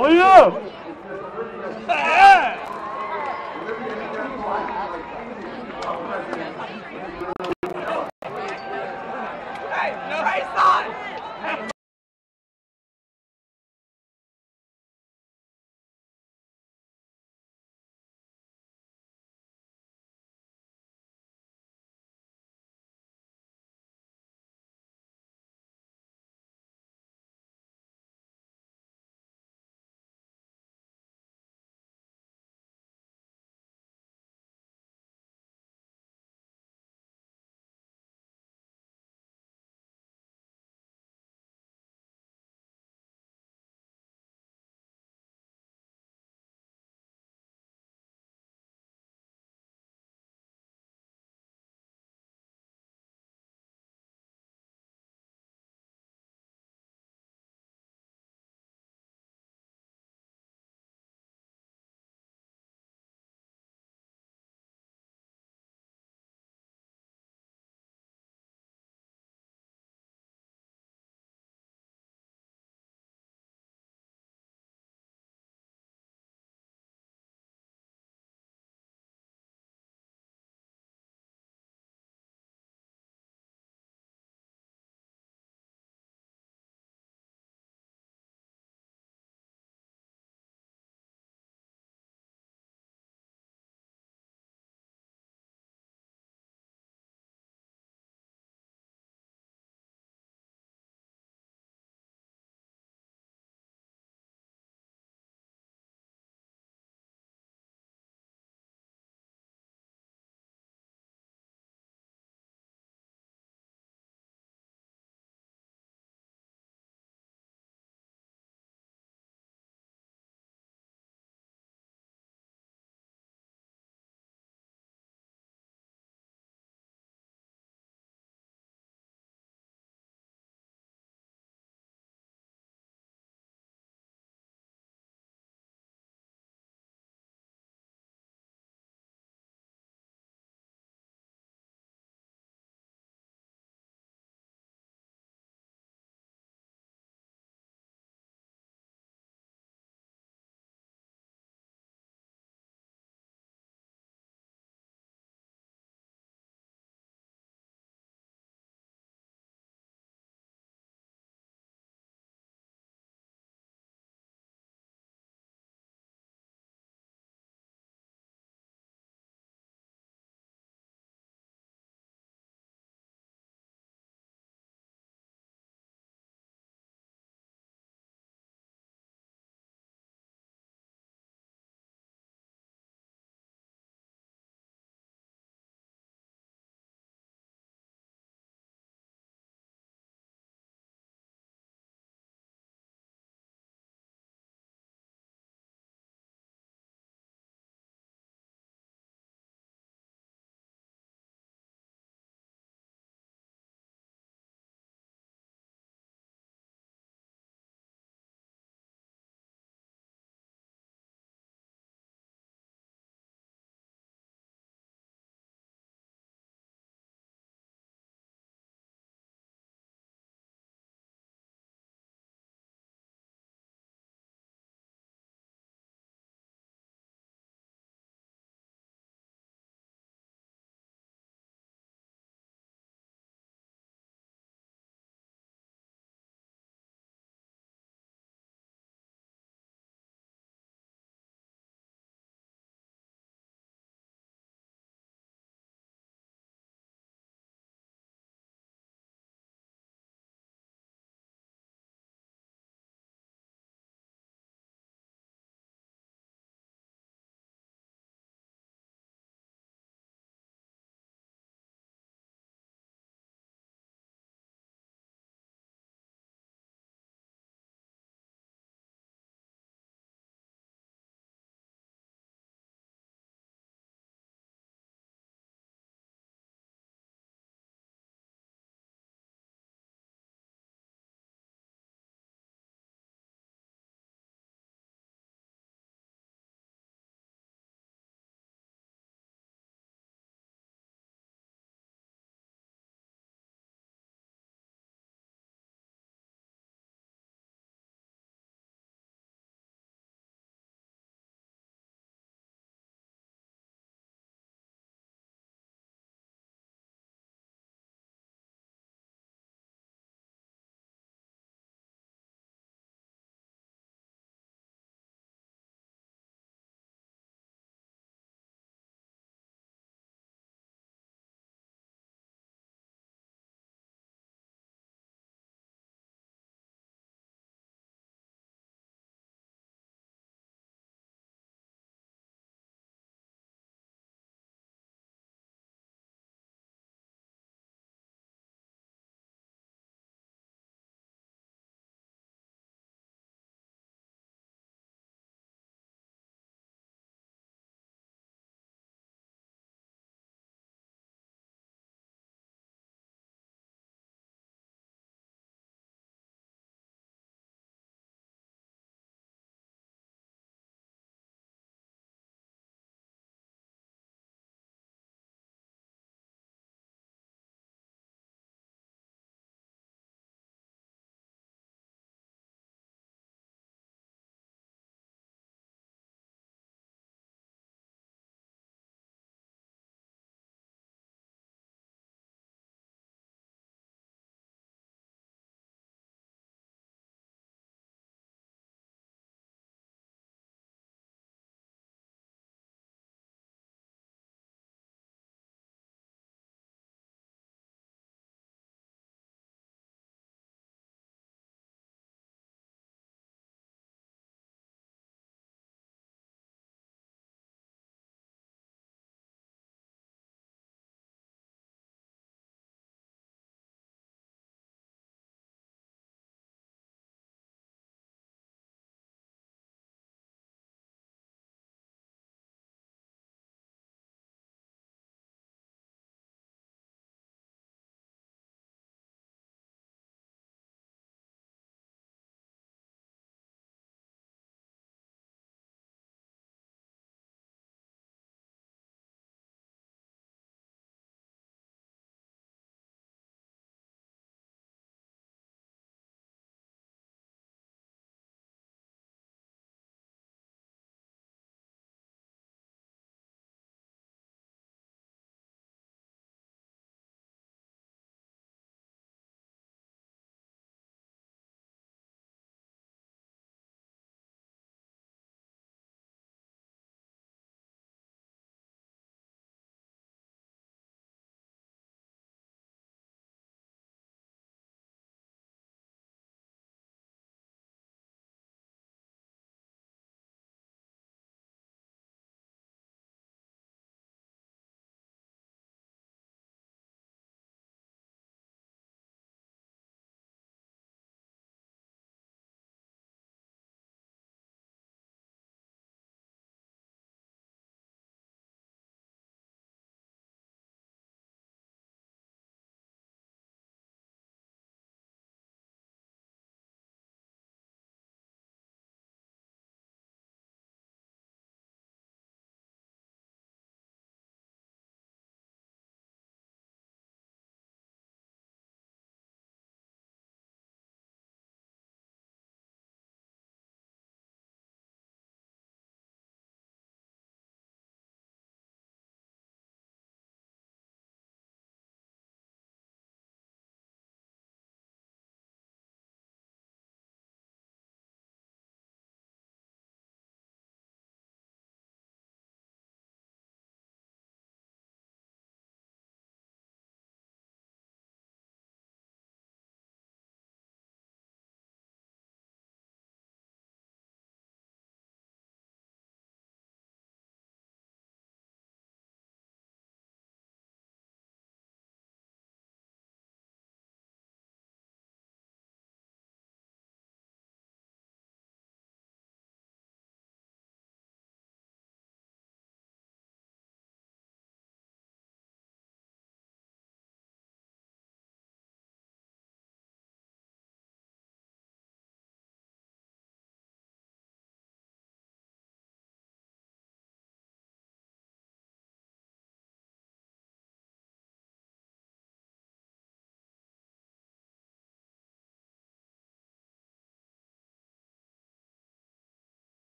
Olha!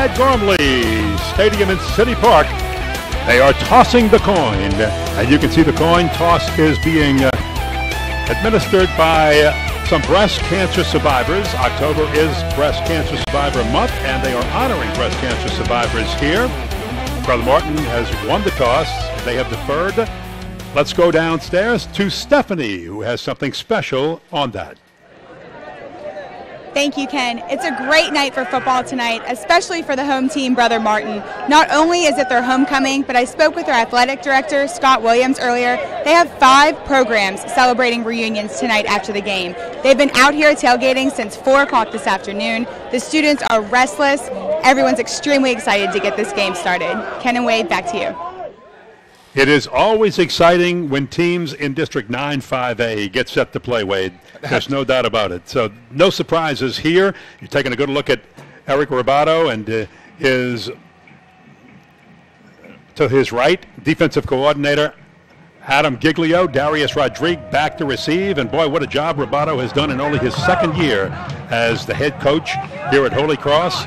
At Gormley Stadium in City Park. They are tossing the coin, and you can see the coin toss is being uh, administered by some breast cancer survivors. October is Breast Cancer Survivor Month, and they are honoring breast cancer survivors here. Brother Martin has won the toss. They have deferred. Let's go downstairs to Stephanie, who has something special on that. Thank you, Ken. It's a great night for football tonight, especially for the home team, Brother Martin. Not only is it their homecoming, but I spoke with their athletic director, Scott Williams, earlier. They have five programs celebrating reunions tonight after the game. They've been out here tailgating since 4 o'clock this afternoon. The students are restless. Everyone's extremely excited to get this game started. Ken and Wade, back to you. It is always exciting when teams in District 9 5A get set to play, Wade. There's no doubt about it. So, no surprises here. You're taking a good look at Eric Rebaudo and uh, his to his right, defensive coordinator Adam Giglio, Darius Rodriguez back to receive, and boy, what a job Rebaudo has done in only his second year as the head coach here at Holy Cross.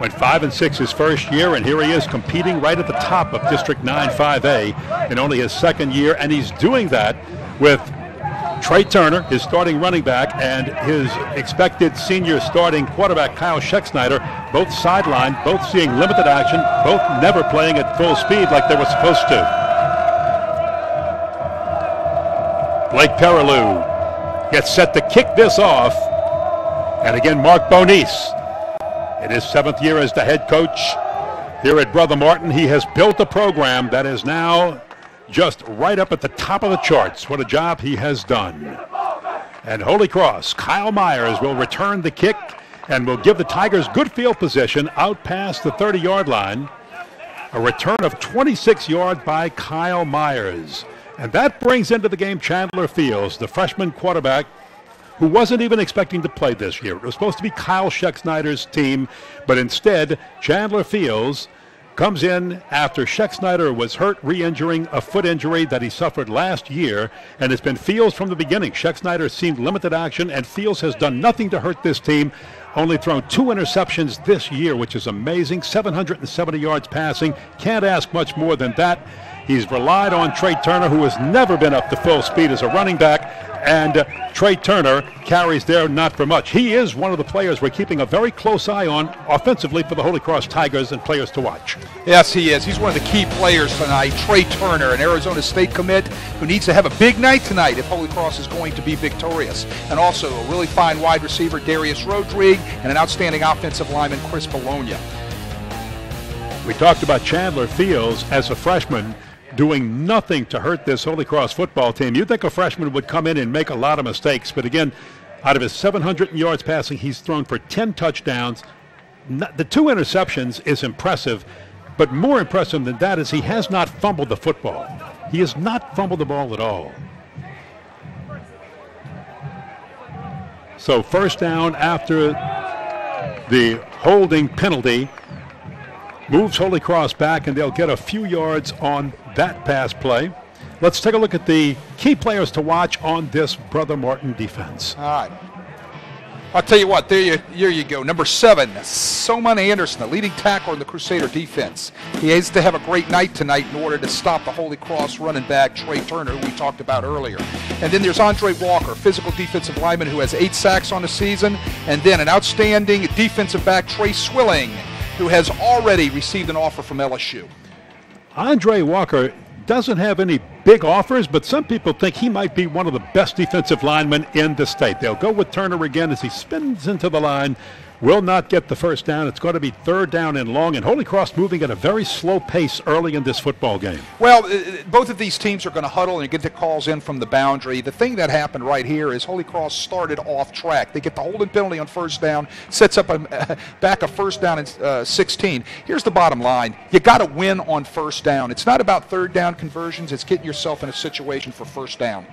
Went five and six his first year, and here he is competing right at the top of District 9 5A in only his second year, and he's doing that with Trey Turner, his starting running back, and his expected senior starting quarterback Kyle Schexnayder, both sidelined, both seeing limited action, both never playing at full speed like they were supposed to. Blake Perilou gets set to kick this off. And again, Mark Bonis in his seventh year as the head coach here at Brother Martin. He has built a program that is now just right up at the top of the charts. What a job he has done. And Holy Cross, Kyle Myers will return the kick and will give the Tigers good field position out past the 30 yard line. A return of 26 yards by Kyle Myers. And that brings into the game Chandler Fields, the freshman quarterback who wasn't even expecting to play this year. It was supposed to be Kyle Schexnayder's team, but instead, Chandler Fields comes in after Schexnayder was hurt, re-injuring a foot injury that he suffered last year, and it's been Fields from the beginning. Schexnayder seemed limited action, and Fields has done nothing to hurt this team. Only thrown two interceptions this year, which is amazing. 770 yards passing. Can't ask much more than that. He's relied on Trey Turner, who has never been up to full speed as a running back, and uh, Trey Turner carries there not for much. He is one of the players we're keeping a very close eye on offensively for the Holy Cross Tigers and players to watch. Yes, he is. He's one of the key players tonight. Trey Turner, an Arizona State commit who needs to have a big night tonight if Holy Cross is going to be victorious. And also a really fine wide receiver, Darius Rodriguez, and an outstanding offensive lineman, Chris Bologna. We talked about Chandler Fields as a freshman doing nothing to hurt this Holy Cross football team. You'd think a freshman would come in and make a lot of mistakes, but again, out of his 700 yards passing, he's thrown for 10 touchdowns. The two interceptions is impressive, but more impressive than that is he has not fumbled the football. He has not fumbled the ball at all. So first down after the holding penalty moves Holy Cross back, and they'll get a few yards on that pass play. Let's take a look at the key players to watch on this Brother Martin defense. All right. I'll tell you what, there you, here you go. Number seven, Soman Anderson, the leading tackler in the Crusader defense. He has to have a great night tonight in order to stop the Holy Cross running back Trey Turner, who we talked about earlier. And then there's Andre Walker, physical defensive lineman who has eight sacks on the season. And then an outstanding defensive back, Trey Swilling, who has already received an offer from LSU. Andre Walker doesn't have any big offers, but some people think he might be one of the best defensive linemen in the state. They'll go with Turner again as he spins into the line will not get the first down. It's going to be third down and long, and Holy Cross moving at a very slow pace early in this football game. Well, uh, both of these teams are going to huddle and get the calls in from the boundary. The thing that happened right here is Holy Cross started off track. They get the holding penalty on first down, sets up a back a first down in uh, 16. Here's the bottom line: you got to win on first down. It's not about third down conversions. It's getting yourself in a situation for first down.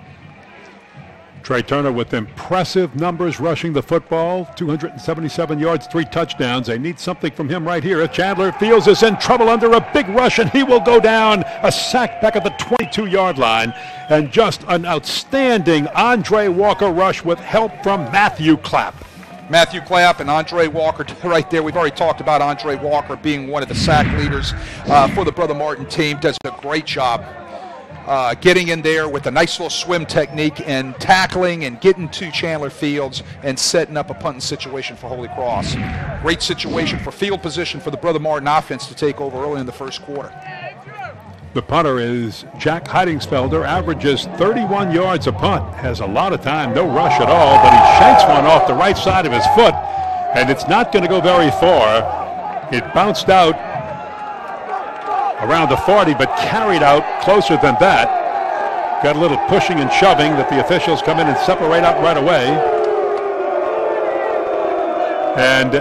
Trey Turner with impressive numbers rushing the football 277 yards, three touchdowns. They need something from him right here. Chandler Fields is in trouble under a big rush, and he will go down. A sack back at the 22 yard line. And just an outstanding Andre Walker rush with help from Matthew Clapp. Matthew Clapp and Andre Walker right there. We've already talked about Andre Walker being one of the sack leaders uh, for the Brother Martin team. Does a great job uh, getting in there with a nice little swim technique and tackling and getting to Chandler Fields and setting up a punting situation for Holy Cross. Great situation for field position for the Brother Martin offense to take over early in the first quarter. The punter is Jack Heidingsfelder, averages 31 yards a punt, has a lot of time, no rush at all, but he shanks one off the right side of his foot, and it's not going to go very far. It bounced out around the 40, but carried out closer than that. Got a little pushing and shoving that the officials come in and separate out right away. And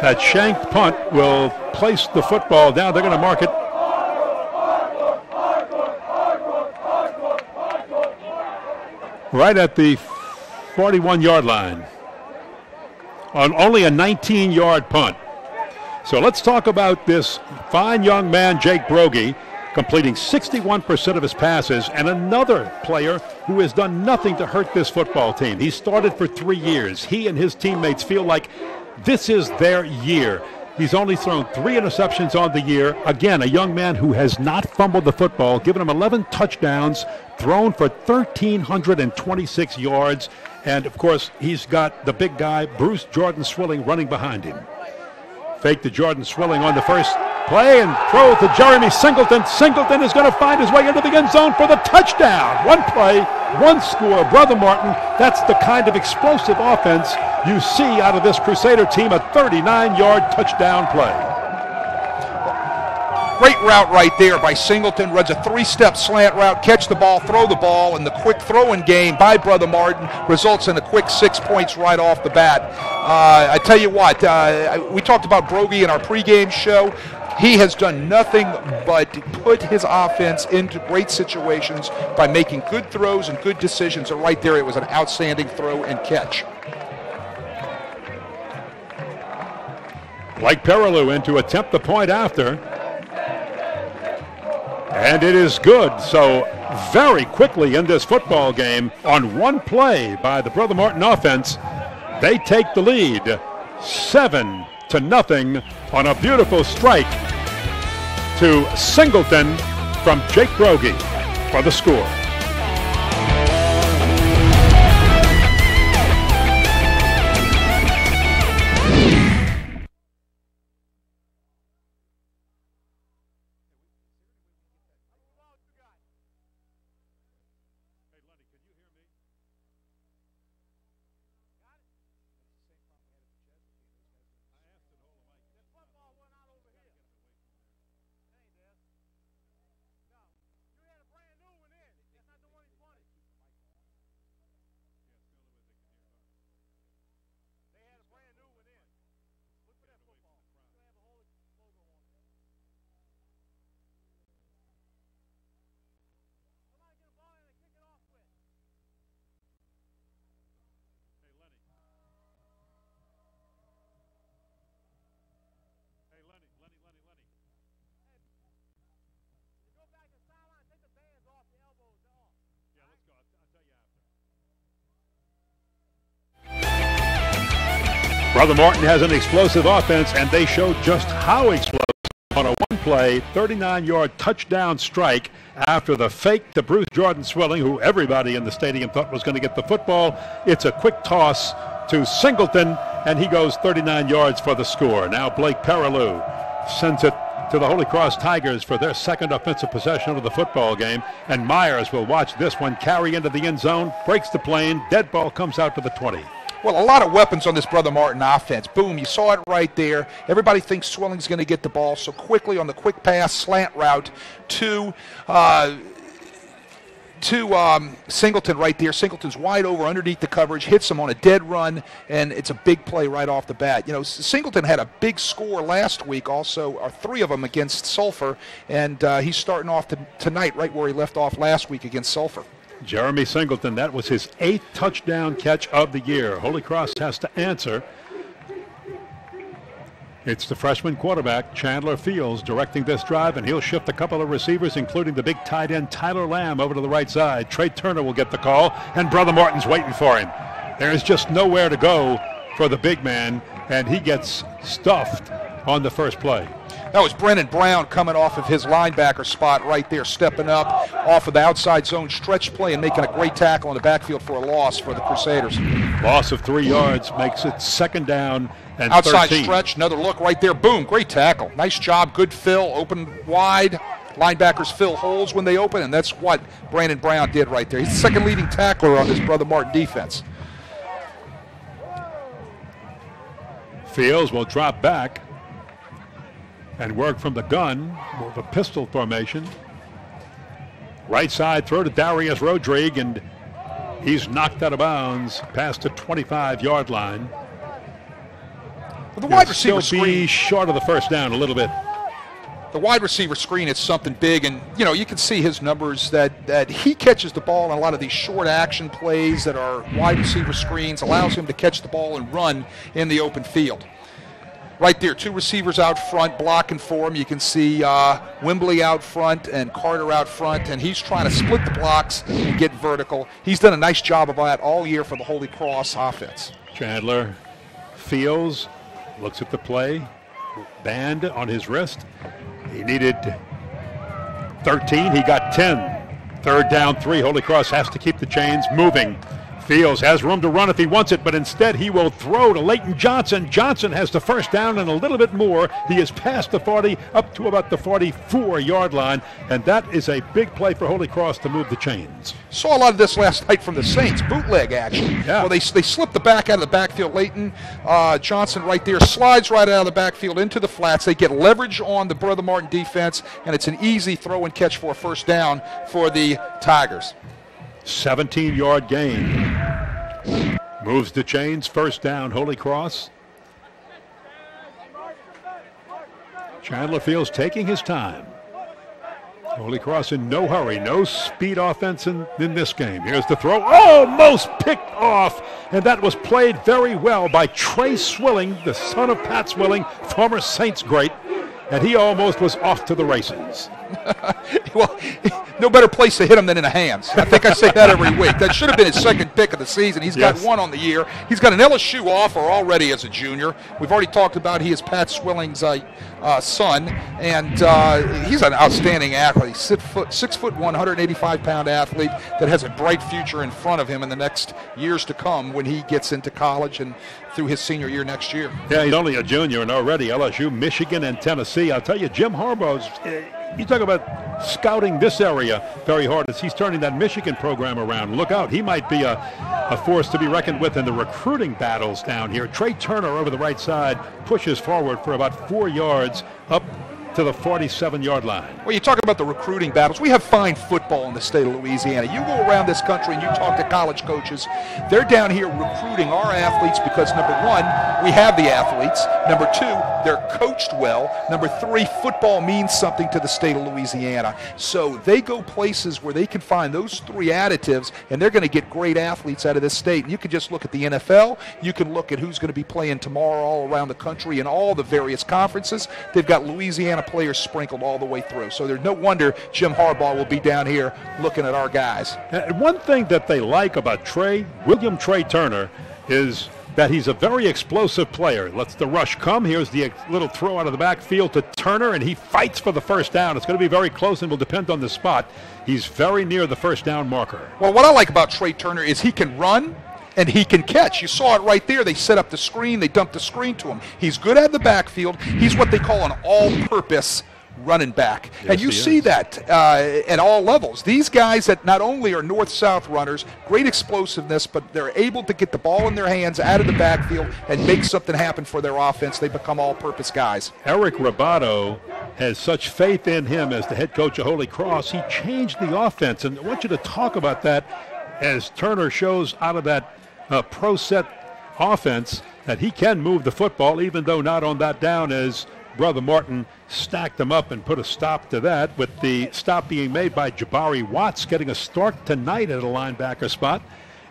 that shanked punt will place the football down. They're going to mark it. Right at the 41 yard line on only a 19 yard punt. So let's talk about this fine young man, Jake Brogy, completing 61% of his passes, and another player who has done nothing to hurt this football team. He started for three years. He and his teammates feel like this is their year. He's only thrown three interceptions on the year. Again, a young man who has not fumbled the football, given him 11 touchdowns, thrown for 1,326 yards. And of course, he's got the big guy, Bruce Jordan Swilling, running behind him. Fake to Jordan Swilling on the first play and throw to Jeremy Singleton. Singleton is going to find his way into the end zone for the touchdown. One play, one score. Brother Martin, that's the kind of explosive offense you see out of this Crusader team. A 39 yard touchdown play. Great route right there by Singleton. Runs a three-step slant route, catch the ball, throw the ball, and the quick throwing game by Brother Martin results in a quick six points right off the bat. Uh, I tell you what, uh, we talked about Brogy in our pregame show. He has done nothing but put his offense into great situations by making good throws and good decisions. And right there, it was an outstanding throw and catch. Blake Perilou in to attempt the point after. And it is good. So very quickly in this football game, on one play by the Brother Martin offense, they take the lead, seven to nothing on a beautiful strike to Singleton from Jake Brogy for the score. Brother Martin has an explosive offense, and they showed just how explosive on a one play, 39 yard touchdown strike after the fake to Bruce Jordan Swilling, who everybody in the stadium thought was going to get the football. It's a quick toss to Singleton, and he goes 39 yards for the score. Now Blake Perilou sends it to the Holy Cross Tigers for their second offensive possession of the football game. And Myers will watch this one carry into the end zone, breaks the plane, dead ball comes out to the 20. Well, a lot of weapons on this Brother Martin offense. Boom, you saw it right there. Everybody thinks Swilling's going to get the ball, so quickly on the quick pass slant route to. Uh, to um, Singleton right there. Singleton's wide over underneath the coverage, hits him on a dead run, and it's a big play right off the bat. You know, Singleton had a big score last week, also, or three of them against Sulphur, and uh, he's starting off to, tonight right where he left off last week against Sulphur. Jeremy Singleton, that was his eighth touchdown catch of the year. Holy Cross has to answer. It's the freshman quarterback, Chandler Fields, directing this drive, and he'll shift a couple of receivers, including the big tight end Tyler Lamb, over to the right side. Trey Turner will get the call, and Brother Martin's waiting for him. There's just nowhere to go for the big man, and he gets stuffed on the first play. That was Brennan Brown coming off of his linebacker spot right there, stepping up off of the outside zone stretch play and making a great tackle in the backfield for a loss for the Crusaders. Loss of three yards makes it second down and Outside 13. stretch, another look right there. Boom, great tackle. Nice job, good fill, open wide. Linebackers fill holes when they open, and that's what Brandon Brown did right there. He's the second leading tackler on this Brother Martin defense. Fields will drop back and work from the gun with a pistol formation. Right side throw to Darius Rodrigue, and he's knocked out of bounds past the 25 yard line. But the wide He'll receiver still be screen, short of the first down a little bit. the wide receiver screen is something big, and you know you can see his numbers that that he catches the ball in a lot of these short action plays that are wide receiver screens, allows him to catch the ball and run in the open field. Right there, two receivers out front blocking for him. You can see uh, out front and Carter out front, and he's trying to split the blocks and get vertical. He's done a nice job of that all year for the Holy Cross offense. Chandler Fields, looks at the play, band on his wrist. He needed 13, he got 10. Third down, three. Holy Cross has to keep the chains moving. Fields has room to run if he wants it, but instead he will throw to Leighton Johnson. Johnson has the first down and a little bit more. He is past the 40, up to about the 44 yard line, and that is a big play for Holy Cross to move the chains. Saw a lot of this last night from the Saints, bootleg action. Yeah. Well, they, they slip the back out of the backfield. Leighton uh, Johnson right there slides right out of the backfield into the flats. They get leverage on the Brother Martin defense, and it's an easy throw and catch for a first down for the Tigers. 17 yard gain. Moves the chains, first down, Holy Cross. Chandler Fields taking his time. Holy Cross in no hurry, no speed offense in, in this game. Here's the throw, almost picked off, and that was played very well by Trey Swilling, the son of Pat Swilling, former Saints great, and he almost was off to the races. well, no better place to hit him than in the hands. I think I say that every week. That should have been his second pick of the season. He's Yes. got one on the year. He's got an LSU offer already as a junior. We've already talked about he is Pat Swilling's uh, uh, son, and uh, he's an outstanding athlete. Six foot, six foot, 185 pound athlete that has a bright future in front of him in the next years to come when he gets into college and through his senior year next year. Yeah, he's only a junior, and already LSU, Michigan, and Tennessee. I'll tell you, Jim Harbaugh's. You talk about scouting this area very hard as he's turning that Michigan program around. Look out, he might be a, a force to be reckoned with in the recruiting battles down here. Trey Turner over the right side pushes forward for about four yards up to the 47 yard line. Well, you talk about the recruiting battles. We have fine football in the state of Louisiana. You go around this country and you talk to college coaches. They're down here recruiting our athletes because, number one, we have the athletes. Number two, they're coached well. Number three, football means something to the state of Louisiana. So they go places where they can find those three additives, and they're going to get great athletes out of this state. And you can just look at the NFL. You can look at who's going to be playing tomorrow all around the country in all the various conferences. They've got Louisiana players sprinkled all the way through. So there's no wonder Jim Harbaugh will be down here looking at our guys. And one thing that they like about Trey, William Trey Turner, is that he's a very explosive player. Lets the rush come. Here's the little throw out of the backfield to Turner, and he fights for the first down. It's going to be very close and will depend on the spot. He's very near the first down marker. Well, what I like about Trey Turner is he can run and he can catch. You saw it right there. They set up the screen, they dumped the screen to him. He's good at the backfield. He's what they call an all purpose running back. and you see is. that uh, at all levels. These guys that not only are north south runners, great explosiveness, but they're able to get the ball in their hands out of the backfield and make something happen for their offense. They become all purpose guys. Eric Rebaudo has such faith in him as the head coach of Holy Cross. He changed the offense, and I want you to talk about that as Turner shows out of that uh, pro set offense that he can move the football, even though not on that down as Brother Martin stacked them up and put a stop to that, with the stop being made by Jabari Watts getting a start tonight at a linebacker spot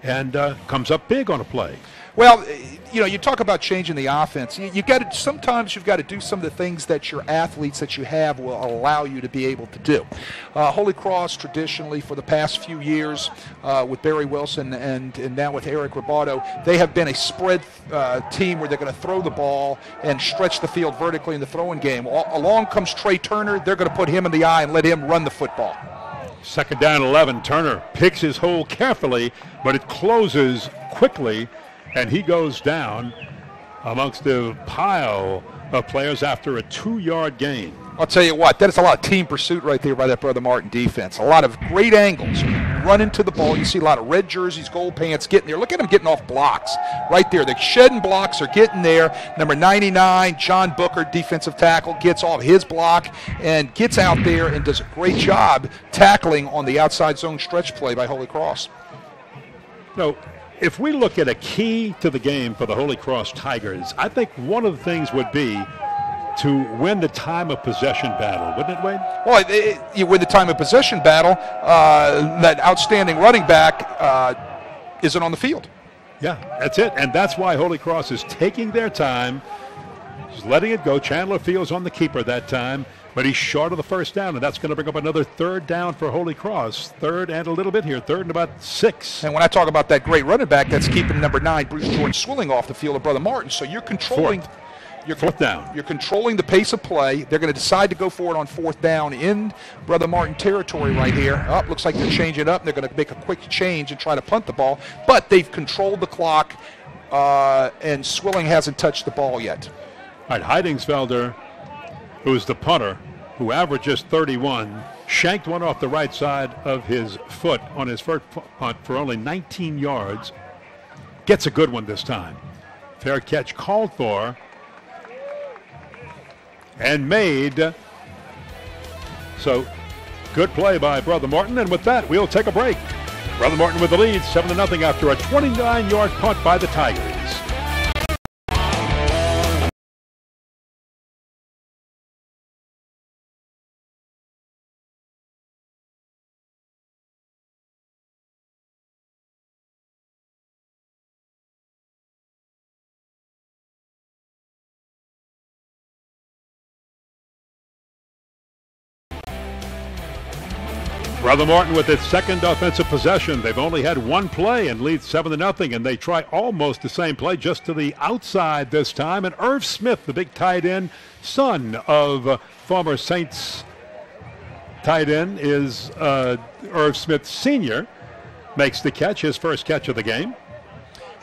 and uh, comes up big on a play. Well, you know, you talk about changing the offense. You, you got to sometimes you've got to do some of the things that your athletes that you have will allow you to be able to do. Uh, Holy Cross traditionally for the past few years uh, with Barry Wilson and and now with Eric Rebaudo, they have been a spread uh, team where they're going to throw the ball and stretch the field vertically in the throwing game. Al- along comes Trey Turner. They're going to put him in the eye and let him run the football. Second down, 11. Turner picks his hole carefully, but it closes quickly, and he goes down amongst the pile of players after a two yard gain. I'll tell you what, that is a lot of team pursuit right there by that Brother Martin defense. A lot of great angles. Running to the ball. You see a lot of red jerseys, gold pants getting there. Look at them getting off blocks right there. The shedding blocks are getting there. Number 99, John Booker, defensive tackle, gets off his block and gets out there and does a great job tackling on the outside zone stretch play by Holy Cross. No, if we look at a key to the game for the Holy Cross Tigers, I think one of the things would be to win the time of possession battle, wouldn't it, Wade? Well, it, it, you win the time of possession battle. Uh, that outstanding running back uh, isn't on the field. Yeah, that's it. And that's why Holy Cross is taking their time, just letting it go. Chandler Fields on the keeper that time, but he's short of the first down, and that's going to bring up another third down for Holy Cross. Third and a little bit here, third and about six. And when I talk about that great running back, that's keeping number nine, Bruce Jordan, Swilling off the field of Brother Martin. So you're controlling. Fourth. You're, Fourth down. You're controlling the pace of play. They're going to decide to go for it on fourth down in Brother Martin territory right here. Up, oh, looks like they're changing up. They're going to make a quick change and try to punt the ball, but they've controlled the clock, uh, and Swilling hasn't touched the ball yet. All right, Heidingsfelder, who's the punter, who averages 31, shanked one off the right side of his foot on his first punt for only 19 yards. Gets a good one this time. Fair catch called for and made. So good play by Brother Martin. And with that, we'll take a break. Brother Martin with the lead, 7 to nothing after a 29 yard punt by the Tigers. Brother Martin with its second offensive possession. They've only had one play and lead seven to nothing, and they try almost the same play, just to the outside this time. And Irv Smith, the big tight end, son of former Saints tight end, is uh, Irv Smith Sr. Makes the catch, his first catch of the game.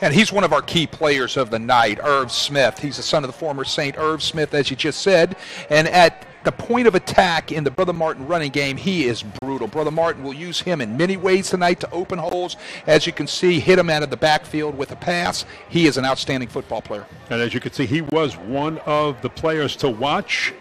And he's one of our key players of the night, Irv Smith. He's the son of the former Saint Irv Smith, as you just said. And at the point of attack in the Brother Martin running game, he is brutal. Brother Martin will use him in many ways tonight to open holes. As you can see, hit him out of the backfield with a pass. He is an outstanding football player. And as you can see, he was one of the players to watch.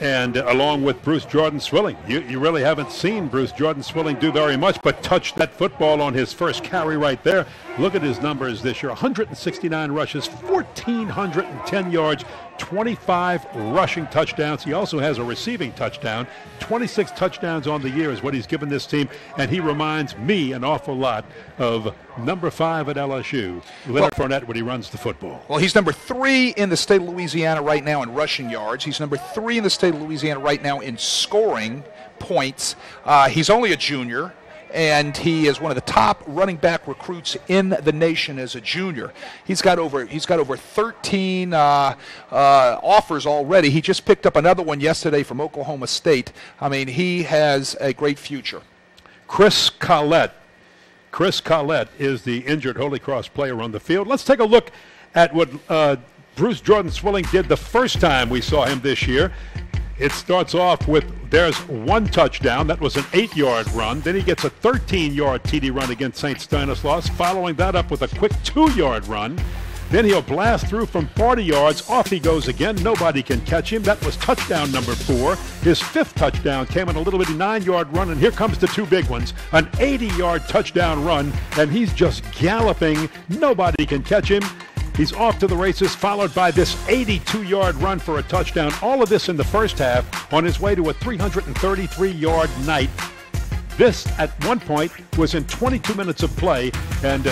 And along with Bruce Jordan Swilling, you, you really haven't seen Bruce Jordan Swilling do very much, but touch that football on his first carry right there. Look at his numbers this year 169 rushes, 1,410 yards, 25 rushing touchdowns. He also has a receiving touchdown. 26 touchdowns on the year is what he's given this team, and he reminds me an awful lot of number five at LSU, Leonard well, Fournette, when he runs the football. Well, he's number three in the state of Louisiana right now in rushing yards. He's number three in the state of Louisiana right now in scoring points. Uh, he's only a junior and he is one of the top running back recruits in the nation as a junior. He's got over he's got over 13 uh, uh, offers already. He just picked up another one yesterday from Oklahoma State. I mean, he has a great future. Chris Collette. Chris Collette is the injured Holy Cross player on the field. Let's take a look at what uh, Bruce Jordan Swilling did the first time we saw him this year. It starts off with there's one touchdown. That was an eight yard run. Then he gets a 13 yard TD run against St. Stanislaus, following that up with a quick two yard run. Then he'll blast through from 40 yards. Off he goes again. Nobody can catch him. That was touchdown number four. His fifth touchdown came on a little bitty nine yard run, and here comes the two big ones an 80 yard touchdown run, and he's just galloping. Nobody can catch him. He's off to the races, followed by this 82 yard run for a touchdown. All of this in the first half on his way to a 333 yard night. This, at one point, was in 22 minutes of play, and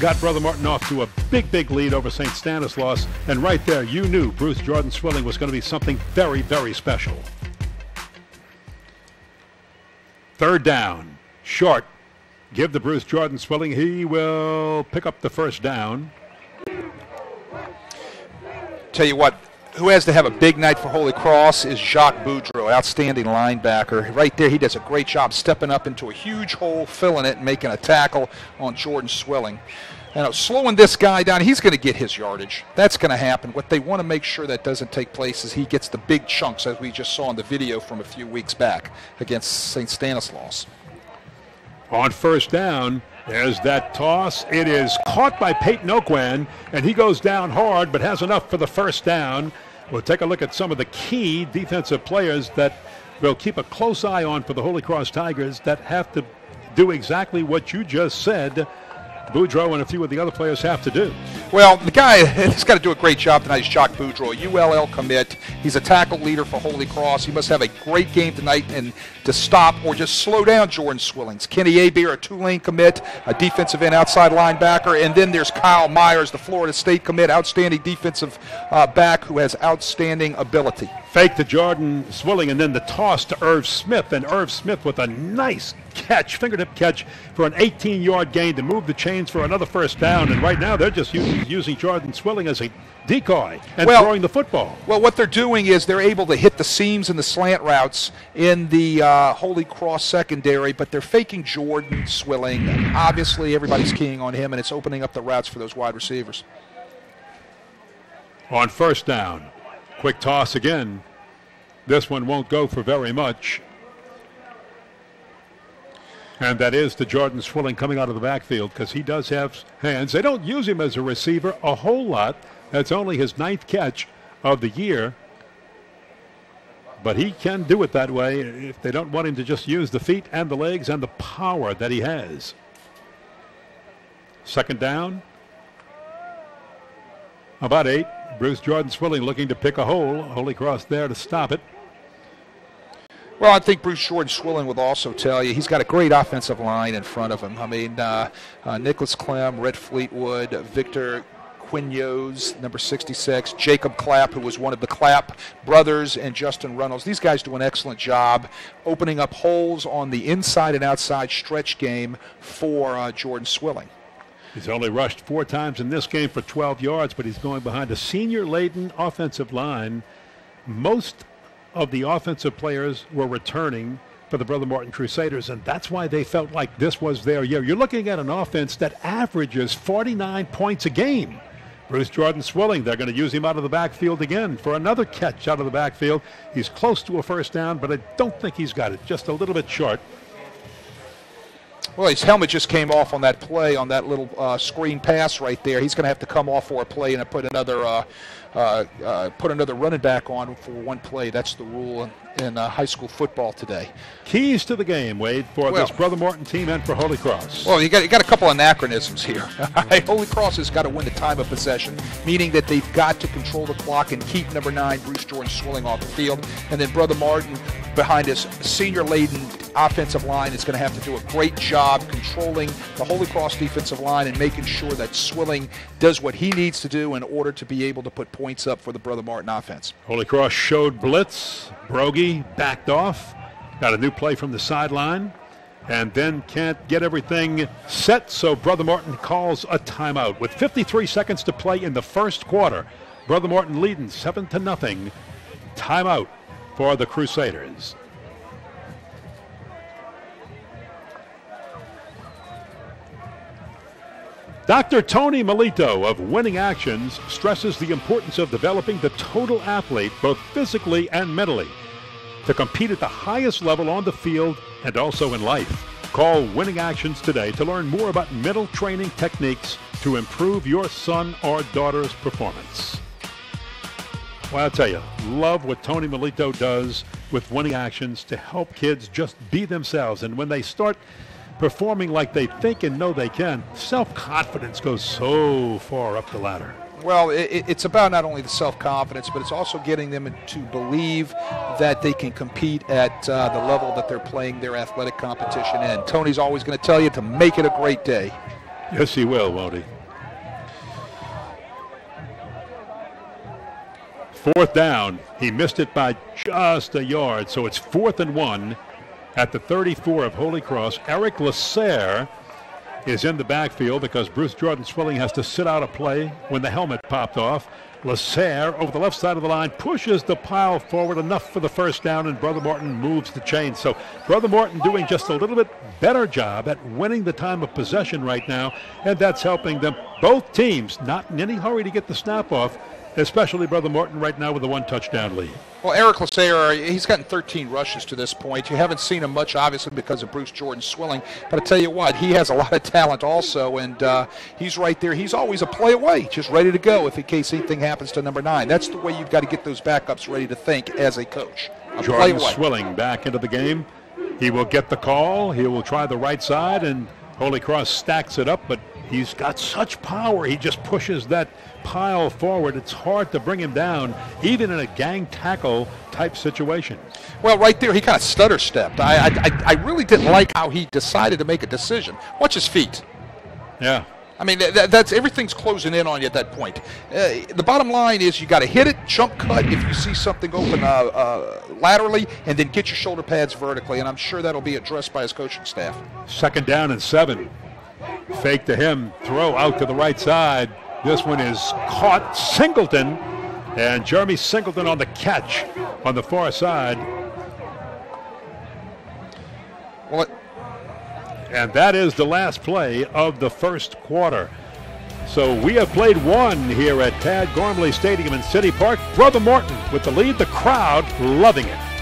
got Brother Martin off to a big, big lead over St. Stanislaus. And right there, you knew Bruce Jordan Swilling was going to be something very, very special. Third down, short. Give the Bruce Jordan Swilling. He will pick up the first down. Tell you what, who has to have a big night for Holy Cross is Jacques Boudreau, outstanding linebacker. Right there, he does a great job stepping up into a huge hole, filling it, and making a tackle on Jordan Swilling. Know, slowing this guy down, he's going to get his yardage. That's going to happen. What they want to make sure that doesn't take place is he gets the big chunks, as we just saw in the video from a few weeks back against St. Stanislaus. On first down, there's that toss. It is caught by Peyton Oakwan, and he goes down hard, but has enough for the first down. We'll take a look at some of the key defensive players that we'll keep a close eye on for the Holy Cross Tigers that have to do exactly what you just said Boudreau and a few of the other players have to do. Well, the guy has got to do a great job tonight is Jacques Boudreau, ULL commit. He's a tackle leader for Holy Cross. He must have a great game tonight and to stop or just slow down Jordan Swillings. Kenny Aber, a Tulane commit, a defensive end outside linebacker. And then there's Kyle Myers, the Florida State commit, outstanding defensive uh, back who has outstanding ability. Fake to Jordan Swilling and then the toss to Irv Smith. And Irv Smith with a nice catch, fingertip catch for an 18 yard gain to move the chains for another first down. And right now they're just using, using Jordan Swilling as a decoy and well, throwing the football. Well, what they're doing is they're able to hit the seams and the slant routes in the uh, Holy Cross secondary, but they're faking Jordan Swilling. Obviously, everybody's keying on him, and it's opening up the routes for those wide receivers. On first down, quick toss again. This one won't go for very much. And that is to Jordan Swilling coming out of the backfield because he does have hands. They don't use him as a receiver a whole lot. That's only his ninth catch of the year. But he can do it that way if they don't want him to just use the feet and the legs and the power that he has. Second down. About eight. Bruce Jordan Swilling looking to pick a hole. Holy Cross there to stop it. Well, I think Bruce Jordan Swilling would also tell you he's got a great offensive line in front of him. I mean, uh, uh, Nicholas Clem, Red Fleetwood, Victor Quinones, number 66, Jacob Clapp, who was one of the Clapp brothers, and Justin Reynolds. These guys do an excellent job opening up holes on the inside and outside stretch game for uh, Jordan Swilling. He's only rushed four times in this game for 12 yards, but he's going behind a senior laden offensive line. Most of the offensive players were returning for the Brother Martin Crusaders, and that's why they felt like this was their year. You're looking at an offense that averages 49 points a game. Bruce Jordan Swilling, they're going to use him out of the backfield again for another catch out of the backfield. He's close to a first down, but I don't think he's got it. Just a little bit short. Well, his helmet just came off on that play, on that little uh, screen pass right there. He's going to have to come off for a play and put another uh, uh, uh, put another running back on for one play. That's the rule in, in uh, high school football today. Keys to the game, Wade, for well, this Brother Martin team and for Holy Cross. Well, you got, you got a couple anachronisms here. Holy Cross has got to win the time of possession, meaning that they've got to control the clock and keep number nine, Bruce Jordan, Swilling off the field. And then Brother Martin, behind his senior laden offensive line, is going to have to do a great job controlling the Holy Cross defensive line and making sure that Swilling does what he needs to do in order to be able to put points up for the Brother Martin offense. Holy Cross showed blitz. Brogy backed off. Got a new play from the sideline. And then can't get everything set, so Brother Martin calls a timeout. With 53 seconds to play in the first quarter, Brother Martin leading 7 to nothing. Timeout for the Crusaders. Dr. Tony Melito of Winning Actions stresses the importance of developing the total athlete both physically and mentally to compete at the highest level on the field and also in life. Call Winning Actions today to learn more about mental training techniques to improve your son or daughter's performance. Well, I'll tell you, love what Tony Melito does with Winning Actions to help kids just be themselves. And when they start performing like they think and know they can, self confidence goes so far up the ladder. Well, it, it's about not only the self confidence, but it's also getting them to believe that they can compete at uh, the level that they're playing their athletic competition in. Tony's always going to tell you to make it a great day. Yes, he will, won't he? Fourth down. He missed it by just a yard, so it's fourth and one at the 34 of Holy Cross. Eric Lasserre is in the backfield because Bruce Jordan Swilling has to sit out a play when the helmet popped off. Lasserre over the left side of the line pushes the pile forward enough for the first down, and Brother Martin moves the chain. So Brother Martin doing just a little bit better job at winning the time of possession right now, and that's helping them. Both teams not in any hurry to get the snap off especially Brother Martin right now with a one touchdown lead. Well, Eric Lasserre, he's gotten 13 rushes to this point. You haven't seen him much, obviously, because of Bruce Jordan Swilling. But I tell you what, he has a lot of talent also, and uh, he's right there. He's always a play away, just ready to go if in case anything happens to number nine. That's the way you've got to get those backups ready to think as a coach. A Jordan Swilling back into the game. He will get the call. He will try the right side, and Holy Cross stacks it up, but he's got such power. He just pushes that pile forward. It's hard to bring him down, even in a gang tackle type situation. Well, right there, he kind of stutter stepped. I, I, I really didn't like how he decided to make a decision. Watch his feet. Yeah. I mean, that, that's everything's closing in on you at that point. Uh, the bottom line is you got to hit it, jump cut if you see something open uh, uh, laterally, and then get your shoulder pads vertically. And I'm sure that'll be addressed by his coaching staff. Second down and seven. Fake to him, throw out to the right side. This one is caught. Singleton and Jeremy Singleton on the catch on the far side. What? And that is the last play of the first quarter. So we have played one here at Tad Gormley Stadium in City Park. Brother Martin with the lead, the crowd loving it.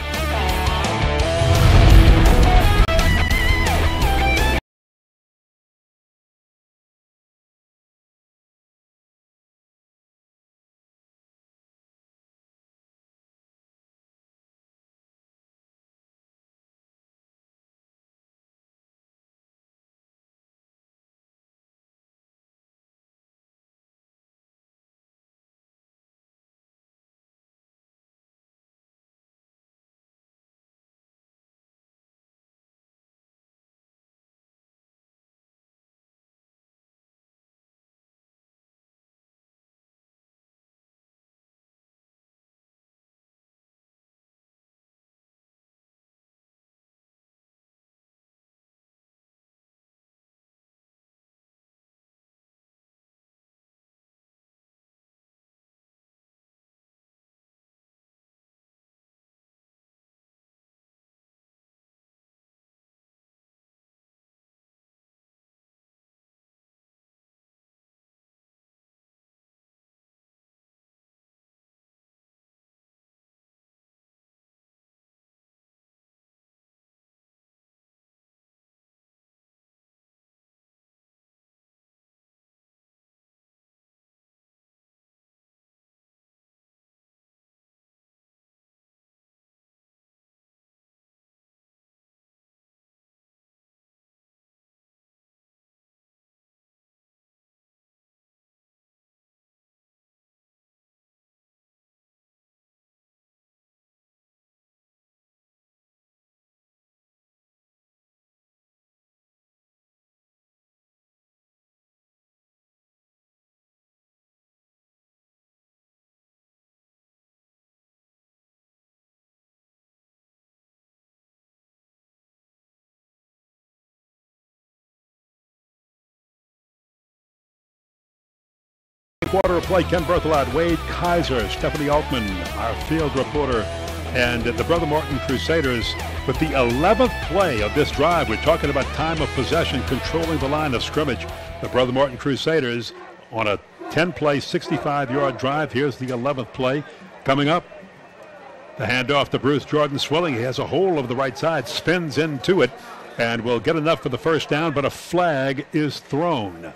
Quarter of play, Ken Berthelot, Wade Kaiser, Stephanie Altman, our field reporter, and the Brother Martin Crusaders with the 11th play of this drive. We're talking about time of possession, controlling the line of scrimmage. The Brother Martin Crusaders on a 10-play, 65-yard drive. Here's the 11th play coming up. The handoff to Bruce Jordan Swilling. He has a hole of the right side, spins into it, and will get enough for the first down, but a flag is thrown.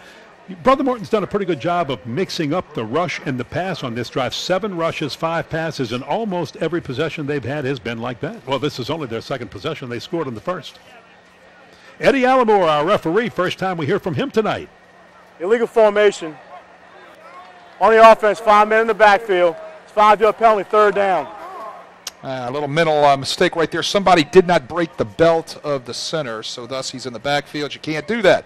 Brother Martin's done a pretty good job of mixing up the rush and the pass on this drive. Seven rushes, five passes, and almost every possession they've had has been like that. Well, this is only their second possession. They scored in the first. Eddie Allamore, our referee, first time we hear from him tonight. Illegal formation. On the offense, five men in the backfield. It's five-yard penalty, third down. Uh, a little mental uh, mistake right there. Somebody did not break the belt of the center, so thus he's in the backfield. You can't do that.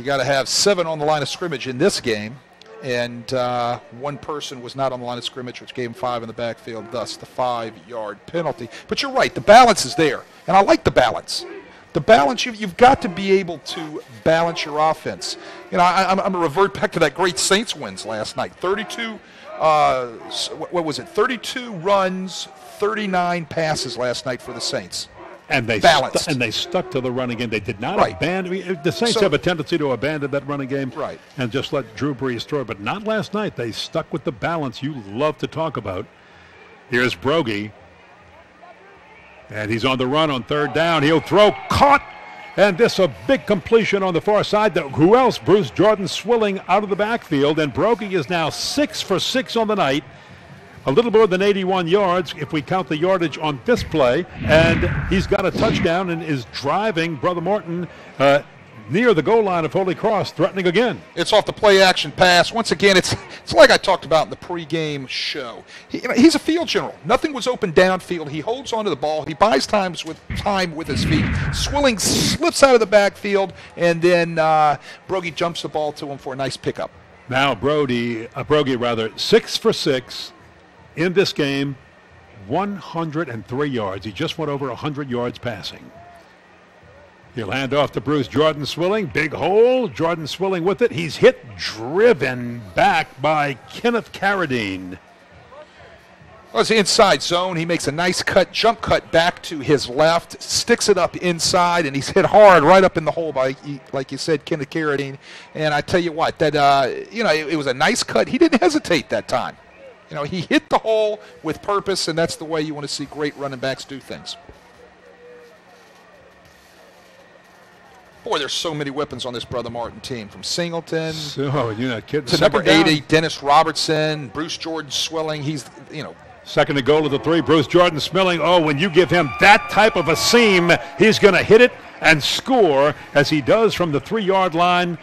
You got to have seven on the line of scrimmage in this game, and uh, one person was not on the line of scrimmage, which gave him five in the backfield, thus the five-yard penalty. But you're right, the balance is there, and I like the balance. The balance, you've, got to be able to balance your offense. You know, I, I'm, I'm going to revert back to that great Saints wins last night. 32, uh, what was it? 32 runs, 39 passes last night for the Saints. And they Balanced. stu- and they stuck to the running game. They did not Right. abandon. I mean, The Saints So- have a tendency to abandon that running game, Right. and just let Drew Brees throw. But not last night. They stuck with the balance you love to talk about. Here's Brogy, and he's on the run on third down. He'll throw, caught, and this a big completion on the far side. Who else? Bruce Jordan Swilling out of the backfield, and Brogy is now six for six on the night a little more than 81 yards if we count the yardage on this play. And he's got a touchdown and is driving Brother Martin uh, near the goal line of Holy Cross, threatening again. It's off the play action pass. Once again, it's it's like I talked about in the pregame show. He, he's a field general. Nothing was open downfield. He holds onto the ball. He buys times with time with his feet. Swilling slips out of the backfield, and then uh, Brogy jumps the ball to him for a nice pickup. Now Brody, uh, Brogy rather, six for six in this game, 103 yards. He just went over 100 yards passing. He'll hand off to Bruce Jordan Swilling. Big hole. Jordan Swilling with it. He's hit, driven back by Kenneth Carradine. Well, it's inside zone. He makes a nice cut, jump cut back to his left, sticks it up inside, and he's hit hard right up in the hole by, like you said, Kenneth Carradine. And I tell you what, that uh, you know, it, it was a nice cut. He didn't hesitate that time. You know, he hit the hole with purpose, and that's the way you want to see great running backs do things. Boy, there's so many weapons on this Brother Martin team, from Singleton So oh, you're not kidding. to number Second down. 80, Dennis Robertson, Bruce Jordan Swilling. He's, you know, Second to goal of the three, Bruce Jordan Swilling. Oh, when you give him that type of a seam, he's going to hit it and score as he does from the three yard line.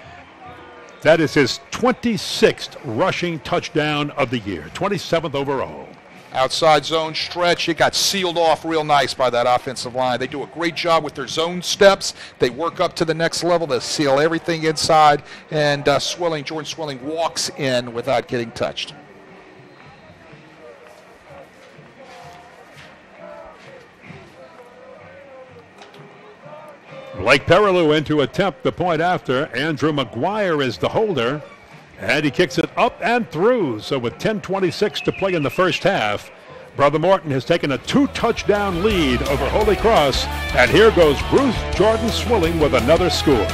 That is his 26th rushing touchdown of the year, 27th overall. Outside zone stretch. It got sealed off real nice by that offensive line. They do a great job with their zone steps. They work up to the next level. They seal everything inside. And uh, Swilling, Jordan Swilling walks in without getting touched. Blake Perilou in to attempt the point after. Andrew McGuire is the holder. And he kicks it up and through. So with 10.26 to play in the first half, Brother Martin has taken a two touchdown lead over Holy Cross. And here goes Bruce Jordan Swilling with another score.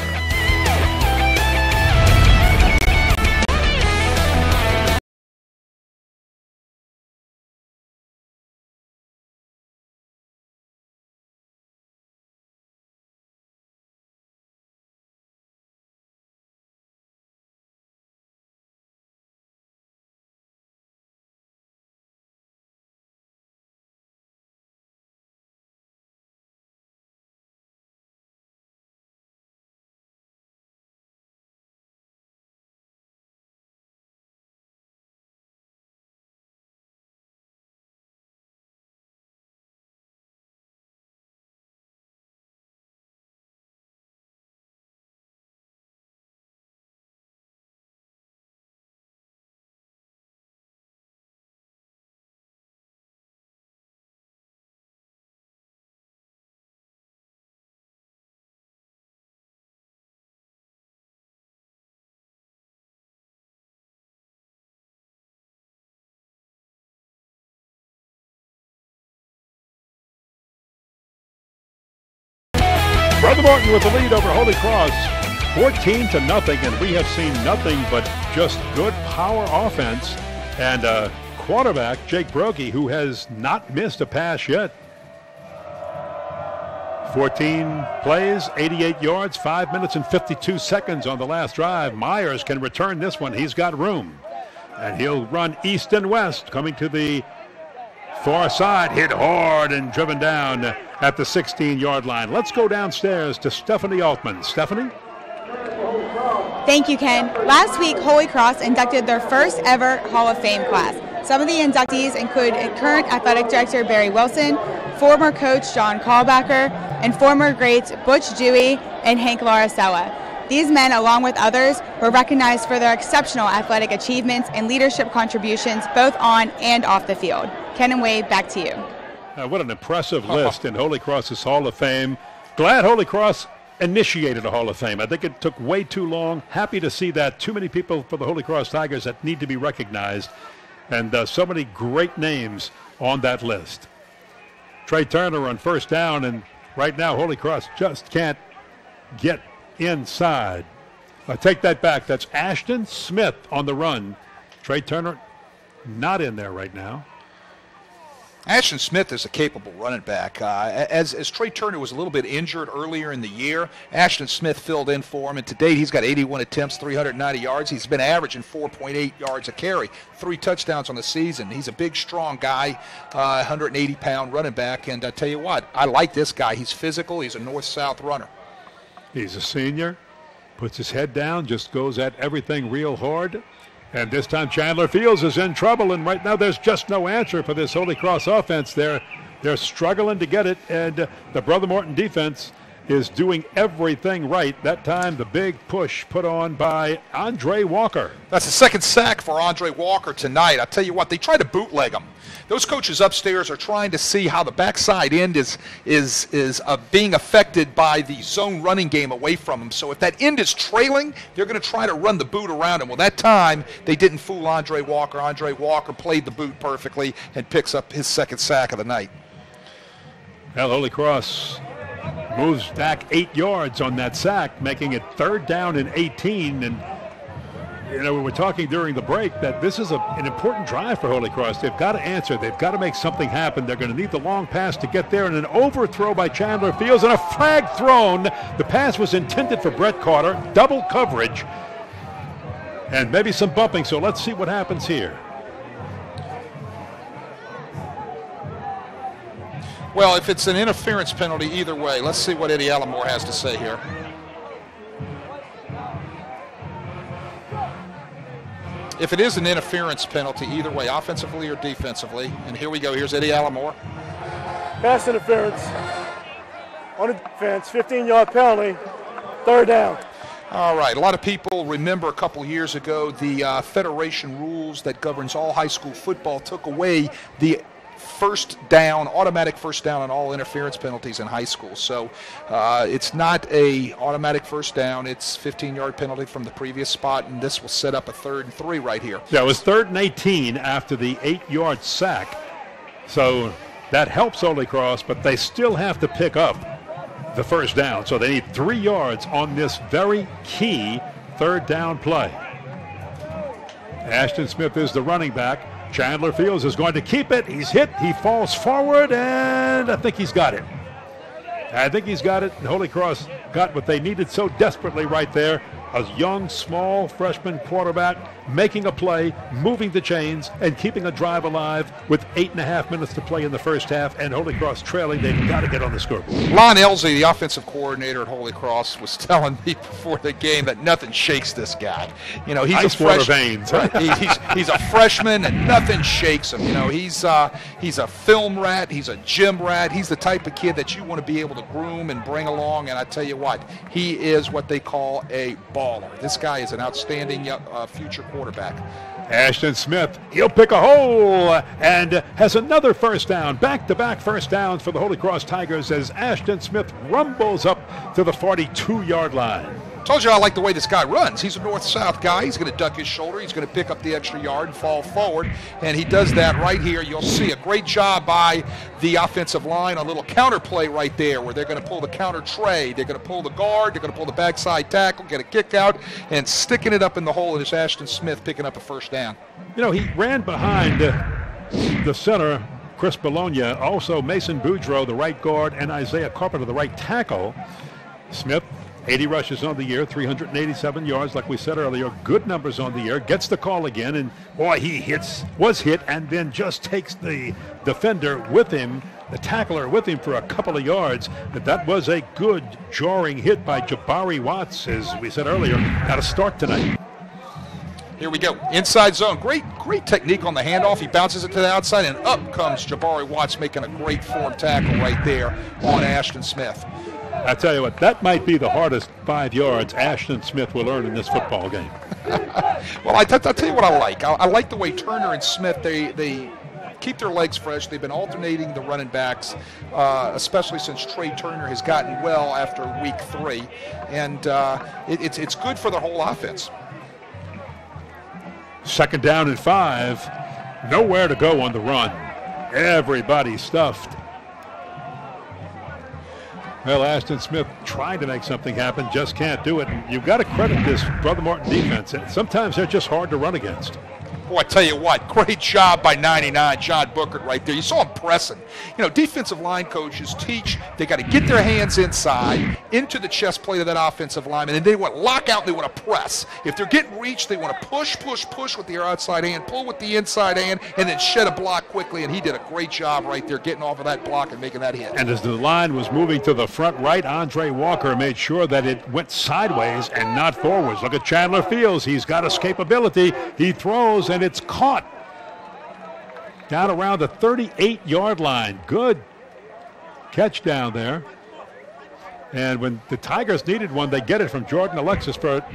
Brother Martin with the lead over Holy Cross, 14 to nothing, and we have seen nothing but just good power offense and uh, quarterback Jake Brogy, who has not missed a pass yet. 14 plays, 88 yards, 5 minutes and 52 seconds on the last drive. Myers can return this one. He's got room. And he'll run east and west, coming to the far side, hit hard and driven down at the 16 yard line. Let's go downstairs to Stephanie Altman. Stephanie? Thank you, Ken. Last week, Holy Cross inducted their first ever Hall of Fame class. Some of the inductees include current athletic director Barry Wilson, former coach John Callbacker, and former greats Butch Dewey and Hank Laracella. These men, along with others, were recognized for their exceptional athletic achievements and leadership contributions both on and off the field. Ken and Wade, back to you. Uh, what an impressive list in Holy Cross's Hall of Fame. Glad Holy Cross initiated a Hall of Fame. I think it took way too long. Happy to see that. Too many people for the Holy Cross Tigers that need to be recognized. And uh, so many great names on that list. Trey Turner on first down, and right now Holy Cross just can't get inside. I take that back. That's Ashton Smith on the run. Trey Turner not in there right now. Ashton Smith is a capable running back. Uh, as, as Trey Turner was a little bit injured earlier in the year, Ashton Smith filled in for him, and to date he's got 81 attempts, 390 yards. He's been averaging 4.8 yards a carry, three touchdowns on the season. He's a big, strong guy, uh, 180 pound running back, and I tell you what, I like this guy. He's physical. He's a north-south runner. He's a senior, puts his head down, just goes at everything real hard. And this time Chandler Fields is in trouble, and right now there's just no answer for this Holy Cross offense. They're, they're struggling to get it, and uh, the Brother Martin defense is doing everything right. That time, the big push put on by Andre Walker. That's the second sack for Andre Walker tonight. I tell you what, they tried to bootleg him. Those coaches upstairs are trying to see how the backside end is is is uh, being affected by the zone running game away from them. So if that end is trailing, they're going to try to run the boot around him. Well, that time they didn't fool Andre Walker. Andre Walker played the boot perfectly and picks up his second sack of the night. Holy Cross moves back eight yards on that sack, making it third down and 18. And, you know, we were talking during the break that this is a, an important drive for Holy Cross. They've got to answer. They've got to make something happen. They're going to need the long pass to get there and an overthrow by Chandler Fields and a flag thrown. The pass was intended for Brett Carter, double coverage, and maybe some bumping. So let's see what happens here. Well, if it's an interference penalty either way, let's see what Eddie Allamore has to say here. If it is an interference penalty either way, offensively or defensively, and here we go, here's Eddie Allamore. Pass interference on the defense, 15 yard penalty, third down. All right. A lot of people remember a couple years ago the uh, federation rules that governs all high school football took away the first down, automatic first down on all interference penalties in high school. So uh, it's not a automatic first down. It's 15-yard penalty from the previous spot, and this will set up a third and three right here. Yeah, it was third and 18 after the eight-yard sack. So that helps Holy Cross, but they still have to pick up the first down. So they need three yards on this very key third down play. Ashton Smith is the running back. Chandler Fields is going to keep it. He's hit. He falls forward, and I think he's got it. I think he's got it. Holy Cross got what they needed so desperately right there. A young, small freshman quarterback making a play, moving the chains, and keeping a drive alive with eight and a half minutes to play in the first half. And Holy Cross trailing, they've got to get on the scoreboard. Lon Elsey, the offensive coordinator at Holy Cross, was telling me before the game that nothing shakes this guy. You know, he's Ice a freshman. Right. He- he's, he's a freshman, and nothing shakes him. You know, he's uh, he's a film rat. He's a gym rat. He's the type of kid that you want to be able to groom and bring along. And I tell you what, he is what they call a baller. This guy is an outstanding uh, future quarterback. Ashton Smith, he'll pick a hole and has another first down. Back to back first downs for the Holy Cross Tigers as Ashton Smith rumbles up to the 42 yard line. Told you I like the way this guy runs. He's a north-south guy. He's going to duck his shoulder. He's going to pick up the extra yard and fall forward. And he does that right here. You'll see a great job by the offensive line. A little counter play right there where they're going to pull the counter trey. They're going to pull the guard. They're going to pull the backside tackle, get a kick out, and sticking it up in the hole. It's Ashton Smith picking up a first down. You know, he ran behind the center, Chris Bologna, also Mason Boudreau, the right guard, and Isaiah Carpenter, the right tackle. Smith, 80 rushes on the year, 387 yards, like we said earlier. Good numbers on the year. Gets the call again, and boy, he hits, was hit, and then just takes the defender with him, the tackler with him for a couple of yards. But that was a good jarring hit by Jabari Watts, as we said earlier. Got a start tonight. Here we go. Inside zone. Great, great technique on the handoff. He bounces it to the outside, and up comes Jabari Watts making a great form tackle right there on Ashton Smith. I tell you what, that might be the hardest five yards Ashton Smith will earn in this football game. Well, I, tell you what I like. I, I like the way Turner and Smith they they keep their legs fresh. They've been alternating the running backs, uh, especially since Trey Turner has gotten well after week three, and uh, it, it's it's good for the whole offense. Second down and five. Nowhere to go on the run. Everybody stuffed. Well, Ashton Smith trying to make something happen, just can't do it. And you've got to credit this Brother Martin defense. Sometimes they're just hard to run against. Boy, I tell you what, great job by 99, John Booker right there. You saw him pressing. You know, defensive line coaches teach they got to get their hands inside into the chest plate of that offensive lineman, and they want to lock out and they want to press. If they're getting reached, they want to push, push, push with the outside hand, pull with the inside hand, and then shed a block quickly. And he did a great job right there getting off of that block and making that hit. And as the line was moving to the front right, Andre Walker made sure that it went sideways and not forwards. Look at Chandler Fields. He's got escapability. He throws, and it's caught down around the 38 yard line. Good catch down there. And when the Tigers needed one, they get it from Jordan Alexis for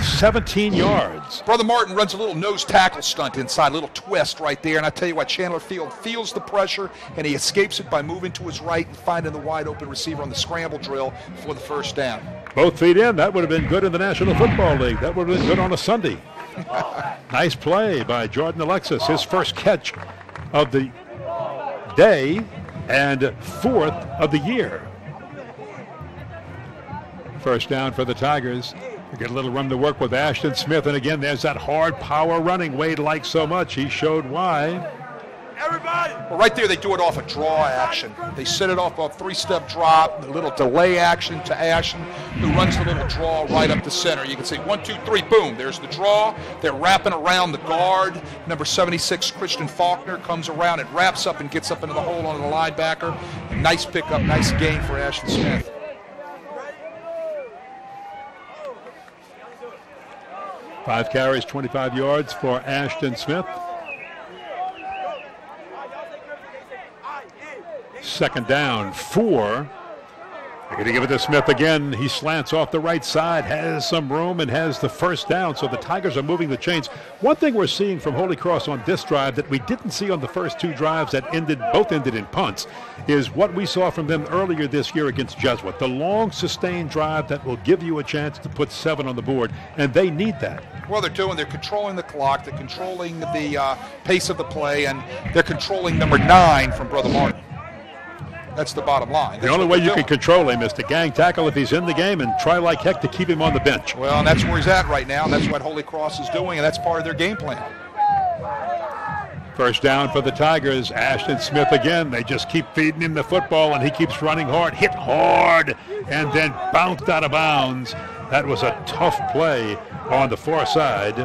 17 yards. Brother Martin runs a little nose tackle stunt inside, a little twist right there. And I tell you what, Chandler Field feels the pressure and he escapes it by moving to his right and finding the wide open receiver on the scramble drill for the first down. Both feet in. That would have been good in the National Football League. That would have been good on a Sunday. Nice play by Jordan Alexis. His first catch of the day and fourth of the year. First down for the Tigers. Get a little run to work with Ashton Smith. And again, there's that hard power running Wade likes so much. He showed why. Everybody! Well, right there, they do it off a draw action. They set it off a three-step drop, a little delay action to Ashton, who runs the little draw right up the center. You can see one, two, three, boom. There's the draw. They're wrapping around the guard. Number 76, Christian Faulkner, comes around and wraps up and gets up into the hole on the linebacker. Nice pickup, nice gain for Ashton Smith. Five carries, 25 yards for Ashton Smith. Second down, four. They're going to give it to Smith again. He slants off the right side, has some room, and has the first down. So the Tigers are moving the chains. One thing we're seeing from Holy Cross on this drive that we didn't see on the first two drives that ended, both ended in punts, is what we saw from them earlier this year against Jesuit. The long, sustained drive that will give you a chance to put seven on the board, and they need that. Well, they're doing, they're controlling the clock, they're controlling the uh, pace of the play, and they're controlling number nine from Brother Martin. That's the bottom line. That's the only way you doing. can control him is to gang tackle if he's in the game and try like heck to keep him on the bench. Well, and that's where he's at right now, and that's what Holy Cross is doing, and that's part of their game plan. First down for the Tigers. Ashton Smith again. They just keep feeding him the football, and he keeps running hard, hit hard, and then bounced out of bounds. That was a tough play on the far side.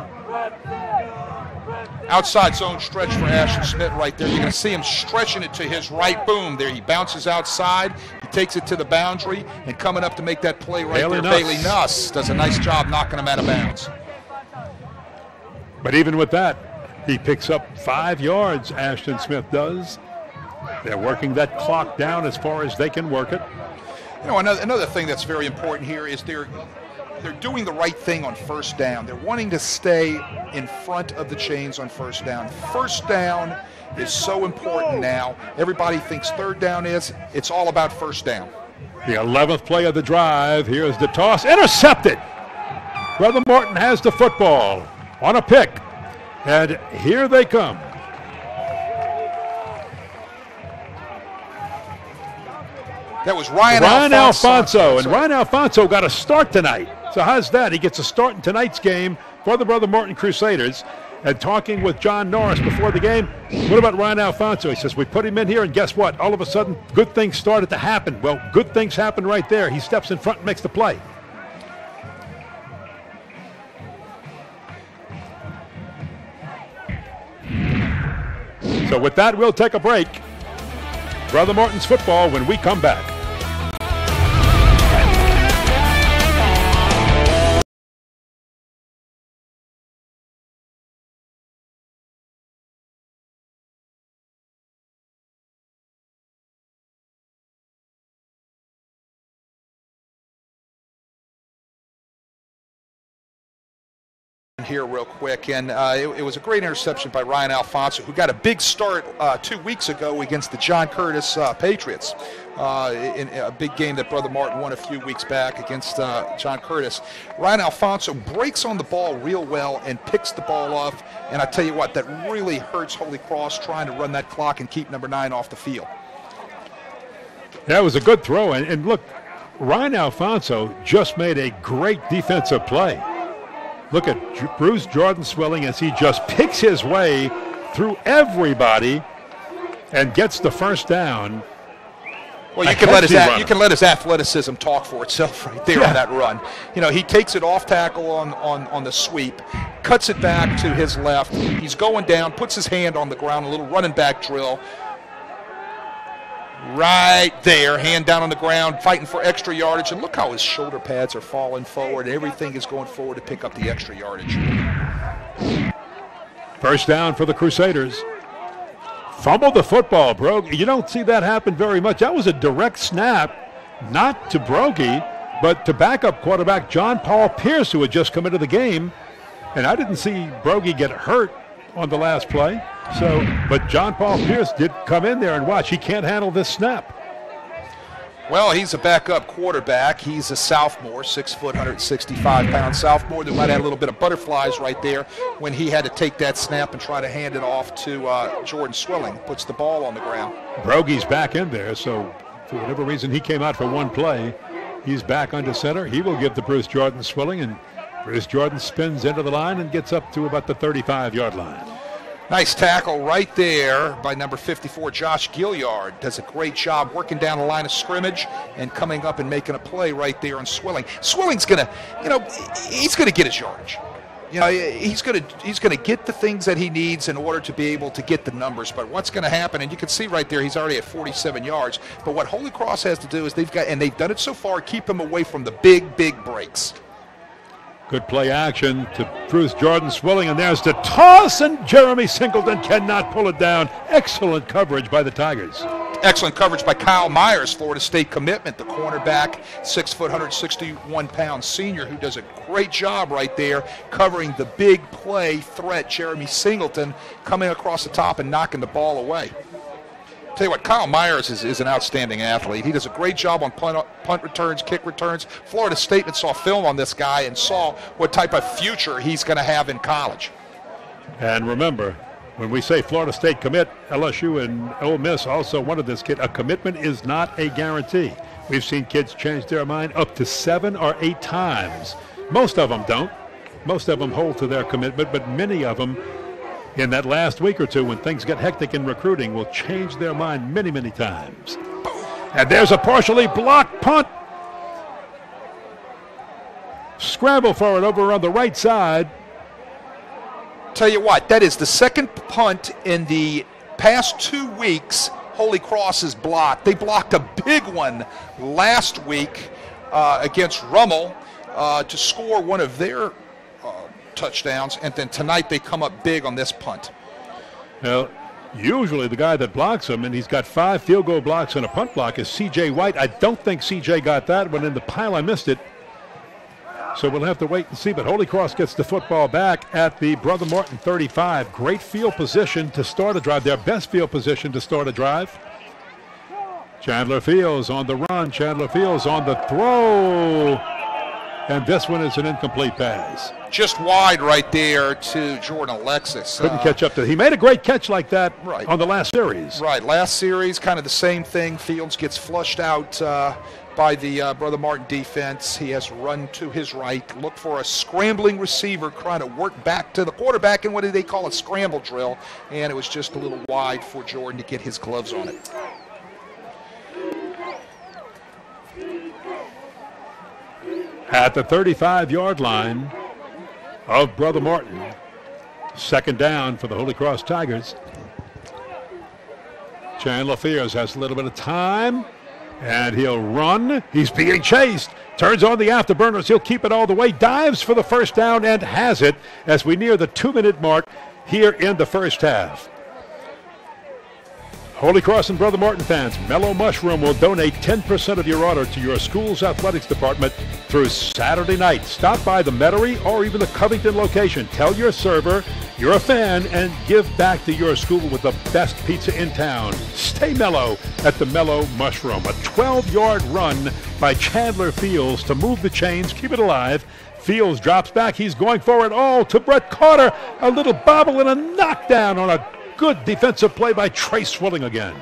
Outside zone stretch for Ashton Smith right there. You're going to see him stretching it to his right. Boom. There he bounces outside. He takes it to the boundary and coming up to make that play right Bailey there. Nuss. Bailey Nuss does a nice job knocking him out of bounds. But even with that, he picks up five yards, Ashton Smith does. They're working that clock down as far as they can work it. You know, another, another thing that's very important here is they're they're doing the right thing on first down. They're wanting to stay in front of the chains on first down. First down is so important now. Everybody thinks third down is. It's all about first down. The 11th play of the drive. Here's the toss. Intercepted. Brother Martin has the football on a pick. And here they come. That was Ryan, Ryan Alfonso. Alfonso. And Ryan Alfonso got a start tonight. So how's that? He gets a start in tonight's game for the Brother Martin Crusaders. And talking with John Norris before the game, what about Ryan Alfonso? He says, We put him in here, and guess what? All of a sudden, good things started to happen. Well, good things happen right there. He steps in front and makes the play. So, with that, we'll take a break. Brother Martin's football when we come back. Here real quick, and uh, it, it, was a great interception by Ryan Alfonso, who got a big start uh, two weeks ago against the John Curtis uh, Patriots. Uh, in, a big game that Brother Martin won a few weeks back against uh, John Curtis. Ryan Alfonso breaks on the ball real well and picks the ball off. And I tell you what, that really hurts Holy Cross trying to run that clock and keep number nine off the field. That was a good throw. And, and look, Ryan Alfonso just made a great defensive play. Look at Bruce Jordan Swilling as he just picks his way through everybody and gets the first down. Well, you can let his you can let his athleticism talk for itself right there yeah. on that run. You know, he takes it off tackle on, on, on the sweep, cuts it back to his left. He's going down, puts his hand on the ground, a little running back drill. Right there, hand down on the ground, fighting for extra yardage. And look how his shoulder pads are falling forward. Everything is going forward to pick up the extra yardage. First down for the Crusaders. Fumbled the football, bro. You don't see that happen very much. That was a direct snap, not to Brogy, but to backup quarterback John Paul Pierce, who had just come into the game. And I didn't see Brogy get hurt on the last play. So, but John Paul Pierce did come in there and watch. He can't handle this snap. Well, he's a backup quarterback. He's a sophomore, six foot, 165 pound sophomore that might have a little bit of butterflies right there when he had to take that snap and try to hand it off to uh, Jordan Swilling. Puts the ball on the ground. Brogy's back in there, so for whatever reason he came out for one play, he's back under center. He will give to Bruce Jordan Swilling, and Bruce Jordan spins into the line and gets up to about the 35 yard line. Nice tackle right there by number 54, Josh Gilliard. Does a great job working down the line of scrimmage and coming up and making a play right there on Swilling. Swilling's going to, you know, he's going to get his yardage. You know, he's going to he's going to get the things that he needs in order to be able to get the numbers. But what's going to happen? And you can see right there, he's already at 47 yards. But what Holy Cross has to do is they've got, and they've done it so far, keep him away from the big, big breaks. Good play action to Bruce Jordan Swilling, and there's the toss, and Jeremy Singleton cannot pull it down. Excellent coverage by the Tigers. Excellent coverage by Kyle Myers, Florida State commitment, the cornerback, six foot, 161 pound senior, who does a great job right there covering the big play threat, Jeremy Singleton, coming across the top and knocking the ball away. Tell you what, Kyle Myers is, is an outstanding athlete. He does a great job on punt, punt returns, kick returns. Florida State saw film on this guy and saw what type of future he's going to have in college. And remember, when we say Florida State commit, LSU and Ole Miss also wanted this kid. A commitment is not a guarantee. We've seen kids change their mind up to seven or eight times. Most of them don't. Most of them hold to their commitment, but many of them in that last week or two when things get hectic in recruiting will change their mind many, many times. And there's a partially blocked punt. Scramble for it over on the right side. Tell you what, that is the second punt in the past two weeks Holy Cross is blocked. They blocked a big one last week uh, against Rummel uh, to score one of their touchdowns, and then tonight they come up big on this punt. Well, usually the guy that blocks him, and he's got five field goal blocks and a punt block, is C.J. White. I don't think C.J. got that one in the pile. I missed it. So we'll have to wait and see. But Holy Cross gets the football back at the Brother Martin 35. Great field position to start a drive. Their best field position to start a drive. Chandler Fields on the run. Chandler Fields on the throw. And this one is an incomplete pass just wide right there to Jordan Alexis. Couldn't uh, catch up to. He made a great catch like that right. on the last series. Right, last series, kind of the same thing. Fields gets flushed out uh, by the uh, Brother Martin defense. He has run to his right, look for a scrambling receiver trying to work back to the quarterback in what do they call a scramble drill, and it was just a little wide for Jordan to get his gloves on it. At the 35 yard line, of Brother Martin. Second down for the Holy Cross Tigers. Chandler Fields has a little bit of time, and he'll run. He's being chased. Turns on the afterburners. He'll keep it all the way. Dives for the first down and has it as we near the two minute mark here in the first half. Holy Cross and Brother Martin fans, Mellow Mushroom will donate 10% of your order to your school's athletics department through Saturday night. Stop by the Metairie or even the Covington location. Tell your server you're a fan and give back to your school with the best pizza in town. Stay mellow at the Mellow Mushroom. A 12-yard run by Chandler Fields to move the chains, keep it alive. Fields drops back. He's going for it all to Brett Carter. A little bobble and a knockdown on a good defensive play by Trey Swilling again.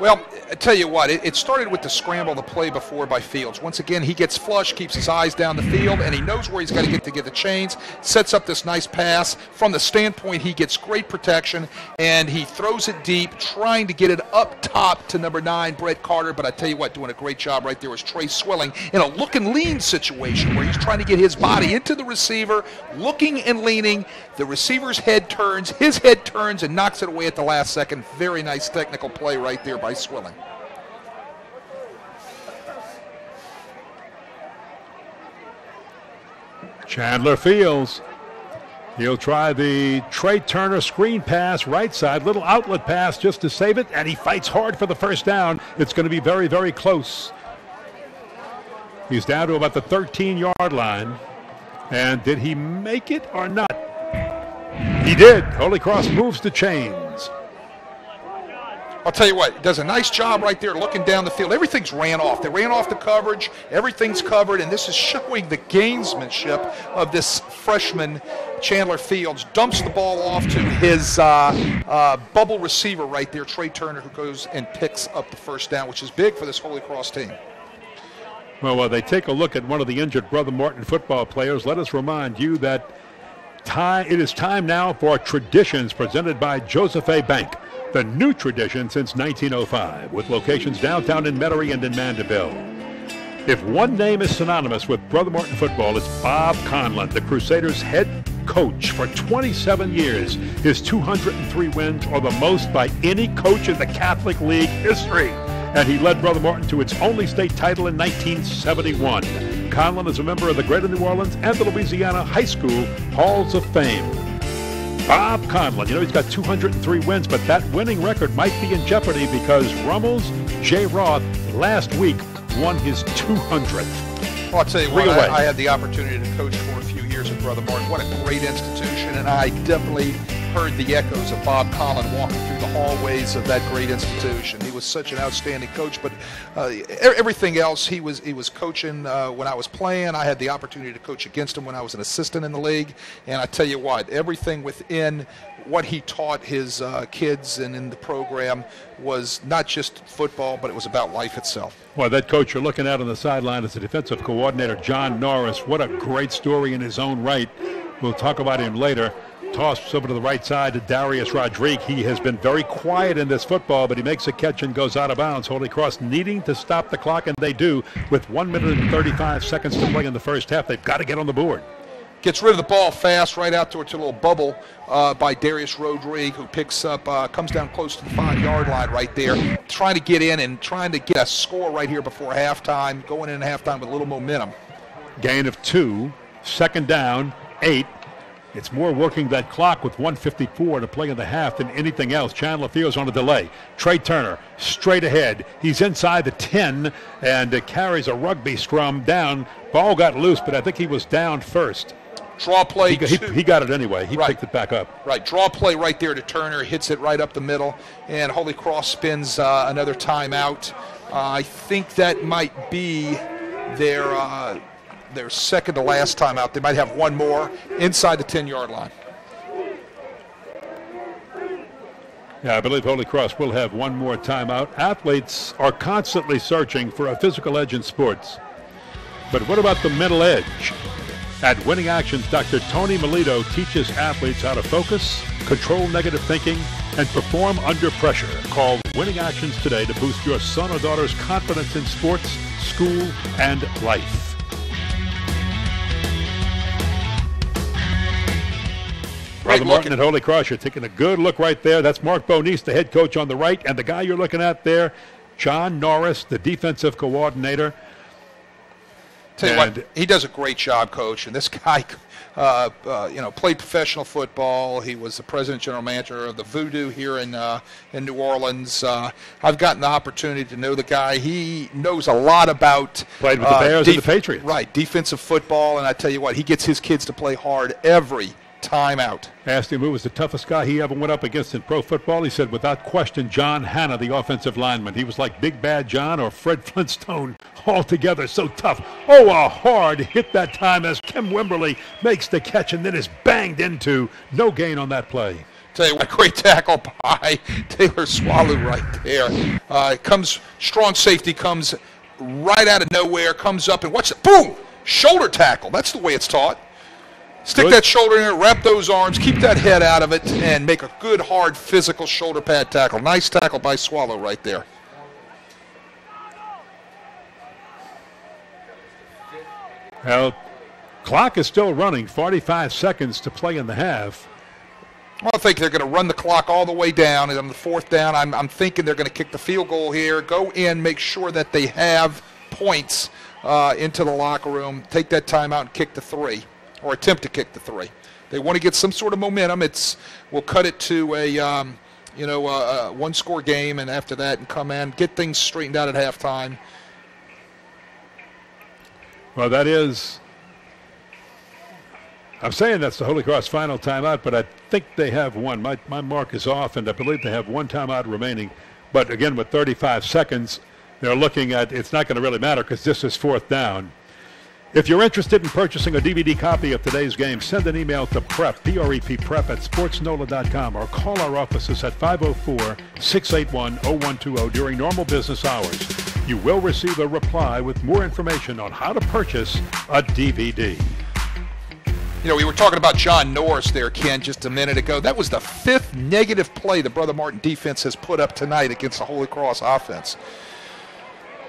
Well, I tell you what, it, it, started with the scramble, the play before by Fields. Once again, he gets flush, keeps his eyes down the field, and he knows where he's got to get to get the chains. Sets up this nice pass. From the standpoint, he gets great protection, and he throws it deep, trying to get it up top to number nine, Brett Carter. But I tell you what, doing a great job right there was Trey Swilling in a look and lean situation where he's trying to get his body into the receiver, looking and leaning. The receiver's head turns, his head turns, and knocks it away at the last second. Very nice technical play right there by Swilling. Chandler Fields. He'll try the Trey Turner screen pass, right side, little outlet pass just to save it, and he fights hard for the first down. It's going to be very, very close. He's down to about the 13 yard line. And did he make it or not? He did. Holy Cross moves the chains. I'll tell you what, does a nice job right there looking down the field. Everything's ran off. They ran off the coverage. Everything's covered, and this is showing the gamesmanship of this freshman Chandler Fields. Dumps the ball off to his uh, uh, bubble receiver right there, Trey Turner, who goes and picks up the first down, which is big for this Holy Cross team. Well, while they take a look at one of the injured Brother Martin football players, let us remind you that time, it is time now for Traditions presented by Joseph A. Bank the new tradition since 1905, with locations downtown in Metairie and in Mandeville. If one name is synonymous with Brother Martin football, it's Bob Conlon, the Crusaders' head coach for 27 years. His 203 wins are the most by any coach in the Catholic League history. And he led Brother Martin to its only state title in 1971. Conlon is a member of the Greater New Orleans and the Louisiana High School Halls of Fame. Bob Conlon. You know, he's got 203 wins, but that winning record might be in jeopardy because Rummels J. Roth last week won his 200th. Well, I'll tell you what, I, I, had the opportunity to coach for a few years at Brother Martin. What a great institution, and I definitely heard the echoes of Bob Conlon walking through the hallways of that great institution. He was such an outstanding coach, but uh, everything else he was he was coaching uh, when I was playing. I had the opportunity to coach against him when I was an assistant in the league, and I tell you what, everything within what he taught his uh, kids and in the program was not just football, but it was about life itself. Well, that coach you're looking at on the sideline is the defensive coordinator, John Norris. What a great story in his own right. We'll talk about him later. Toss over to the right side to Darius Rodriguez. He has been very quiet in this football, but he makes a catch and goes out of bounds. Holy Cross needing to stop the clock, and they do with 1 minute and 35 seconds to play in the first half. They've got to get on the board. Gets rid of the ball fast, right out towards a little bubble uh, by Darius Rodriguez, who picks up, uh, comes down close to the five yard line right there, trying to get in and trying to get a score right here before halftime, going in halftime with a little momentum. Gain of two, second down, eight. It's more working that clock with 154 to play in the half than anything else. Chandler Fields on a delay. Trey Turner straight ahead. He's inside the 10 and carries a rugby scrum down. Ball got loose, but I think he was down first. Draw play. He, he, he got it anyway. He right. picked it back up. Right. Draw play right there to Turner. Hits it right up the middle. And Holy Cross spins uh, another timeout. Uh, I think that might be their. Uh, their second to last time out. They might have one more inside the 10 yard line. Yeah, I believe Holy Cross will have one more timeout. Athletes are constantly searching for a physical edge in sports. But what about the mental edge? At Winning Actions, Dr. Tony Melito teaches athletes how to focus, control negative thinking, and perform under pressure. Call Winning Actions today to boost your son or daughter's confidence in sports, school, and life. Brother Martin at Holy Cross, you're taking a good look right there. That's Mark Bonise, the head coach on the right, and the guy you're looking at there, John Norris, the defensive coordinator. Tell you and what, he does a great job, coach. And this guy, uh, uh, you know, played professional football. He was the president general manager of the Voodoo here in uh, in New Orleans. Uh, I've gotten the opportunity to know the guy. He knows a lot about Played with the uh, Bears and the Patriots. Right, defensive football, and I tell you what, he gets his kids to play hard every time out. Asked him who was the toughest guy he ever went up against in pro football. He said, without question, John Hannah, the offensive lineman. He was like Big Bad John or Fred Flintstone altogether. So tough. Oh, a hard hit that time as Kim Wimberly makes the catch and then is banged into. No gain on that play. Tell you what, great tackle by Taylor Swallow right there. Uh, comes strong safety comes right out of nowhere, comes up and watch it, boom, shoulder tackle. That's the way it's taught. Stick Good. that shoulder in there, wrap those arms, keep that head out of it, and make a good, hard, physical shoulder pad tackle. Nice tackle by Swallow right there. Well, clock is still running. 45 seconds to play in the half. I think they're going to run the clock all the way down. And on the fourth down, I'm, I'm thinking they're going to kick the field goal here, go in, make sure that they have points uh, into the locker room, take that timeout and kick the three, or attempt to kick the three. They want to get some sort of momentum. It's we'll cut it to a um, you know a, a one-score game, and after that, and come in, get things straightened out at halftime. Well, that is. I'm saying that's the Holy Cross final timeout, but I think they have one. My, my mark is off, and I believe they have one timeout remaining. But again, with 35 seconds, they're looking at it's not going to really matter because this is fourth down. If you're interested in purchasing a DVD copy of today's game, send an email to prep, P-R-E-P, prep at sportsnola.com or call our offices at 504-681-0120 during normal business hours. You will receive a reply with more information on how to purchase a DVD. You know, we were talking about John Norris there, Ken, just a minute ago. That was the fifth negative play the Brother Martin defense has put up tonight against the Holy Cross offense.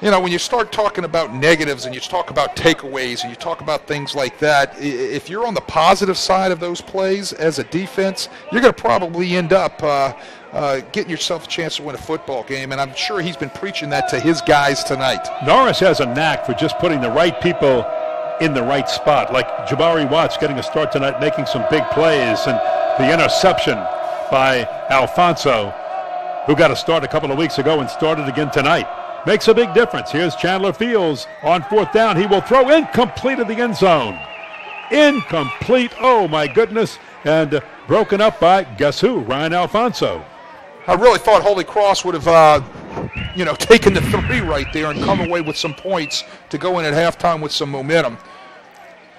You know, when you start talking about negatives and you talk about takeaways and you talk about things like that, if you're on the positive side of those plays as a defense, you're going to probably end up uh, uh, getting yourself a chance to win a football game. And I'm sure he's been preaching that to his guys tonight. Norris has a knack for just putting the right people in the right spot, like Jabari Watts getting a start tonight, making some big plays, and the interception by Alfonso, who got a start a couple of weeks ago and started again tonight. Makes a big difference. Here's Chandler Fields on fourth down. He will throw incomplete in the end zone. Incomplete. Oh, my goodness. And broken up by, guess who? Ryan Alfonso. I really thought Holy Cross would have, uh, you know, taken the three right there and come away with some points to go in at halftime with some momentum.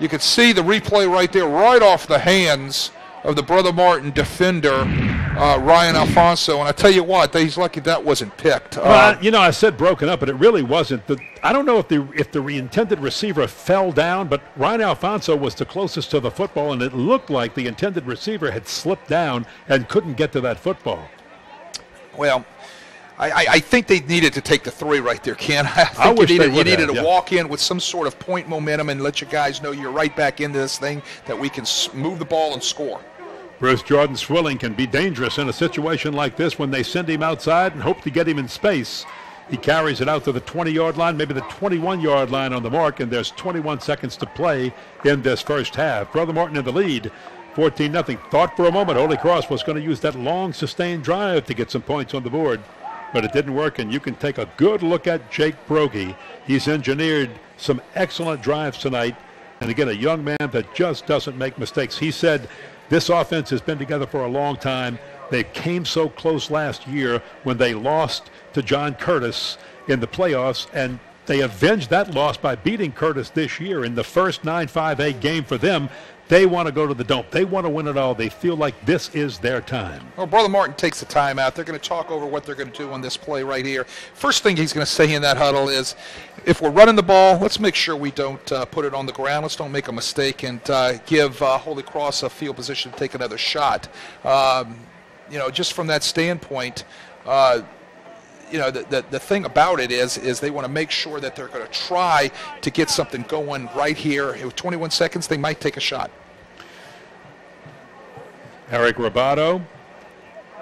You could see the replay right there, right off the hands of the Brother Martin defender, uh, Ryan Alfonso. And I tell you what, he's lucky that wasn't picked. Well, Uh, you know, I said broken up, but it really wasn't. The, I don't know if the if the intended receiver fell down, but Ryan Alfonso was the closest to the football, and it looked like the intended receiver had slipped down and couldn't get to that football. Well, I, I, think they needed to take the three right there, Ken. I think I you needed, you needed have, to yeah. walk in with some sort of point momentum and let you guys know you're right back into this thing, that we can move the ball and score. Bruce Jordan Swilling can be dangerous in a situation like this when they send him outside and hope to get him in space. He carries it out to the 20 yard line, maybe the 21 yard line on the mark, and there's 21 seconds to play in this first half. Brother Martin in the lead, 14 0. Thought for a moment Holy Cross was going to use that long sustained drive to get some points on the board, but it didn't work, and you can take a good look at Jake Brogy. He's engineered some excellent drives tonight, and again, a young man that just doesn't make mistakes. He said, this offense has been together for a long time. They came so close last year when they lost to John Curtis in the playoffs, and they avenged that loss by beating Curtis this year in the first 9-5-8 game for them. They want to go to the Dome. They want to win it all. They feel like this is their time. Well, Brother Martin takes the time out. They're going to talk over what they're going to do on this play right here. First thing he's going to say in that huddle is, if we're running the ball, let's make sure we don't uh, put it on the ground. Let's don't make a mistake and uh, give uh, Holy Cross a field position to take another shot. Um, you know, just from that standpoint, uh, you know, the, the, the thing about it is, is they want to make sure that they're going to try to get something going right here. With 21 seconds, they might take a shot. Eric Rebaudo,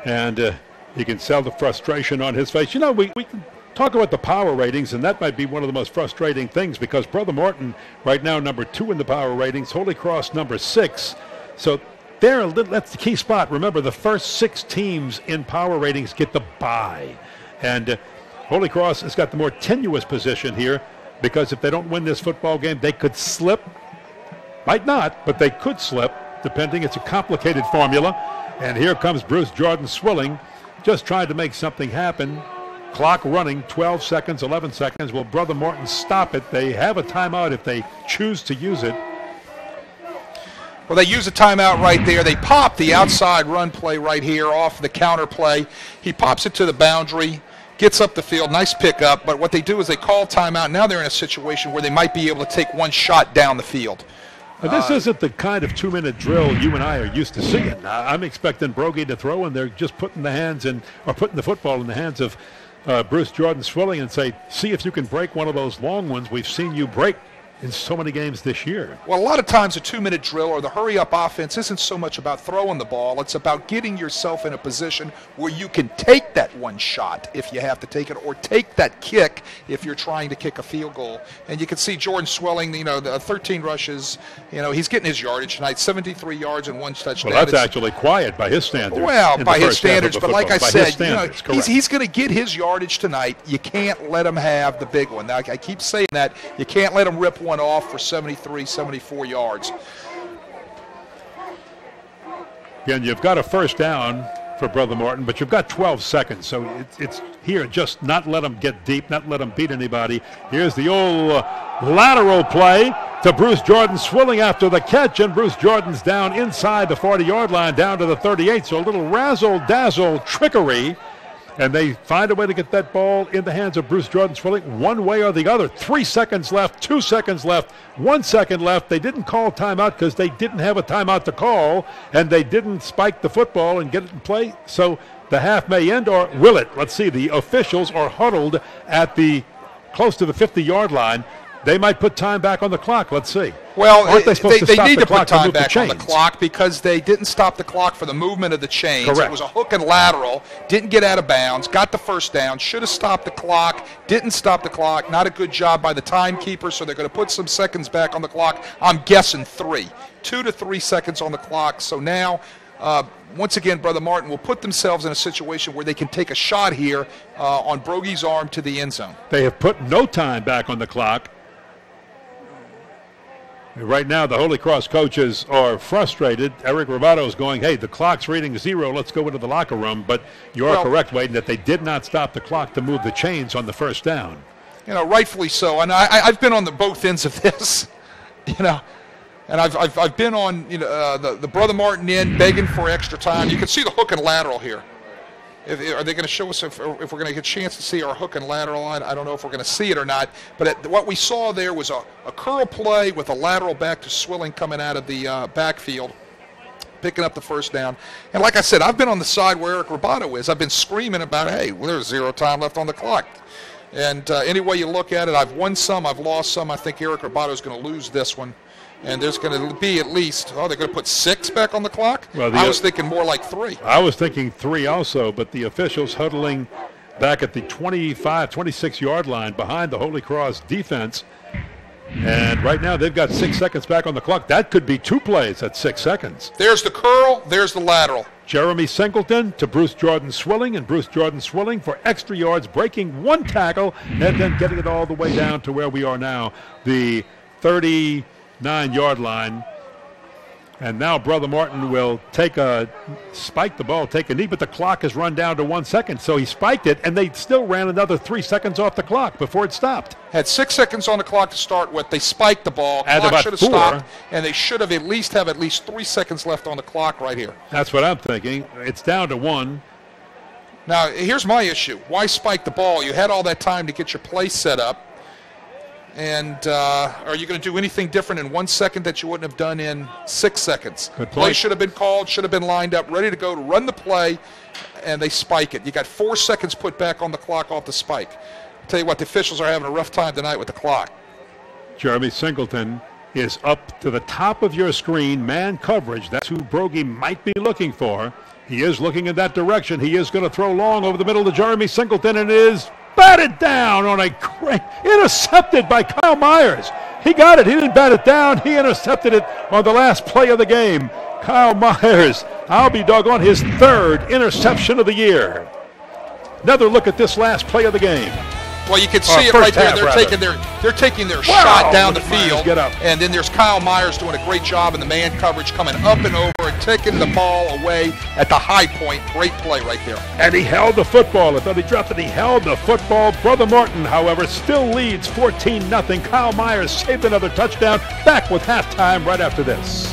and uh, you can sell the frustration on his face. You know, we, we can talk about the power ratings, and that might be one of the most frustrating things because Brother Martin, right now, number two in the power ratings, Holy Cross, number six. So they're a little, that's the key spot. Remember, the first six teams in power ratings get the bye. And uh, Holy Cross has got the more tenuous position here because if they don't win this football game, they could slip. Might not, but they could slip, depending. It's a complicated formula. And here comes Bruce Jordan Swilling, just trying to make something happen. Clock running, 12 seconds, 11 seconds. Will Brother Martin stop it? They have a timeout if they choose to use it. Well, they use a timeout right there. They pop the outside run play right here off the counter play. He pops it to the boundary, gets up the field, nice pickup. But what they do is they call timeout. Now they're in a situation where they might be able to take one shot down the field. Now, this uh, isn't the kind of two-minute drill you and I are used to seeing. I'm expecting Brogy to throw, and they're just putting the hands in, or putting the football in the hands of uh, Bruce Jordan Swilling and say, see if you can break one of those long ones we've seen you break in so many games this year. Well, a lot of times a two-minute drill or the hurry-up offense isn't so much about throwing the ball. It's about getting yourself in a position where you can take that one shot if you have to take it, or take that kick if you're trying to kick a field goal. And you can see Jordan Swilling, you know, the 13 rushes. You know, he's getting his yardage tonight, 73 yards and one touchdown. Well, that's it's, actually quiet by his standards. Well, by his standards, but like I by said, you know, he's, he's going to get his yardage tonight. You can't let him have the big one. Now, I keep saying that. You can't let him rip one one off for 73, 74 yards. Again, you've got a first down for Brother Martin, but you've got 12 seconds. So it's, it's here, just not let them get deep, not let them beat anybody. Here's the old uh, lateral play to Bruce Jordan swilling after the catch, and Bruce Jordan's down inside the 40 yard line, down to the 38. So a little razzle dazzle trickery and they find a way to get that ball in the hands of Bruce Jordan Swilling one way or the other. Three seconds left, two seconds left, one second left. They didn't call timeout because they didn't have a timeout to call, and they didn't spike the football and get it in play. So the half may end, or will it? Let's see. The officials are huddled at the close to the 50 yard line. They might put time back on the clock. Let's see. Well, Aren't they, they, they need the to put time back the on the clock because they didn't stop the clock for the movement of the chains. Correct. It was a hook and lateral. Didn't get out of bounds. Got the first down. Should have stopped the clock. Didn't stop the clock. Not a good job by the timekeeper. So they're going to put some seconds back on the clock. I'm guessing three, two to three seconds on the clock. So now uh, once again, Brother Martin will put themselves in a situation where they can take a shot here uh, on Brogy's arm to the end zone. They have put no time back on the clock. Right now, the Holy Cross coaches are frustrated. Eric Rebaudo is going, hey, the clock's reading zero. Let's go into the locker room. But you are well, correct, Wade, that they did not stop the clock to move the chains on the first down. You know, rightfully so. And I, have been on the both ends of this, you know. And I've, I've, I've been on you know, uh, the, the Brother Martin end begging for extra time. You can see the hook and lateral here. If, are they going to show us if, if we're going to get a chance to see our hook and lateral line? I don't know if we're going to see it or not. But what we saw there was a, a curl play with a lateral back to Swilling coming out of the uh, backfield, picking up the first down. And like I said, I've been on the side where Eric Rebaudo is. I've been screaming about, hey, well, there's zero time left on the clock. And uh, any way you look at it, I've won some, I've lost some. I think Eric Rebaudo is going to lose this one and there's going to be at least oh they're going to put six back on the clock. Well, the, I was thinking more like three. I was thinking three also, but the officials huddling back at the 25, 26 yard line behind the Holy Cross defense. And right now they've got six seconds back on the clock. That could be two plays at six seconds. There's the curl. There's the lateral. Jeremy Singleton to Bruce Jordan Swilling, and Bruce Jordan Swilling for extra yards, breaking one tackle, and then getting it all the way down to where we are now, the 30 nine yard line. And now Brother Martin will take a spike the ball, take a knee, but the clock has run down to one second. So he spiked it, and they still ran another three seconds off the clock before it stopped. Had six seconds on the clock to start with. They spiked the ball. At clock should have stopped, and they should have at least have at least three seconds left on the clock right here. That's what I'm thinking. It's down to one. Now here's my issue: Why spike the ball? You had all that time to get your play set up and uh, are you going to do anything different in one second that you wouldn't have done in six seconds? Good play should have been called, should have been lined up, ready to go to run the play, and they spike it. You got four seconds put back on the clock off the spike. I'll tell you what, the officials are having a rough time tonight with the clock. Jeremy Singleton is up to the top of your screen, man coverage. That's who Brogy might be looking for. He is looking in that direction. He is going to throw long over the middle to Jeremy Singleton, and it is batted down on a great intercepted by Kyle Myers. He got it. He didn't bat it down. He intercepted it on the last play of the game. Kyle Myers, I'll be doggone his third interception of the year. Another look at this last play of the game. Well, you can Uh, see it right there. half, They're rather. taking their they're taking their shot down the look at Myers field, get up. and then there's Kyle Myers doing a great job in the man coverage, coming up and over and taking the ball away at the high point. Great play right there. And he held the football. I thought he dropped it. He held the football. Brother Martin, however, still leads 14 0. Kyle Myers saved another touchdown. Back with halftime right after this.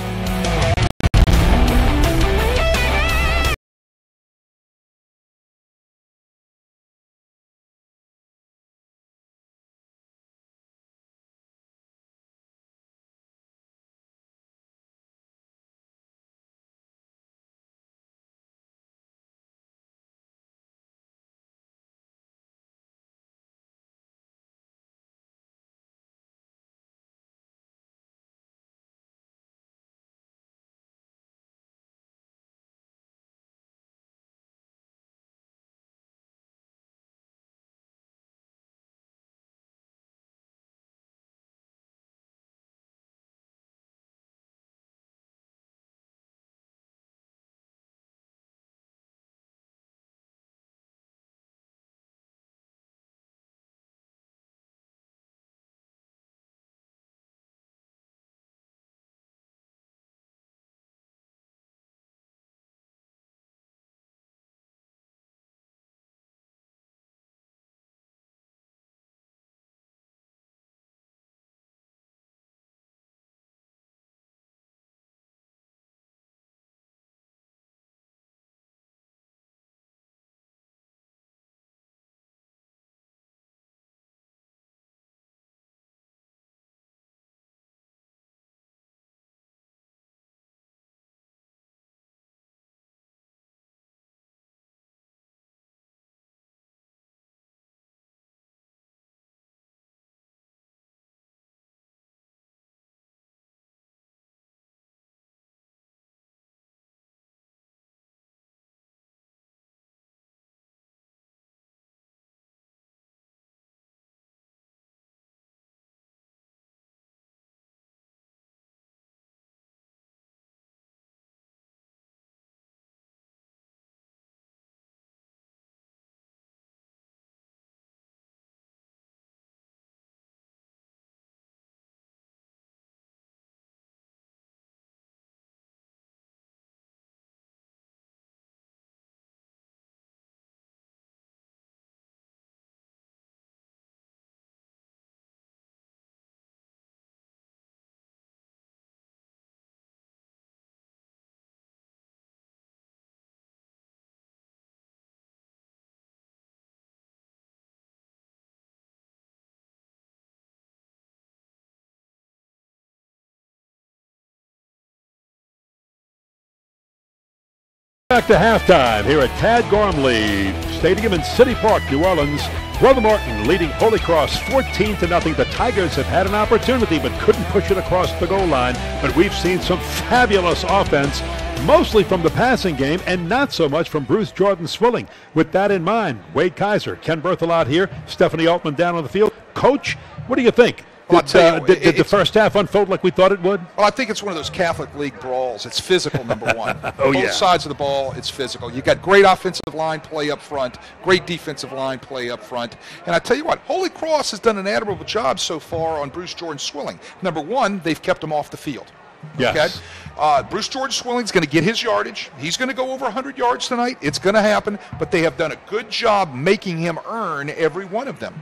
Back to halftime here at Tad Gormley Stadium in City Park, New Orleans. Brother Martin leading Holy Cross 14 to nothing. The Tigers have had an opportunity but couldn't push it across the goal line. But we've seen some fabulous offense, mostly from the passing game and not so much from Bruce Jordan Swilling. With that in mind, Wade Kaiser, Ken Berthelot here, Stephanie Altman down on the field. Coach, what do you think? Well, Did, tell you, uh, did, did the first half unfold like we thought it would? Well, I think it's one of those Catholic League brawls. It's physical, number one. Oh, Both yeah. sides of the ball, it's physical. You got great offensive line play up front, great defensive line play up front. And I tell you what, Holy Cross has done an admirable job so far on Bruce Jordan Swilling. Number one, they've kept him off the field. Yes. Okay? Uh, Bruce Jordan Swilling's going to get his yardage. He's going to go over 100 yards tonight. It's going to happen, but they have done a good job making him earn every one of them.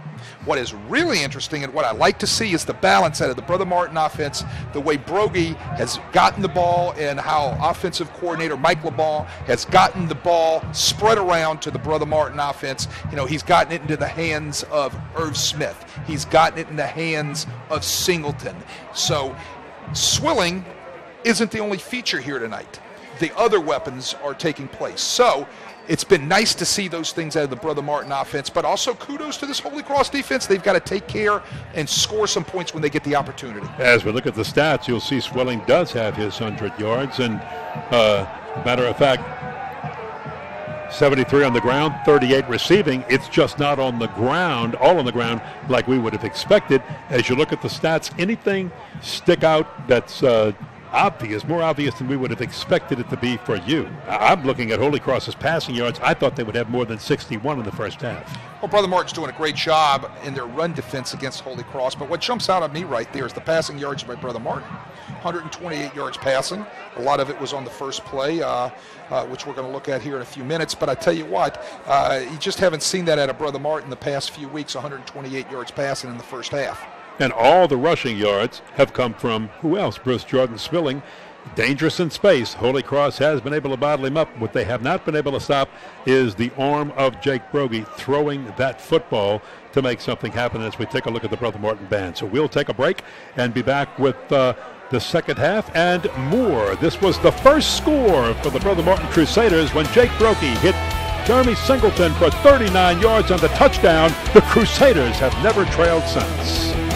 What is really interesting and what I like to see is the balance out of the Brother Martin offense, the way Brogy has gotten the ball and how offensive coordinator Mike LeBon has gotten the ball spread around to the Brother Martin offense. You know, he's gotten it into the hands of Irv Smith. He's gotten it in the hands of Singleton. So Swilling isn't the only feature here tonight. The other weapons are taking place. So it's been nice to see those things out of the Brother Martin offense, but also kudos to this Holy Cross defense. They've got to take care and score some points when they get the opportunity. As we look at the stats, you'll see Swilling does have his 100 yards. And, uh, matter of fact, 73 on the ground, 38 receiving. It's just not on the ground, all on the ground, like we would have expected. As you look at the stats, anything stick out that's uh, obvious, more obvious than we would have expected it to be for you. I'm looking at Holy Cross's passing yards. I thought they would have more than 61 in the first half. Well, Brother Martin's doing a great job in their run defense against Holy Cross, but what jumps out at me right there is the passing yards by Brother Martin. 128 yards passing. A lot of it was on the first play, uh, uh, which we're going to look at here in a few minutes. But I tell you what, uh, you just haven't seen that out of Brother Martin the past few weeks 128 yards passing in the first half. And all the rushing yards have come from who else? Bruce Jordan Swilling. Dangerous in space. Holy Cross has been able to bottle him up. What they have not been able to stop is the arm of Jake Brogy throwing that football to make something happen as we take a look at the Brother Martin band. So we'll take a break and be back with uh, the second half and more. This was the first score for the Brother Martin Crusaders when Jake Brogy hit Jeremy Singleton for 39 yards on the touchdown. The Crusaders have never trailed since.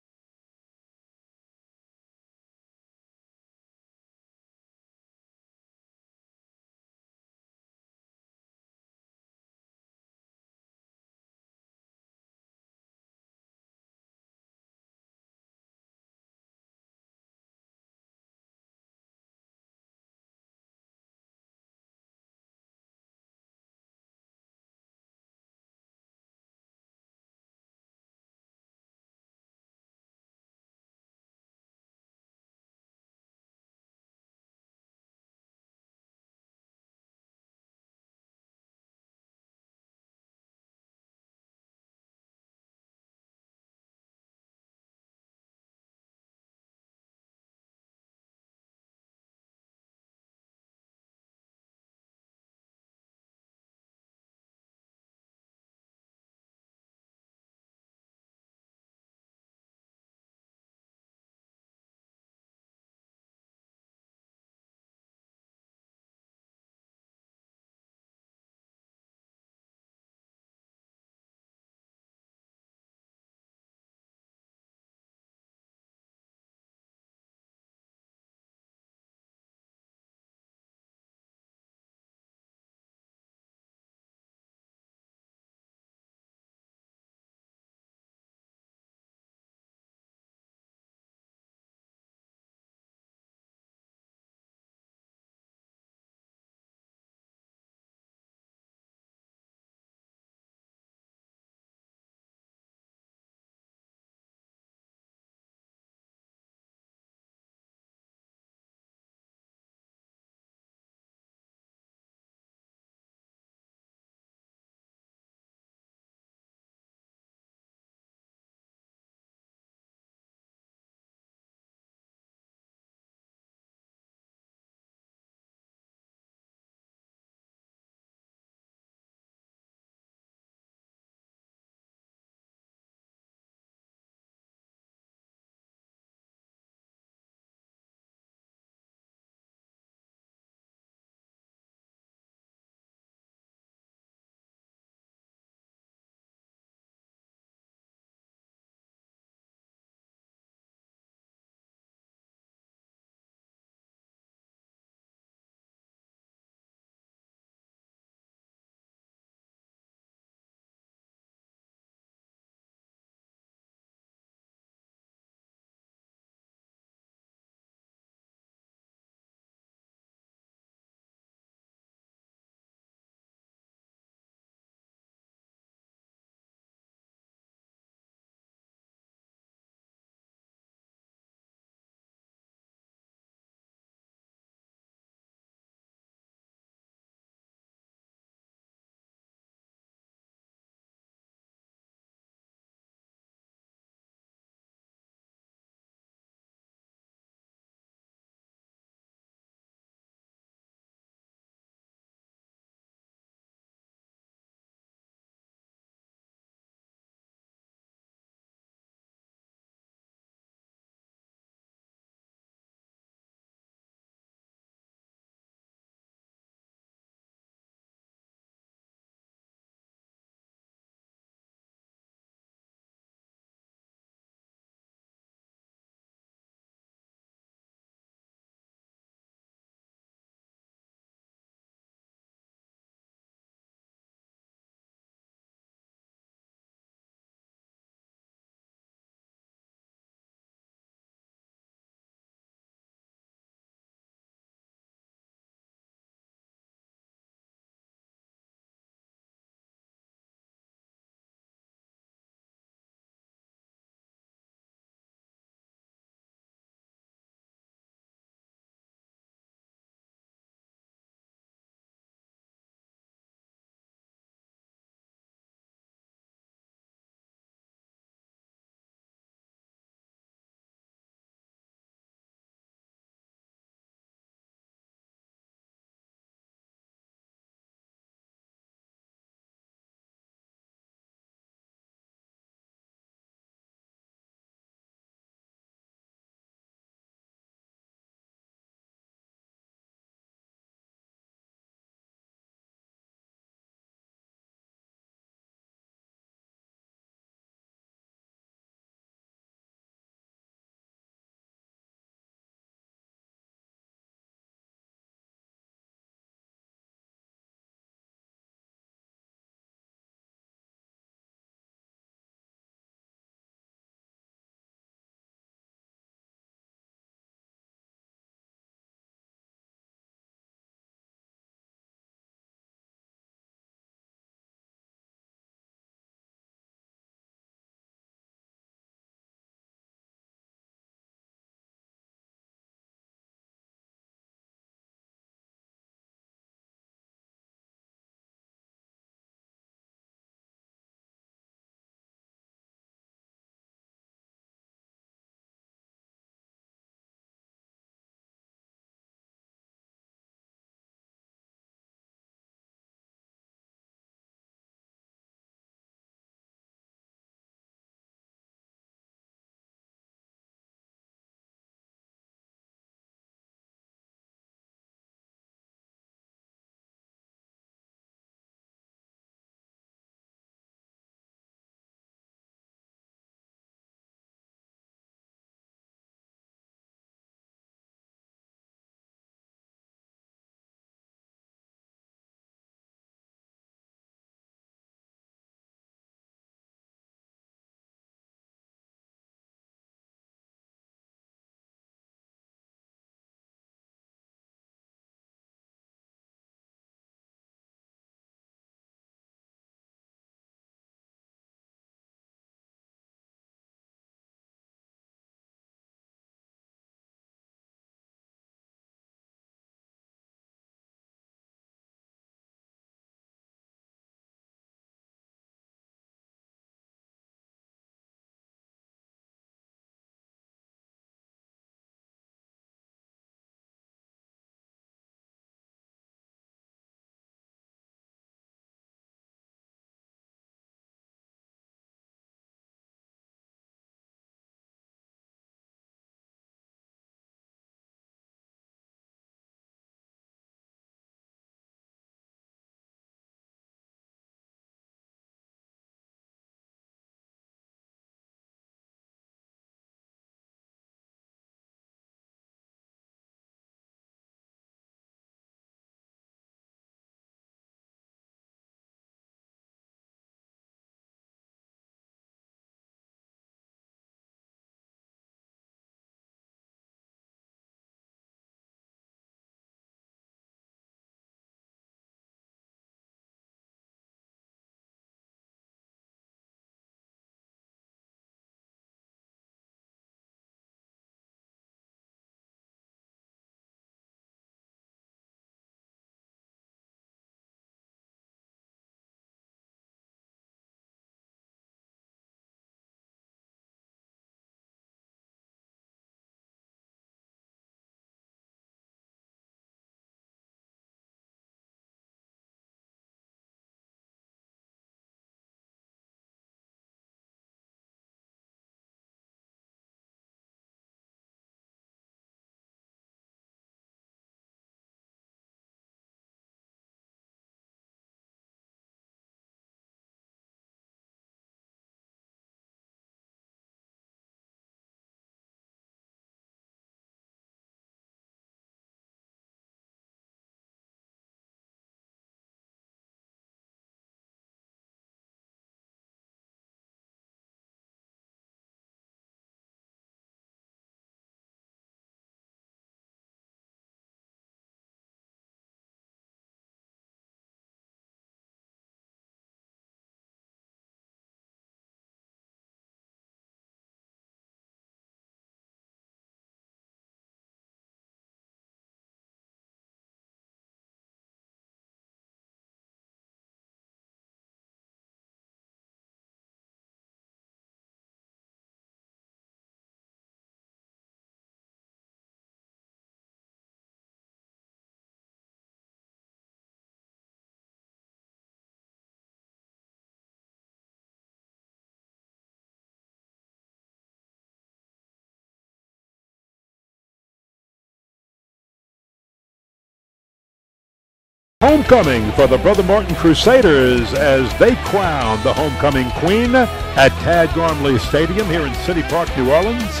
Homecoming for the Brother Martin Crusaders as they crown the homecoming queen at Tad Gormley Stadium here in City Park, New Orleans.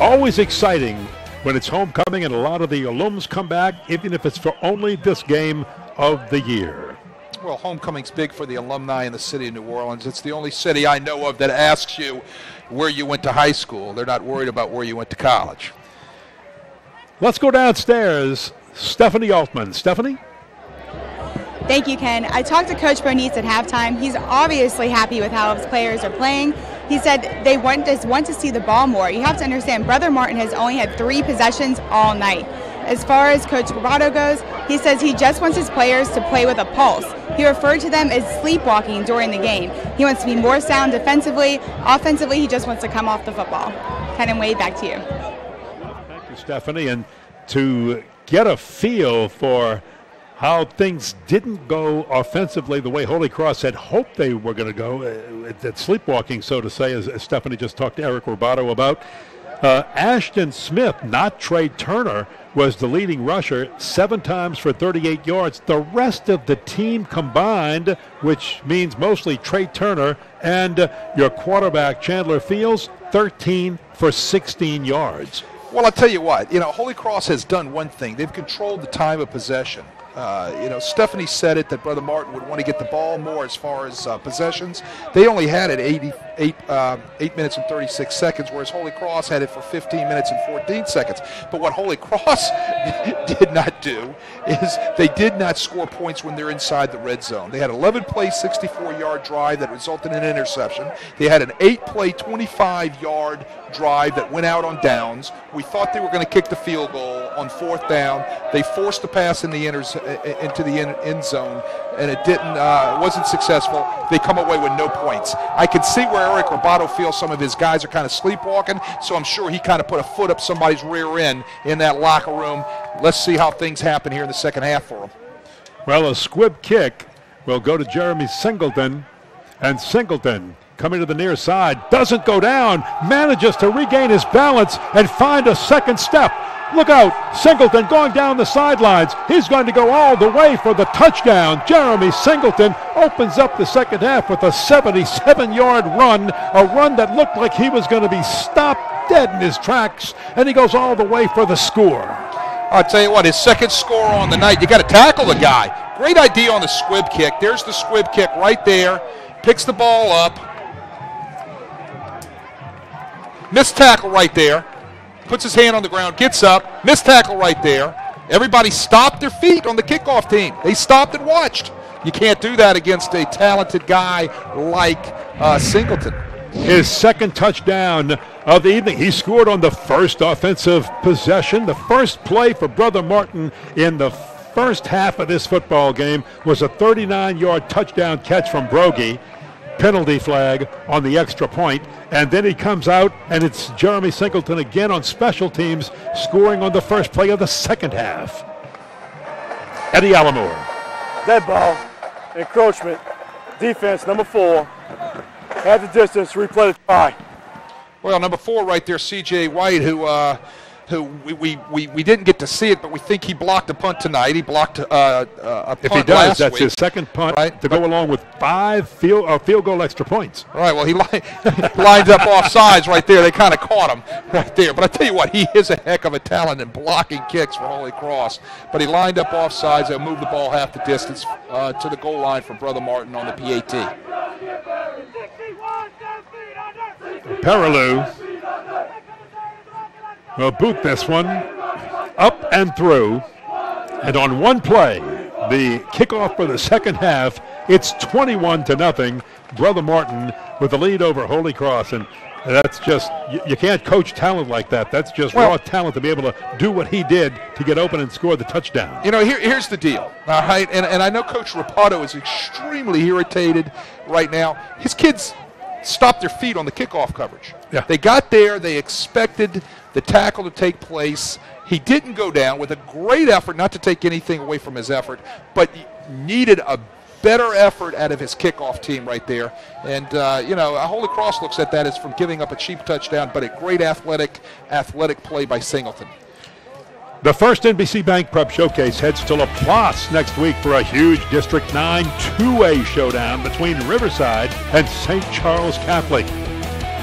Always exciting when it's homecoming and a lot of the alums come back, even if it's for only this game of the year. Well, homecoming's big for the alumni in the city of New Orleans. It's the only city I know of that asks you where you went to high school. They're not worried about where you went to college. Let's go downstairs. Stephanie Altman. Stephanie? Thank you, Ken. I talked to Coach Bonis at halftime. He's obviously happy with how his players are playing. He said they want to, want to see the ball more. You have to understand, Brother Martin has only had three possessions all night. As far as Coach Grotto goes, he says he just wants his players to play with a pulse. He referred to them as sleepwalking during the game. He wants to be more sound defensively. Offensively, he just wants to come off the football. Ken and Wade, back to you. Thank you, Stephanie. And to get a feel for how things didn't go offensively the way Holy Cross had hoped they were going to go, uh, that sleepwalking, so to say, as, Stephanie just talked to Eric Rebaudo about. Uh, Ashton Smith, not Trey Turner, was the leading rusher, seven times for 38 yards. The rest of the team combined, which means mostly Trey Turner and uh, your quarterback Chandler Fields, 13 for 16 yards. Well, I'll tell you what, you know, Holy Cross has done one thing. They've controlled the time of possession. Uh, you know, Stephanie said it that Brother Martin would want to get the ball more as far as uh, possessions. They only had it 88, uh, 8 minutes and 36 seconds, whereas Holy Cross had it for 15 minutes and 14 seconds. But what Holy Cross did not do is they did not score points when they're inside the red zone. They had 11 play, 64 yard drive that resulted in an interception. They had an 8 play, 25 yard drive that went out on downs. We thought they were going to kick the field goal on fourth down. They forced the pass in the inter- into the end zone, and it didn't. Uh, wasn't successful. They come away with no points. I can see where Eric Rebaudo feels some of his guys are kind of sleepwalking, so I'm sure he kind of put a foot up somebody's rear end in that locker room. Let's see how things happen here in the second half for them. Well, a squib kick will go to Jeremy Singleton, and Singleton coming to the near side doesn't go down, manages to regain his balance and find a second step. Look out, Singleton going down the sidelines. He's going to go all the way for the touchdown. Jeremy Singleton opens up the second half with a 77 yard run, a run that looked like he was going to be stopped dead in his tracks, and he goes all the way for the score. I'll tell you what, his second score on the night, you got to tackle the guy. Great idea on the squib kick. There's the squib kick right there. Picks the ball up. Missed tackle right there puts his hand on the ground, gets up, missed tackle right there. Everybody stopped their feet on the kickoff team. They stopped and watched. You can't do that against a talented guy like uh, Singleton. His second touchdown of the evening. He scored on the first offensive possession. The first play for Brother Martin in the first half of this football game was a 39 yard touchdown catch from Brogy penalty flag on the extra point, and then he comes out, and it's Jeremy Singleton again on special teams, scoring on the first play of the second half. Eddie Alamore. Dead ball, encroachment, defense number four, at the distance, replay the try. Well, number four right there, C.J. White, who. Uh, who we, we, we, we, didn't get to see it, but we think he blocked a punt tonight. He blocked uh, uh, a punt If he does, that's week. his second punt right? to go along with five field uh, field goal extra points. All right. Well, he li- lined up off sides right there. They kind of caught him right there. But I tell you what, he is a heck of a talent in blocking kicks for Holy Cross. But he lined up off sides and moved the ball half the distance uh, to the goal line for Brother Martin on the PAT. Perilou will boot this one up and through. And on one play, the kickoff for the second half, it's 21 to nothing. Brother Martin with the lead over Holy Cross. And that's just, you, you can't coach talent like that. That's just Well- raw talent to be able to do what he did to get open and score the touchdown. You know, here, here's the deal, all right? And, and I know Coach Rebaudo is extremely irritated right now. His kids stopped their feet on the kickoff coverage. Yeah. They got there, they expected the tackle to take place. He didn't go down with a great effort, not to take anything away from his effort, but needed a better effort out of his kickoff team right there. And, uh, you know, Holy Cross looks at that as from giving up a cheap touchdown, but a great athletic, athletic play by Singleton. The first NBC Bank Prep Showcase heads to La Laplace next week for a huge District 9 2A showdown between Riverside and St. Charles Catholic.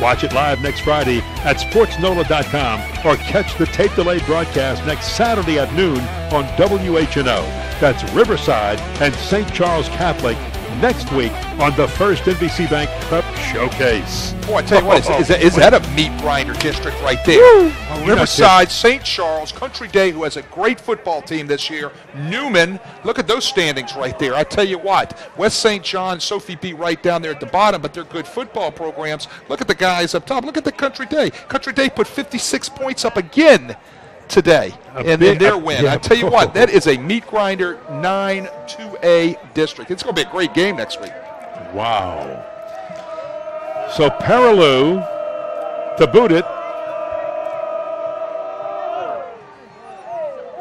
Watch it live next Friday at sportsnola.com or catch the tape delayed broadcast next Saturday at noon on WHNO. That's Riverside and St. Charles Catholic next week on the first NBC Bank Prep Showcase. Boy, I tell you what, is, is, that, is that a meat grinder district right there? Riverside, St. Charles, Country Day, who has a great football team this year, Newman. Look at those standings right there. I tell you what, West St. John, Sophie B right down there at the bottom, but they're good football programs. Look at the guys up top. Look at the Country Day. Country Day put 56 points up again today in, in, their win. I tell you what, that is a meat grinder 9 2A district. It's going to be a great game next week. Wow. So Perilou to boot it.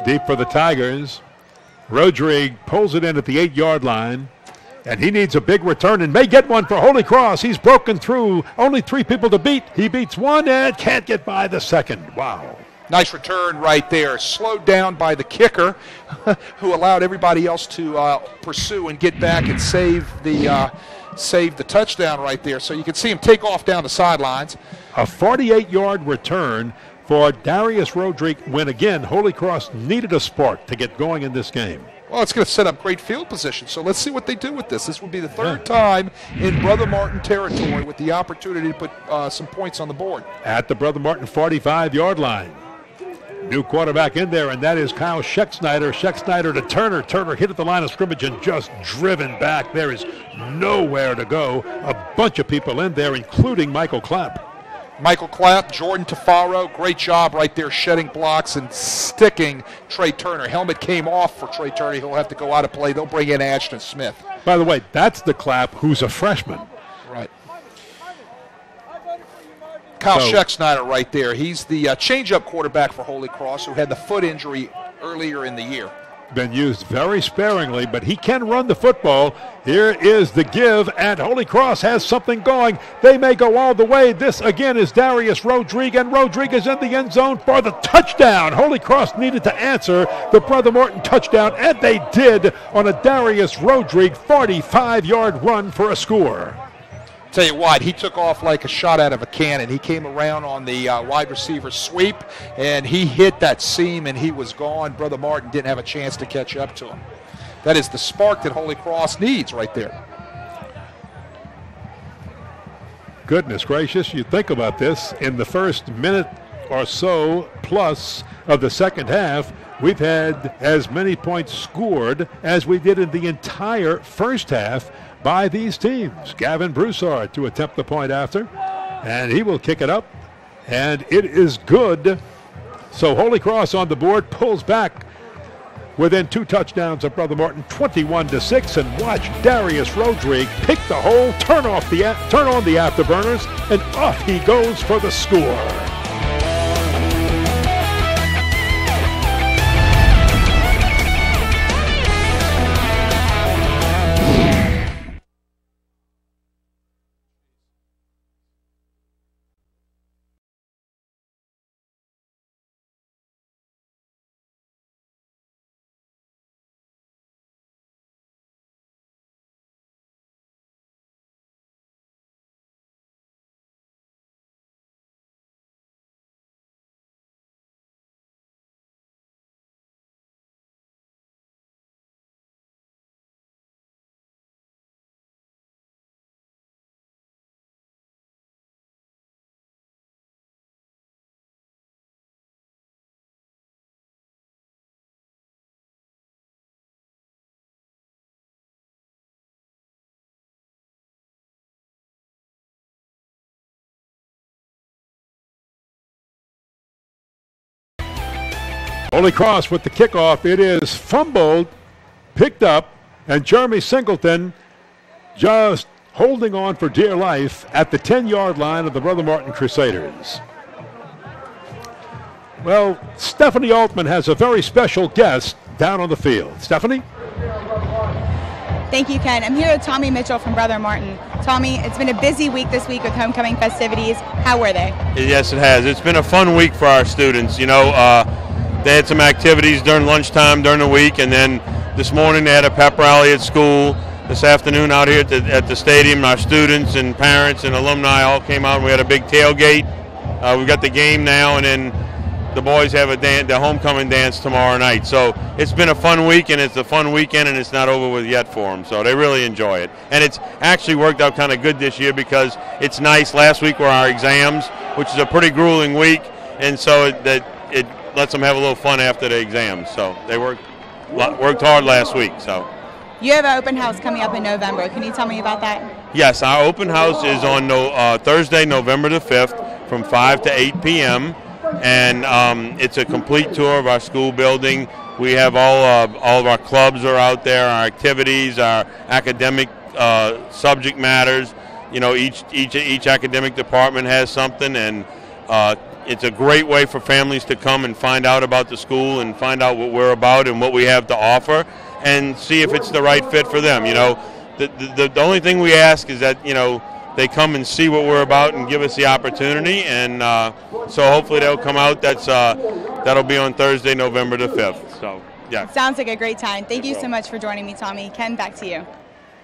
Deep for the Tigers. Rodrigue pulls it in at the eight yard line. And he needs a big return and may get one for Holy Cross. He's broken through. Only three people to beat. He beats one and can't get by the second. Wow. Nice return right there. Slowed down by the kicker, who allowed everybody else to uh, pursue and get back and save the uh, save the touchdown right there. So you can see him take off down the sidelines. A 48-yard return for Darius Rodrigue when again Holy Cross needed a spark to get going in this game. Well, it's going to set up great field position. So let's see what they do with this. This will be the third time in Brother Martin territory with the opportunity to put uh, some points on the board. At the Brother Martin 45 yard line. New quarterback in there, and that is Kyle Schexnayder. Schexnayder to Turner. Turner hit at the line of scrimmage and just driven back. There is nowhere to go. A bunch of people in there, including Michael Clapp. Michael Clapp, Jordan Tafaro, great job right there shedding blocks and sticking Trey Turner. Helmet came off for Trey Turner. He'll have to go out of play. They'll bring in Ashton Smith. By the way, that's the Clapp who's a freshman. Right. Kyle so, Schexnayder right there. He's the uh, change-up quarterback for Holy Cross who had the foot injury earlier in the year. Been used very sparingly, but he can run the football. Here is the give, and Holy Cross has something going. They may go all the way. This again is Darius Rodriguez, and Rodriguez in the end zone for the touchdown. Holy Cross needed to answer the Brother Martin touchdown, and they did on a Darius Rodriguez 45 yard run for a score. Tell you what, he took off like a shot out of a cannon. He came around on the uh, wide receiver sweep, and he hit that seam, and he was gone. Brother Martin didn't have a chance to catch up to him. That is the spark that Holy Cross needs right there. Goodness gracious, you think about this. In the first minute or so plus of the second half, we've had as many points scored as we did in the entire first half by these teams. Gavin Broussard to attempt the point after, and he will kick it up, and it is good. So Holy Cross on the board pulls back within two touchdowns of Brother Martin, 21 to six, and watch Darius Rodrigue pick the hole, turn off the turn on the afterburners, and off he goes for the score. Holy Cross with the kickoff. It is fumbled, picked up, and Jeremy Singleton just holding on for dear life at the 10 yard line of the Brother Martin Crusaders. Well, Stephanie Altman has a very special guest down on the field. Stephanie? Thank you, Ken. I'm here with Tommy Mitchell from Brother Martin. Tommy, it's been a busy week this week with homecoming festivities. How were they? Yes, it has. It's been a fun week for our students. You know, uh, they had some activities during lunchtime during the week, and then this morning they had a pep rally at school. This afternoon out here at the, at the stadium, our students and parents and alumni all came out. and We had a big tailgate. Uh, we got the game now, and then the boys have a dan- the homecoming dance tomorrow night. So it's been a fun week, and it's a fun weekend, and it's not over with yet for them. So they really enjoy it, and it's actually worked out kind of good this year because it's nice. Last week were our exams, which is a pretty grueling week, and so it, that it lets them have a little fun after the exam. So they worked worked hard last week. So. You have an open house coming up in November. Can you tell me about that? Yes, our open house is on no, uh, Thursday, November the 5th from 5 to 8 p.m. And um, it's a complete tour of our school building. We have all, uh, all of our clubs are out there, our activities, our academic uh, subject matters. You know, each, each, each academic department has something, and uh, it's a great way for families to come and find out about the school and find out what we're about and what we have to offer and see if it's the right fit for them. You know, the, the, the only thing we ask is that, you know, they come and see what we're about and give us the opportunity. And uh, so hopefully they'll come out. That's uh, That'll be on Thursday, November the 5th. So, yeah. Sounds like a great time. Thank you so much for joining me, Tommy. Ken, back to you.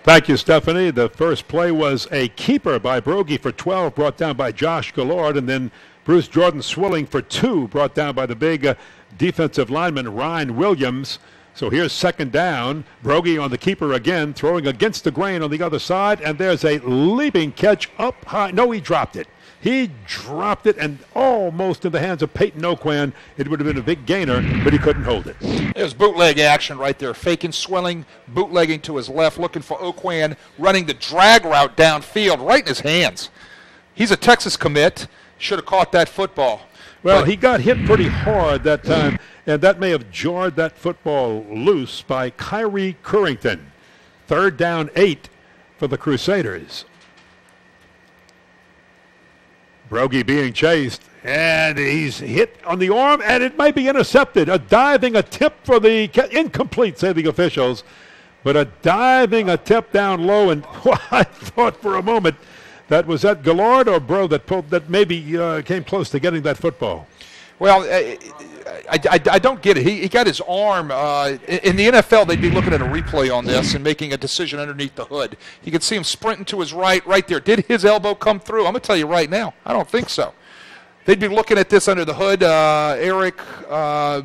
Thank you, Stephanie. The first play was a keeper by Brogy for 12, brought down by Josh Gallard, and then Bruce Jordan Swilling for two, brought down by the big uh, defensive lineman Ryan Williams. So here's second down. Brogy on the keeper again, throwing against the grain on the other side, and there's a leaping catch up high. No, he dropped it. He dropped it and almost in the hands of Peyton Oquan. It would have been a big gainer, but he couldn't hold it. It was bootleg action right there. Faking, Swilling, bootlegging to his left, looking for Oquan, running the drag route downfield right in his hands. He's a Texas commit. Should have caught that football. Well, he got hit pretty hard that time, and that may have jarred that football loose by Kyrie Currington. Third down, eight for the Crusaders. Brogy being chased, and he's hit on the arm, and it might be intercepted. A diving attempt for the incomplete, say the officials, but a diving attempt down low, and I thought for a moment that was that Gallard or Bro that pulled that maybe uh, came close to getting that football. Well, I, I, I don't get it. He, he got his arm. Uh, in the NFL, they'd be looking at a replay on this and making a decision underneath the hood. You could see him sprinting to his right, right there. Did his elbow come through? I'm going to tell you right now, I don't think so. They'd be looking at this under the hood. Uh, Eric uh,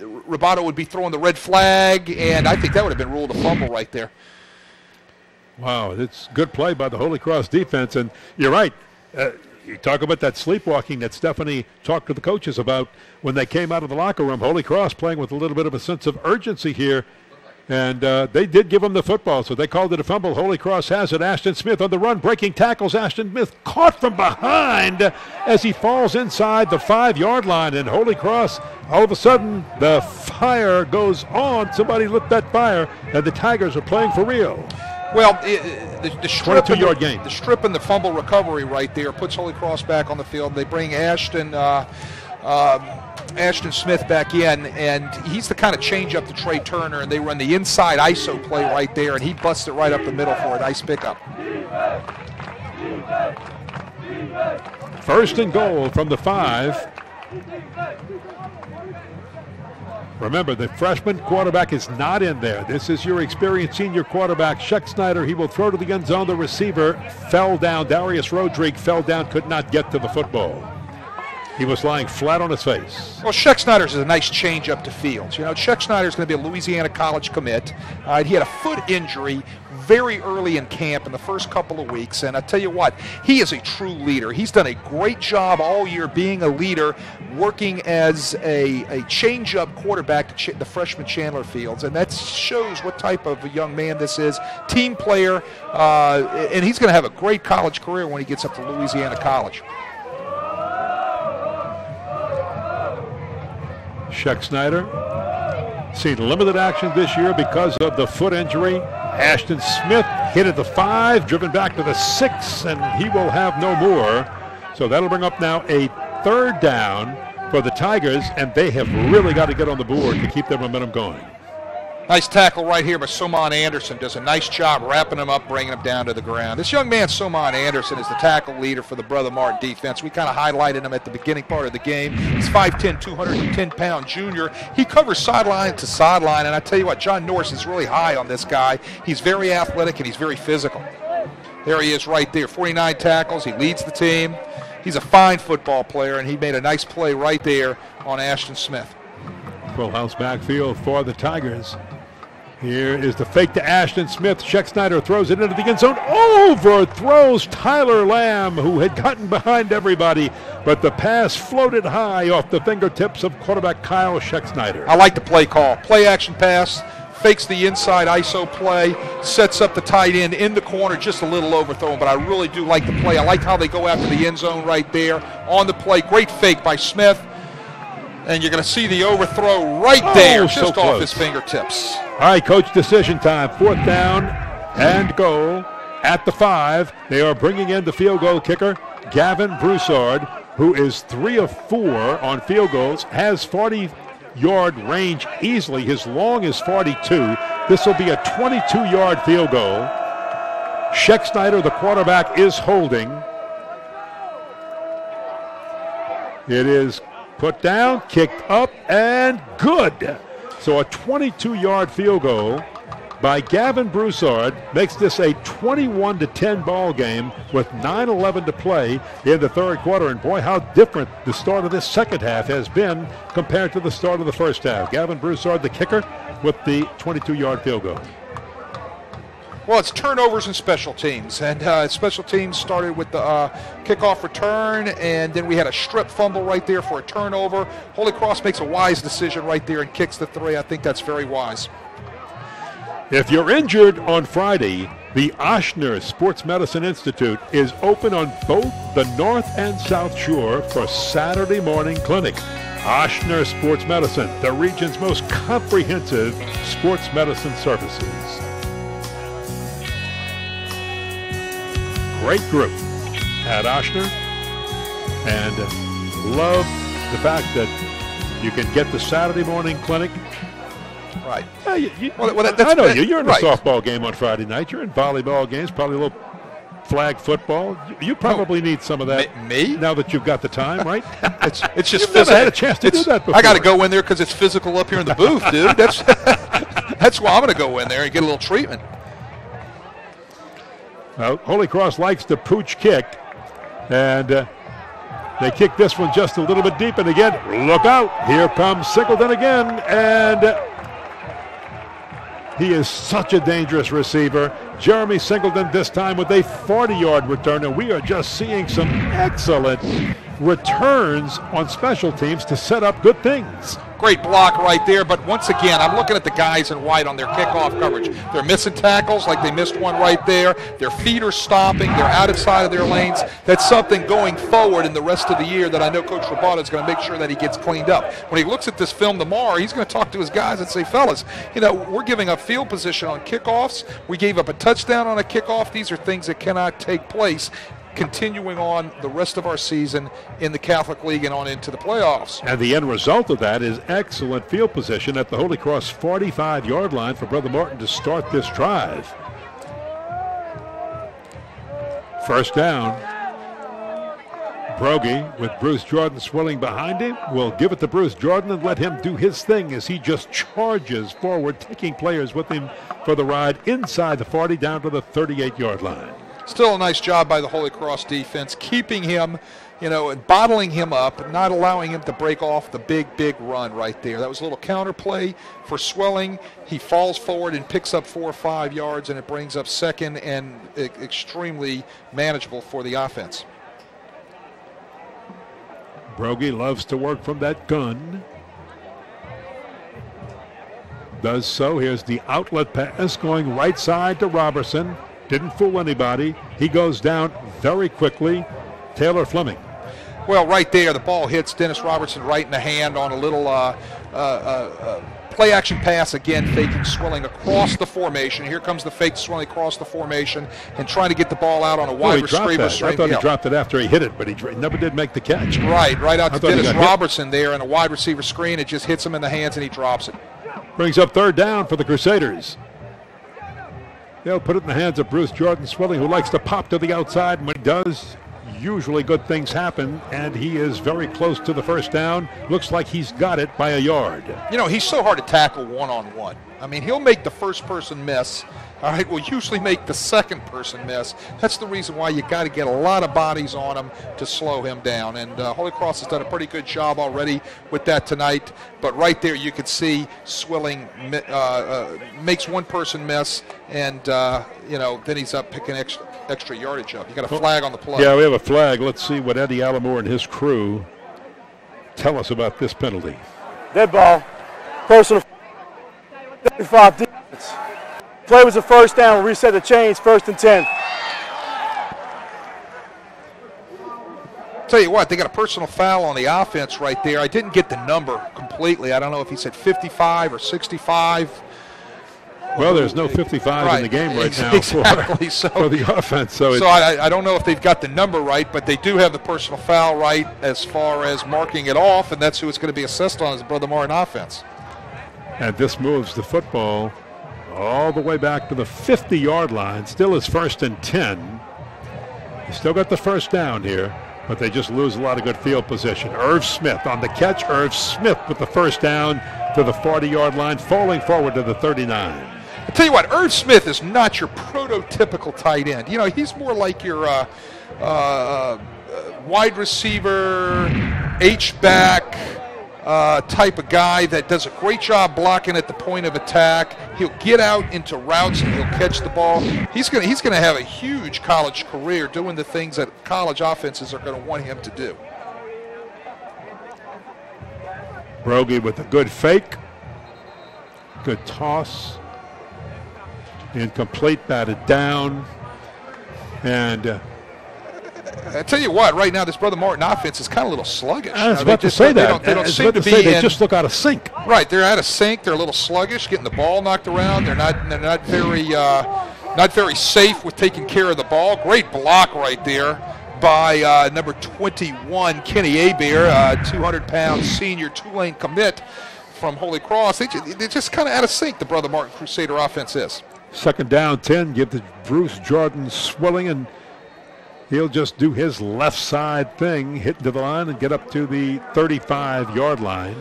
Rebaudo would be throwing the red flag, and I think that would have been ruled a fumble right there. Wow, it's good play by the Holy Cross defense, and you're right. Uh, you talk about that sleepwalking that Stephanie talked to the coaches about when they came out of the locker room. Holy Cross playing with a little bit of a sense of urgency here. And uh, they did give him the football, so they called it a fumble. Holy Cross has it. Ashton Smith on the run, breaking tackles. Ashton Smith caught from behind as he falls inside the five yard line. And Holy Cross, all of a sudden, the fire goes on. Somebody lit that fire, and the Tigers are playing for real. Well, it, the, the strip and yard the, gain. The strip and the fumble recovery right there puts Holy Cross back on the field. They bring Ashton. Uh, um, Ashton Smith back in, and he's the kind of change up to Trey Turner, and they run the inside ISO play right there, and he busts it right up the middle for a nice pickup. First and goal from the five. Remember, the freshman quarterback is not in there. This is your experienced senior quarterback, Schexnayder. He will throw to the end zone. The receiver fell down. Darius Rodrigue fell down, could not get to the football. He was lying flat on his face. Well, Schexnayder's is a nice change up to Fields. You know, Schexnayder's going to be a Louisiana College commit. Uh, he had a foot injury very early in camp in the first couple of weeks, and I tell you what, he is a true leader. He's done a great job all year being a leader, working as a, a change-up quarterback to ch- the freshman Chandler Fields, and that shows what type of a young man this is. Team player, uh, and he's going to have a great college career when he gets up to Louisiana College. Schexnayder seen limited action this year because of the foot injury. Ashton Smith hit at the five, driven back to the six, and he will have no more. So that'll bring up now a third down for the Tigers, and they have really got to get on the board to keep their momentum going. Nice tackle right here by Soman Anderson. Does a nice job wrapping him up, bringing him down to the ground. This young man, Soman Anderson, is the tackle leader for the Brother Martin defense. We kind of highlighted him at the beginning part of the game. He's 5'10", 210 pound junior. He covers sideline to sideline, and I tell you what, John Norris is really high on this guy. He's very athletic and he's very physical. There he is right there, 49 tackles. He leads the team. He's a fine football player, and he made a nice play right there on Ashton Smith. Full house backfield for the Tigers. Here is the fake to Ashton Smith. Schexnayder throws it into the end zone. Overthrows Tyler Lamb, who had gotten behind everybody, but the pass floated high off the fingertips of quarterback Kyle Schexnayder. I like the play call. Play action pass, fakes the inside ISO play, sets up the tight end in the corner, just a little overthrown, but I really do like the play. I like how they go after the end zone right there on the play. Great fake by Smith. And you're going to see the overthrow right there, Oh, just so off close. his fingertips. All right, coach, decision time. Fourth down and goal at the five. They are bringing in the field goal kicker, Gavin Broussard, who is three of four on field goals, has 40 yard range easily. His long is 42. This will be a 22 yard field goal. Scheck the quarterback, is holding. It is put down, kicked up, and good. So a 22 yard field goal by Gavin Broussard makes this a 21 to 10 ball game with 9-11 to play in the third quarter. And boy, how different the start of this second half has been compared to the start of the first half. Gavin Broussard, the kicker, with the 22 yard field goal. Well, it's turnovers and special teams, and uh, special teams started with the uh, kickoff return, and then we had a strip fumble right there for a turnover. Holy Cross makes a wise decision right there and kicks the three. I think that's very wise. If you're injured on Friday, the Ochsner Sports Medicine Institute is open on both the North and South Shore for Saturday morning clinic. Ochsner Sports Medicine, the region's most comprehensive sports medicine services. Great group at Ochsner, and love the fact that you can get the Saturday morning clinic Right. yeah, you, you, Well, well, that- I know you. You're in right. a softball game on Friday night. You're in volleyball games, probably a little flag football. You, probably need some of that. Me-? Now that you've got the time, right? It's it's just You've never had a chance to do It's- that I got to go in there because it's physical up here in the booth, dude. That's that's why I'm going to go in there and get a little treatment. Well, Holy Cross likes the pooch kick, and uh, they kick this one just a little bit deep. And again, look out! Here comes Singleton again, and uh, he is such a dangerous receiver. Jeremy Singleton this time with a 40-yard return, and we are just seeing some excellent returns on special teams to set up good things. Great block right there, but once again, I'm looking at the guys in white on their kickoff coverage. They're missing tackles like they missed one right there. Their feet are stomping. They're out outside of their lanes. That's something going forward in the rest of the year that I know Coach Rebaudo is going to make sure that he gets cleaned up. When he looks at this film tomorrow, he's going to talk to his guys and say, fellas, you know, we're giving up field position on kickoffs. We gave up a touchdown on a kickoff. These are things that cannot take place continuing on the rest of our season in the Catholic League and on into the playoffs. And the end result of that is excellent field position at the Holy Cross 45 yard line for Brother Martin to start this drive. First down. Brogy with Bruce Jordan Swilling behind him will give it to Bruce Jordan and let him do his thing as he just charges forward, taking players with him for the ride inside the 40 down to the 38 yard line. Still a nice job by the Holy Cross defense, keeping him, you know, and bottling him up, not allowing him to break off the big, big run right there. That was a little counter play for Swilling. He falls forward and picks up four or five yards, and it brings up second and extremely manageable for the offense. Brogy loves to work from that gun. Does so. Here's the outlet pass going right side to Robertson. Didn't fool anybody. He goes down very quickly. Taylor Fleming. Well, right there, the ball hits Dennis Robertson right in the hand on a little uh, uh, uh, uh, play action pass again, faking Swilling across the formation. Here comes the fake Swilling across the formation and trying to get the ball out on a Oh, wide receiver. that. I thought yeah. he dropped it after he hit it, but he never did make the catch. Right, right out I to Dennis got hit. Robertson there and a wide receiver screen. It just hits him in the hands and he drops it. Brings up third down for the Crusaders. They'll put it in the hands of Bruce Jordan Swilling, who likes to pop to the outside. And when he does, usually good things happen, and he is very close to the first down. Looks like he's got it by a yard. You know, he's so hard to tackle one on one. I mean, he'll make the first person miss. All right, will usually make the second person miss. That's the reason why you got to get a lot of bodies on him to slow him down. And uh, Holy Cross has done a pretty good job already with that tonight. But right there, you could see Swilling uh, uh, makes one person miss, and uh, you know then he's up picking extra, extra yardage up. You got a flag on the play. Yeah, we have a flag. Let's see what Eddie Alamore and his crew tell us about this penalty. Dead ball. Personal. 35 defense. Play was a first down. Reset the chains. First and 10. Tell you what, they got a personal foul on the offense right there. I didn't get the number completely. I don't know if he said 55 or 65. Well, there's no 55 in the game right now exactly. for, So- for the offense. So, So I, I don't know if they've got the number right, but they do have the personal foul right as far as marking it off, and that's who it's going to be assessed on as Brother Martin offense. and this moves the football all the way back to the 50 yard line. Still is first and 10. Still got the first down here, but they just lose a lot of good field position. Irv Smith on the catch. Irv Smith with the first down to the 40 yard line, falling forward to the 39. I tell you what, Irv Smith is not your prototypical tight end. You know, he's more like your uh, uh, uh, wide receiver, H back uh, type of guy that does a great job blocking at the point of attack. He'll get out into routes and he'll catch the ball. He's gonna he's gonna have a huge college career doing the things that college offenses are going to want him to do. Brogy with a good fake. Good toss. Incomplete, batted down. And uh, I tell you what, right now this Brother Martin offense is kind of a little sluggish. I was about to just- say they that. don't- They don't, seem to be they in- just look out of sync. Right, they're out of sync. They're a little sluggish, getting the ball knocked around. They're not they're not very uh, not very safe with taking care of the ball. Great block right there by uh, number 21 Kenny Abear, uh, 200 pound senior Tulane commit from Holy Cross. They just, they're just kind of out of sync. The Brother Martin Crusader offense is. Second down, 10. Give to Bruce Jordan Swilling, and he'll just do his left side thing, hit into the line, and get up to the 35 yard line.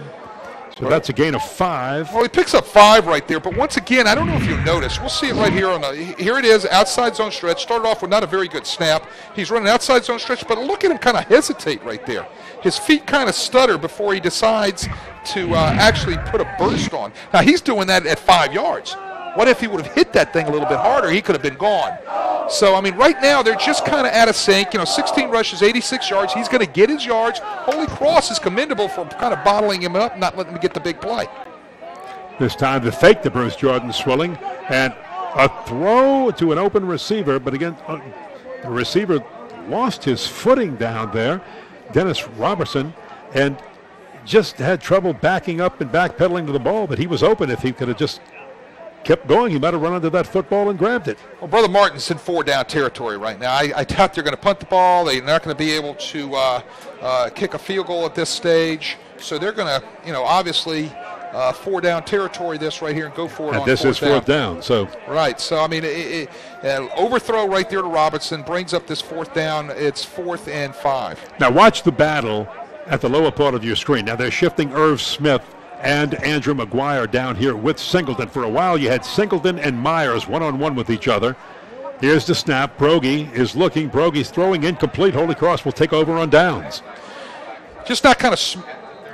So that's a gain of five. Well, he picks up five right there, but once again, I don't know if you noticed. We'll see it right here on the. Here it is, outside zone stretch. Started off with not a very good snap. He's running outside zone stretch, but look at him kind of hesitate right there. His feet kind of stutter before he decides to uh, actually put a burst on. Now he's doing that at five yards. What if he would have hit that thing a little bit harder? He could have been gone. So, I mean, right now they're just kind of out of sync. You know, 16 rushes, 86 yards. He's going to get his yards. Holy Cross is commendable for kind of bottling him up, not letting him get the big play. This time to fake the Bruce Jordan Swilling, and a throw to an open receiver, but again, uh, the receiver lost his footing down there, Dennis Robertson, and just had trouble backing up and backpedaling to the ball, but he was open if he could have just kept going. He might have run under that football and grabbed it. Well, Brother Martin's in four down territory right now. I, I doubt they're going to punt the ball. They're not going to be able to uh, uh, kick a field goal at this stage. So they're going to, you know, obviously uh, four down territory this right here and go for it And this fourth is fourth down. So Right. So I mean, it, it, uh, overthrow right there to Robinson brings up this fourth down. It's fourth and five. now watch the battle at the lower part of your screen. Now they're shifting Irv Smith and Andrew McGuire down here with Singleton. For a while, you had Singleton and Myers one on one with each other. Here's the snap. Brogy is looking. Brogy's throwing incomplete. Holy Cross will take over on downs. Just not kind of. Sm-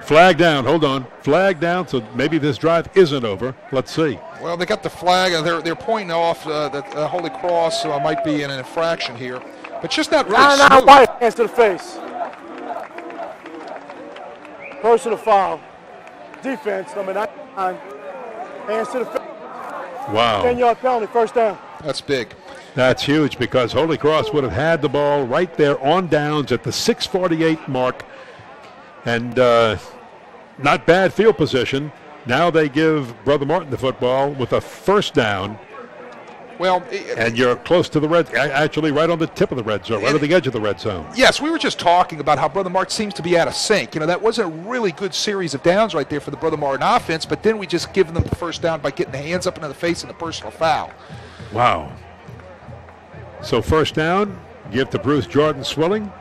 Flag down. Hold on. Flag down. So maybe this drive isn't over. Let's see. well, they got the flag. and They're they're pointing off uh, that uh, Holy Cross uh, might be in an infraction here, but just not really. Nine, nine, smooth. white. Hands to the face. Personal foul. Defense, number nine. Hands to the face. 10 Wow. yard penalty. First down. That's big. That's huge because Holy Cross would have had the ball right there on downs at the 648 mark. And uh, not bad field position. Now they give Brother Martin the football with a first down, Well, i- and you're close to the red, actually right on the tip of the red zone, right on the edge of the red zone. Yes, we were just talking about how Brother Martin seems to be out of sync. You know, that wasn't a really good series of downs right there for the Brother Martin offense, but then we just give them the first down by getting the hands up into the face and the personal foul. Wow. So first down, give to Bruce Jordan Swilling.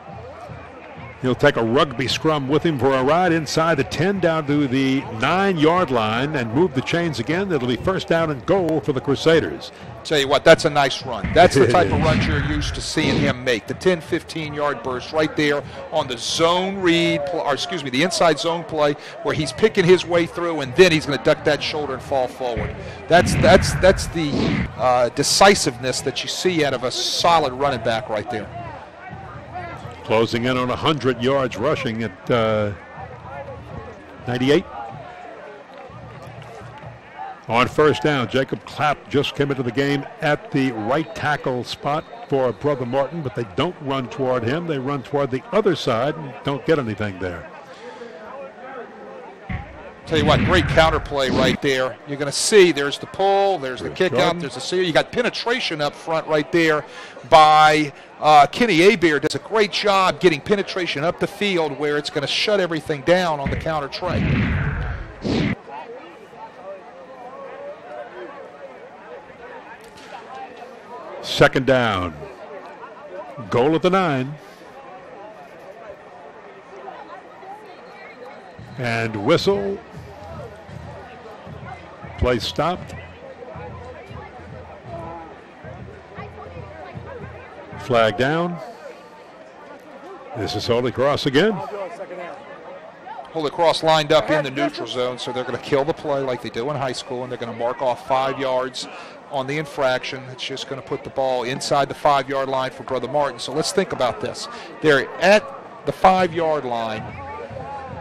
He'll take a rugby scrum with him for a ride inside the 10 down to the 9 yard line and move the chains again. It'll be first down and goal for the Crusaders. Tell you what, that's a nice run. That's the type of run you're used to seeing him make. The 10, 15 yard burst right there on the zone read, or excuse me, the inside zone play where he's picking his way through and then he's going to duck that shoulder and fall forward. That's that's that's the uh, decisiveness that you see out of a solid running back right there. Closing in on 100 yards rushing at uh, 98. On first down, Jacob Clapp just came into the game at the right tackle spot for Brother Martin, but they don't run toward him. They run toward the other side and don't get anything there. Tell you what, great counterplay right there. You're going to see there's the pull, there's the kick out, there's the sear. You got penetration up front right there by uh, Kenny Aber. Does a great job getting penetration up the field where it's going to shut everything down on the counter trey. Second down. Goal at the nine. And whistle. Play stopped. Flag down. This is Holy Cross again. Holy Cross lined up in the neutral zone, so they're going to kill the play like they do in high school, and they're going to mark off five yards on the infraction. It's just going to put the ball inside the five yard line for Brother Martin. So let's think about this. They're at the five yard line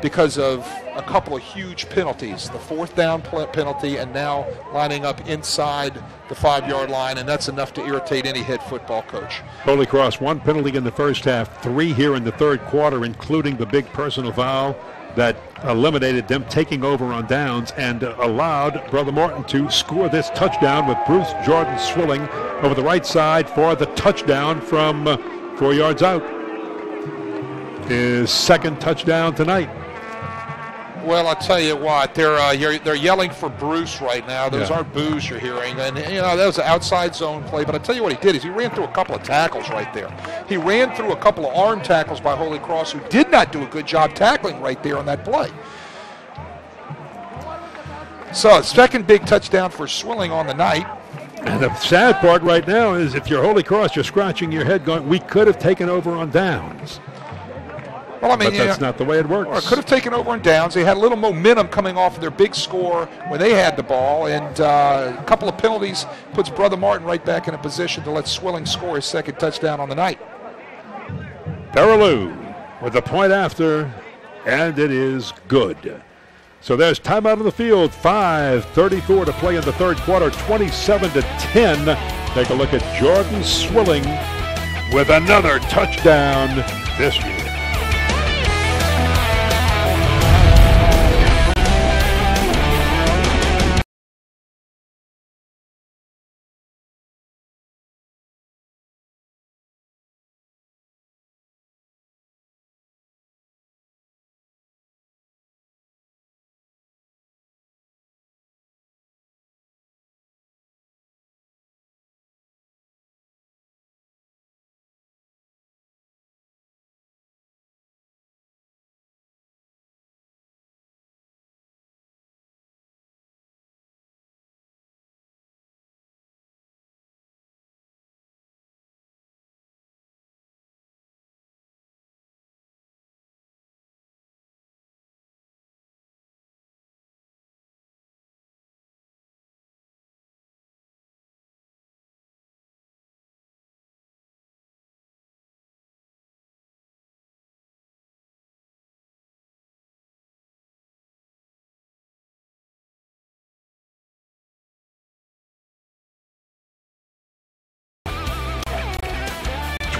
because of a couple of huge penalties the fourth down penalty, and now lining up inside the five yard line, and that's enough to irritate any head football coach. Holy Cross, one penalty in the first half, three here in the third quarter, including the big personal foul that eliminated them taking over on downs and allowed Brother Martin to score this touchdown with Bruce Jordan Swilling over the right side for the touchdown from uh, four yards out. His second touchdown tonight. Well, I'll tell you what, they're uh, you're, they're yelling for Bruce right now. Those Yeah. aren't boos you're hearing, and you know that was an outside zone play. But I tell you what he did is he ran through a couple of tackles right there. He ran through a couple of arm tackles by Holy Cross, who did not do a good job tackling right there on that play. So second big touchdown for Swilling on the night. And the sad part right now is if you're Holy Cross, you're scratching your head going, we could have taken over on downs. Well, I mean, But that's know, not the way it works. Or could have taken over on downs. They had a little momentum coming off of their big score when they had the ball, and uh, a couple of penalties puts Brother Martin right back in a position to let Swilling score his second touchdown on the night. Perilou with the point after, and it is good. So there's time out of the field. 5.34 to play in the third quarter, 27 to 10. Take a look at Jordan Swilling with another touchdown this year.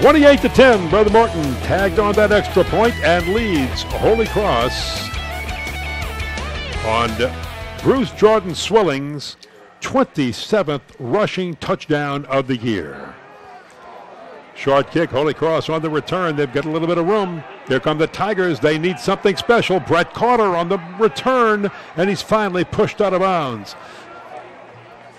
28 to 10, Brother Martin tagged on that extra point and leads Holy Cross on Bruce Jordan Swilling's 27th rushing touchdown of the year. Short kick, Holy Cross on the return. They've got a little bit of room. Here come the Tigers. They need something special. Brett Carter on the return, and he's finally pushed out of bounds.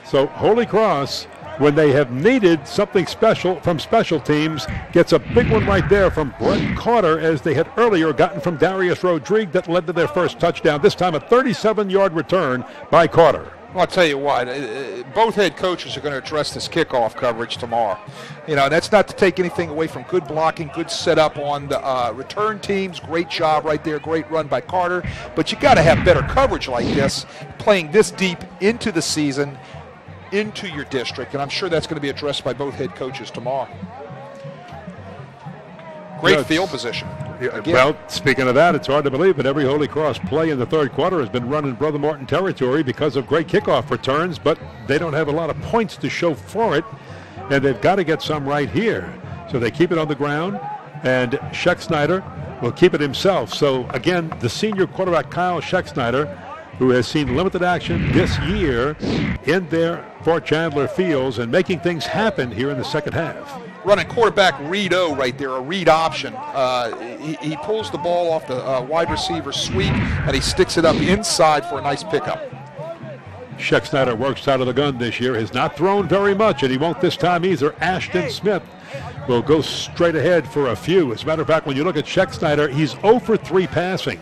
So Holy Cross, when they have needed something special from special teams, gets a big one right there from Brett Carter, as they had earlier gotten from Darius Rodriguez that led to their first touchdown. This time a 37-yard return by Carter. I'll tell you what, uh, uh, both head coaches are going to address this kickoff coverage tomorrow. You know, that's not to take anything away from good blocking, good setup on the uh, return teams. Great job right there, great run by Carter. But you got to have better coverage like this, playing this deep into the season, into your district, and I'm sure that's going to be addressed by both head coaches tomorrow. Great Yeah, field position. Again. Well, speaking of that, it's hard to believe, but every Holy Cross play in the third quarter has been run in Brother Martin territory because of great kickoff returns, but they don't have a lot of points to show for it, and they've got to get some right here. So they keep it on the ground, and Schexnayder will keep it himself. So again, the senior quarterback Kyle Schexnayder, who has seen limited action this year in their Fort Chandler Fields and making things happen here in the second half. running quarterback read O right there, a read option. Uh, he, he pulls the ball off the uh, wide receiver sweep and he sticks it up inside for a nice pickup. Schexnayder works out of the gun this year, has not thrown very much, and he won't this time either. Ashton Smith will go straight ahead for a few. As a matter of fact, when you look at Schexnayder, he's 0 for 3 passing.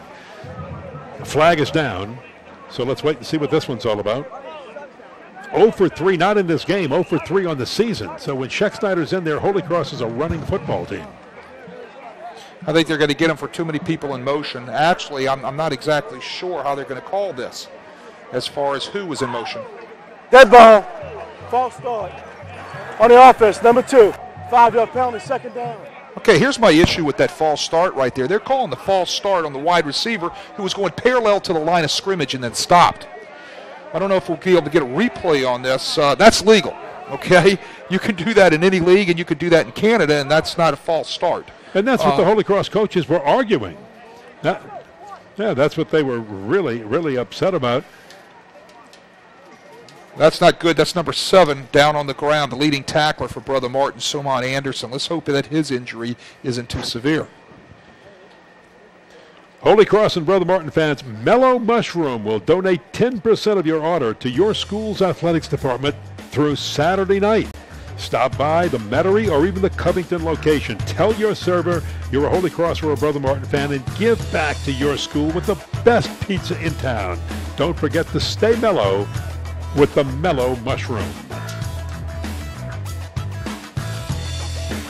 The flag is down, so let's wait and see what this one's all about. 0 for 3, not in this game, 0 for 3 on the season. So when Schexnayder's in there, Holy Cross is a running football team. I think they're going to get him for too many people in motion. Actually, I'm, I'm not exactly sure how they're going to call this as far as who was in motion. Dead ball. False start. On the offense, number two. Five yard penalty, second down. Okay, here's my issue with that false start right there. They're calling the false start on the wide receiver who was going parallel to the line of scrimmage and then stopped. I don't know if we'll be able to get a replay on this. Uh, that's legal, okay? You can do that in any league and you can do that in Canada, and that's not a false start. And that's what the Uh, Holy Cross coaches were arguing. That, yeah, that's what they were really, really upset about. That's not good. That's number seven down on the ground, the leading tackler for Brother Martin, Soman Anderson. Let's hope that his injury isn't too severe. Holy Cross and Brother Martin fans, Mellow Mushroom will donate 10% of your order to your school's athletics department through Saturday night. Stop by the Metairie or even the Covington location. Tell your server you're a Holy Cross or a Brother Martin fan and give back to your school with the best pizza in town. Don't forget to stay mellow with the Mellow Mushroom.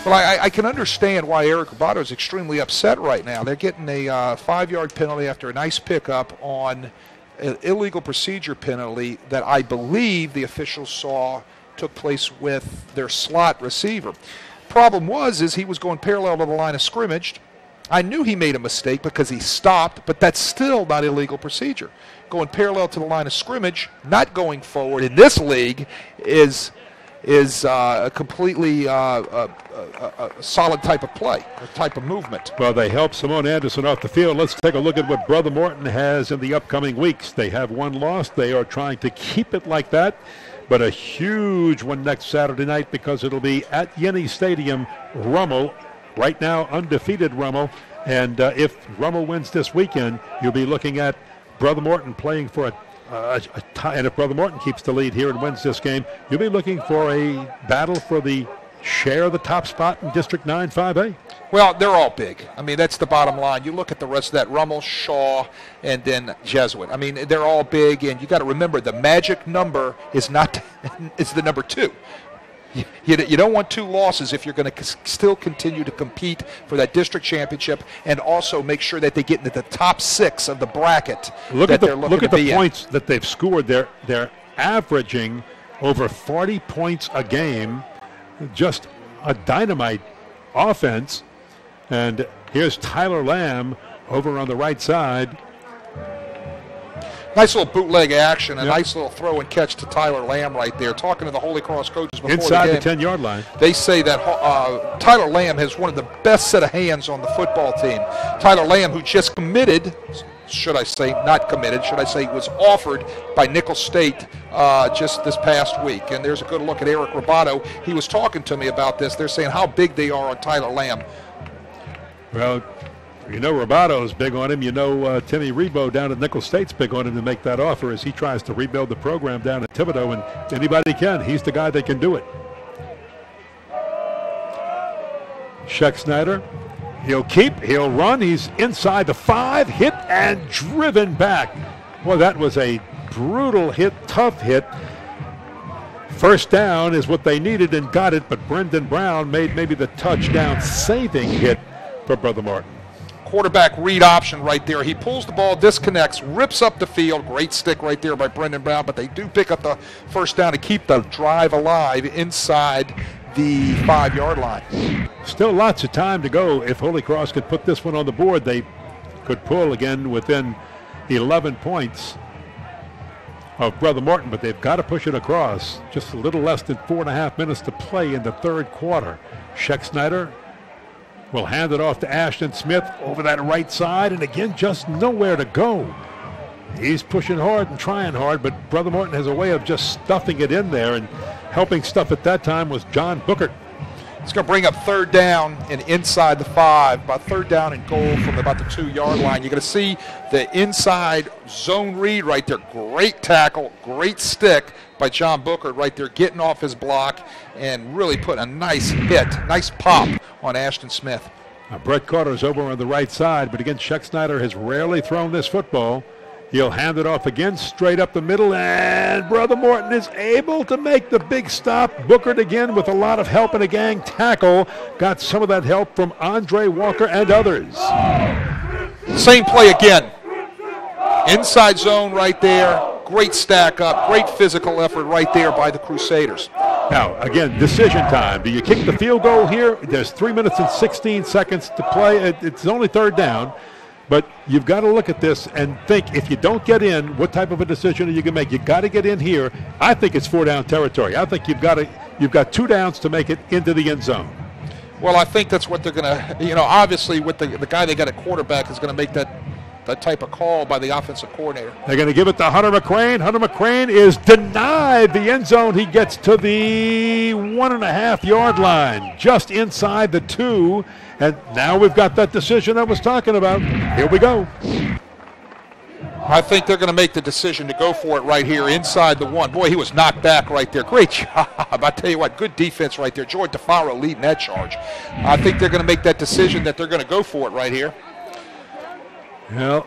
Well, I, I can understand why Eric Rebaudo is extremely upset right now. They're getting a uh, five-yard penalty after a nice pickup on an illegal procedure penalty that I believe the officials saw took place with their slot receiver. Problem was is he was going parallel to the line of scrimmage. I knew he made a mistake because he stopped, but that's still not illegal procedure. Going parallel to the line of scrimmage, not going forward in this league is is uh, a completely uh, a, a, a solid type of play, a type of movement. Well, they help Simone Anderson off the field. Let's take a look at what Brother Martin has in the upcoming weeks. They have one loss. They are trying to keep it like that, but a huge one next Saturday night because it'll be at Yenni Stadium, Rummel. Right now, undefeated Rummel. And uh, if Rummel wins this weekend, you'll be looking at Brother Martin playing for a uh, a tie, and if Brother Martin keeps the lead here and wins this game, you'll be looking for a battle for the share of the top spot in District 9 5A. Well, they're all big. I mean, that's the bottom line. You look at the rest of that Rummel, Shaw, and then Jesuit. I mean, they're all big, and you got to remember the magic number is not is the number two. You, you, don't want two losses if you're going to c- still continue to compete for that district championship, and also make sure that they get into the top six of the bracket Look at the look at the be in. points that they've scored. They're they're averaging over 40 points a game. Just a dynamite offense. And here's Tyler Lamb over on the right side. Nice little bootleg action, a Yep. nice little throw and catch to Tyler Lamb right there. Talking to the Holy Cross coaches before Inside the the 10 yard line. they say that uh, Tyler Lamb has one of the best set of hands on the football team. Tyler Lamb, who just committed, should I say, not committed, should I say, was offered by Nicholls State uh, just this past week. And there's a good look at Eric Rebaudo. He was talking to me about this. They're saying how big they are on Tyler Lamb. Well, you know Rebaudo's big on him. You know uh, Timmy Rebowe down at Nicholls State's big on him to make that offer as he tries to rebuild the program down at Thibodaux, and anybody can. He's the guy that can do it. Schexnayder, he'll keep, he'll run. He's inside the five, hit and driven back. Well, that was a brutal hit, tough hit. First down is what they needed and got it, but Brendan Brown made maybe the touchdown saving hit for Brother Martin. Quarterback read option right there. He pulls the ball, disconnects, rips up the field. Great stick right there by Brendan Brown, but they do pick up the first down to keep the drive alive inside the five yard line. Still lots of time to go. If Holy Cross could put this one on the board, they could pull again within 11 points of Brother Martin, but they've got to push it across. Just a little less than four and a half minutes to play in the third quarter. Schexnayder will hand it off to Ashton Smith over that right side, and again, just nowhere to go. He's pushing hard and trying hard, but Brother Martin has a way of just stuffing it in there, and helping stuff at that time was John Booker. It's going to bring up third down and inside the five, about third down and goal from about the two yard line. You're going to see the inside zone read right there. Great tackle, great stick by John Booker right there, getting off his block and really put a nice hit, nice pop on Ashton Smith. Now, Brett Carter's over on the right side, but again, Schexnayder has rarely thrown this football. He'll hand it off again, straight up the middle, and Brother Martin is able to make the big stop. Bookered again with a lot of help and a gang tackle. Got some of that help from Andre Walker and others. Same play again. Inside zone right there. Great stack up, great physical effort right there by the Crusaders. Now, again, decision time. Do you kick the field goal here? There's three minutes and 16 seconds to play. It- It's only third down. But you've got to look at this and think if you don't get in, what type of a decision are you going to make? You got to get in here. I think it's four down territory. I think you've got to you've got two downs to make it into the end zone. Well, I think that's what they're going to, you know, obviously with the, the guy they got at quarterback is going to make that, that type of call by the offensive coordinator. They're going to give it to Hunter McCrane. Hunter McCrane is denied the end zone. He gets to the one and a half yard line, just inside the two. And now we've got that decision I was talking about. Here we go. I think they're going to make the decision to go for it right here inside the one. Boy, he was knocked back right there. Great job. I tell you what, good defense right there. George DeFaro leading that charge. I think they're going to make that decision that they're going to go for it right here. Well,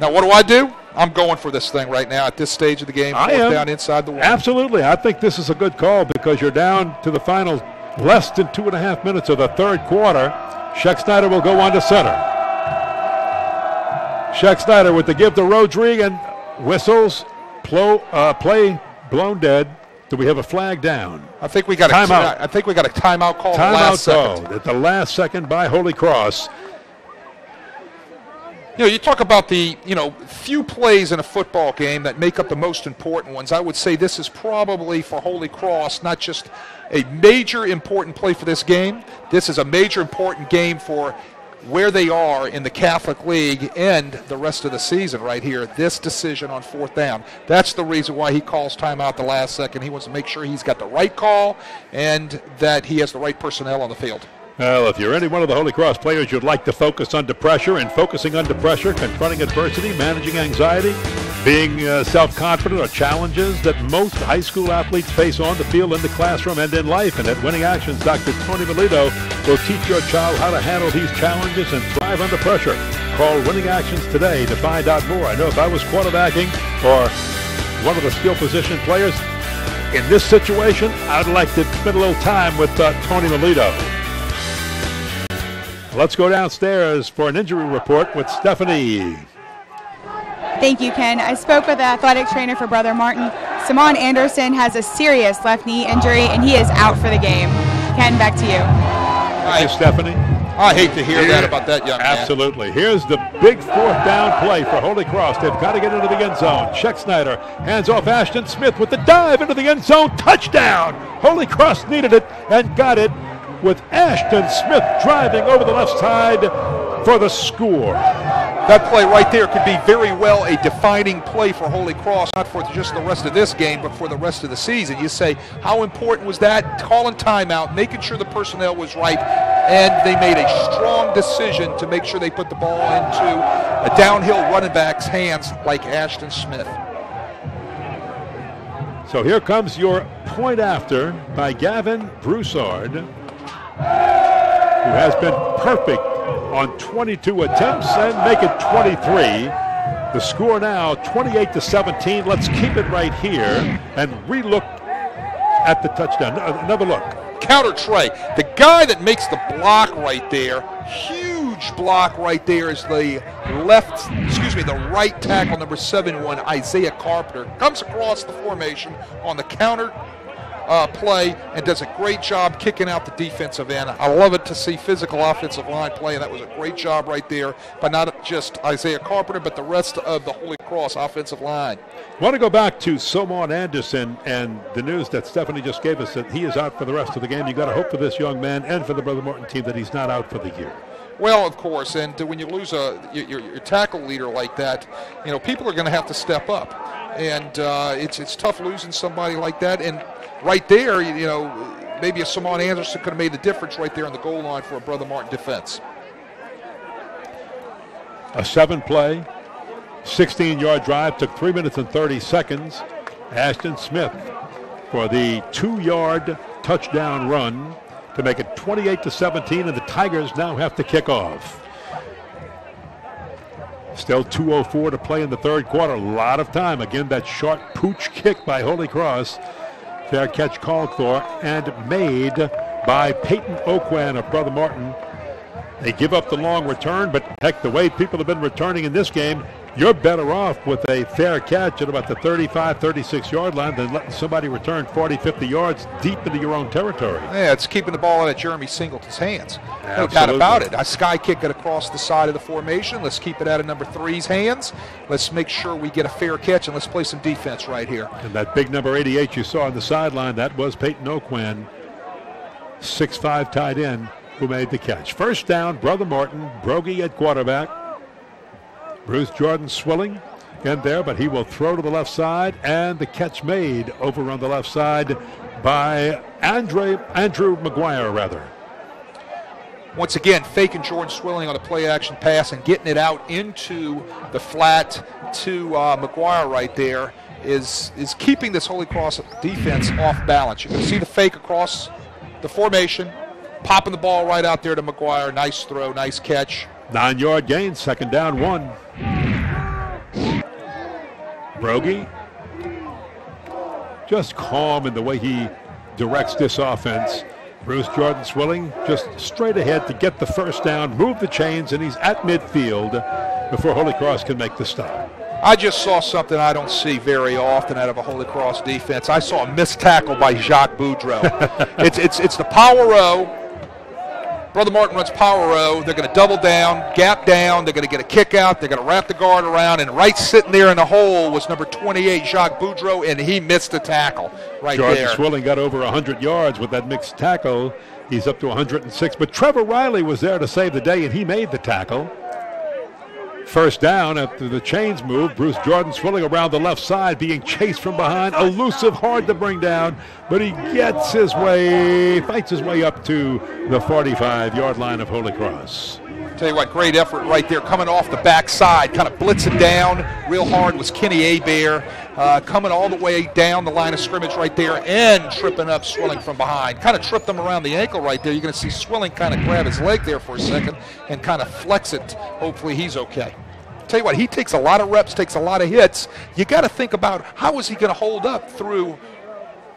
Now, what do I do? I'm going for this thing right now at this stage of the game. I am. down inside the one. Absolutely. I think this is a good call because you're down to the final less than two and a half minutes of the third quarter. Schexnayder will go on to center. Schexnayder with the give to Rodriguez and whistles. Plo, uh, play blown dead. Do we have a flag down? I think we got a Timeout. I think we got a timeout call. at the last Timeout second. called at the last second by Holy Cross. You know, you talk about the, you know, few plays in a football game that make up the most important ones. I would say this is probably for Holy Cross not just a major important play for this game. This is a major important game for where they are in the Catholic League and the rest of the season right here. This decision on fourth down. That's the reason why he calls timeout the last second. He wants to make sure he's got the right call and that he has the right personnel on the field. Well, if you're any one of the Holy Cross players you'd like to focus under pressure and focusing under pressure, confronting adversity, managing anxiety, being uh, self-confident are challenges that most high school athletes face on the field, in the classroom, and in life. And at Winning Actions, Dr. Tony Melito will teach your child how to handle these challenges and thrive under pressure. Call Winning Actions today to find out more. I know if I was quarterbacking or one of the skill position players in this situation, I'd like to spend a little time with uh, Tony Melito. Let's go downstairs for an injury report with Stephanie. Thank you, Ken. I spoke with the athletic trainer for Brother Martin. Simon Anderson has a serious left knee injury, and he is out for the game. Ken, back to you. Hi, you, Stephanie. I hate to hear that about that young man. Absolutely. Here's the big fourth down play for Holy Cross. They've got to get into the end zone. Schexnayder. Hands off Ashton Smith with the dive into the end zone. Touchdown. Holy Cross needed it and got it with Ashton Smith driving over the left side for the score. That play right there could be very well a defining play for Holy Cross, not for just the rest of this game, but for the rest of the season. You say, how important was that? Calling timeout, making sure the personnel was right, and they made a strong decision to make sure they put the ball into a downhill running back's hands like Ashton Smith. So here comes your point after by Gavin Broussard, who has been perfect on 22 attempts and make it 23. The score now 28 to 17. Let's keep it right here and relook at the touchdown. Another look. Counter Trey, the guy that makes the block right there, huge block right there is the left, excuse me, the right tackle number 71, Isaiah Carpenter. Comes across the formation on the counter uh, play and does a great job kicking out the defensive end. I love it to see physical offensive line play, and that was a great job right there by not just Isaiah Carpenter, but the rest of the Holy Cross offensive line. I want to go back to Somon Anderson and the news that Stephanie just gave us that he is out for the rest of the game. You've got to hope for this young man and for the Brother Martin team that he's not out for the year. Well, of course, and when you lose a your, your tackle leader like that, you know people are going to have to step up, and uh, it's it's tough losing somebody like that. And right there, you know, maybe a Simon Anderson could have made the difference right there on the goal line for a Brother Martin defense. A seven play, 16 yard drive took three minutes and 30 seconds. Ashton Smith for the two yard touchdown run to make it 28 to 17, and the Tigers now have to kick off. Still 2.04 to play in the third quarter. A lot of time. Again, that short pooch kick by Holy Cross. Fair catch called for and made by Peyton Oquan of Brother Martin. They give up the long return, but heck, the way people have been returning in this game, you're better off with a fair catch at about the 35, 36 yard line than letting somebody return 40, 50 yards deep into your own territory. Yeah, it's keeping the ball out of Jeremy Singleton's hands. No doubt about it. I sky kick it across the side of the formation. Let's keep it out of number three's hands. Let's make sure we get a fair catch and let's play some defense right here. And that big number 88 you saw on the sideline, that was Peyton Oquan, 6'5 tied in, who made the catch. First down, Brother Martin, Brogy at quarterback. Bruce Jordan Swilling in there, but he will throw to the left side, and the catch made over on the left side by Andre Andrew McGuire, rather. Once again, faking Jordan Swilling on a play action pass and getting it out into the flat to uh, McGuire right there is is keeping this Holy Cross defense off balance. You can see the fake across the formation, popping the ball right out there to McGuire. Nice throw, nice catch. Nine yard gain, second down, one. Brogy, just calm in the way he directs this offense. Bruce Jordan Swilling just straight ahead to get the first down, move the chains, and he's at midfield before Holy Cross can make the stop. I just saw something I don't see very often out of a Holy Cross defense. I saw a missed tackle by Jacques Boudreau. it's, it's, it's the power row. Brother Martin runs power row. They're going to double down, gap down. They're going to get a kick out. They're going to wrap the guard around. And right sitting there in the hole was number 28, Jacques Boudreau, and he missed the tackle right Jordan there. Swilling got over 100 yards with that mixed tackle. He's up to 106. But Trevor Riley was there to save the day, and he made the tackle. First down after the chains move. Bruce Jordan Swilling around the left side, being chased from behind. Elusive, hard to bring down, but he gets his way, fights his way up to the 45 yard line of Holy Cross. Tell you what, great effort right there, coming off the backside, kind of blitzing down real hard was Kenny Abear, uh, coming all the way down the line of scrimmage right there and tripping up Swilling from behind. Kind of tripped him around the ankle right there. You're going to see Swilling kind of grab his leg there for a second and kind of flex it. Hopefully he's okay. Tell you what, he takes a lot of reps, takes a lot of hits. You got to think about how is he going to hold up through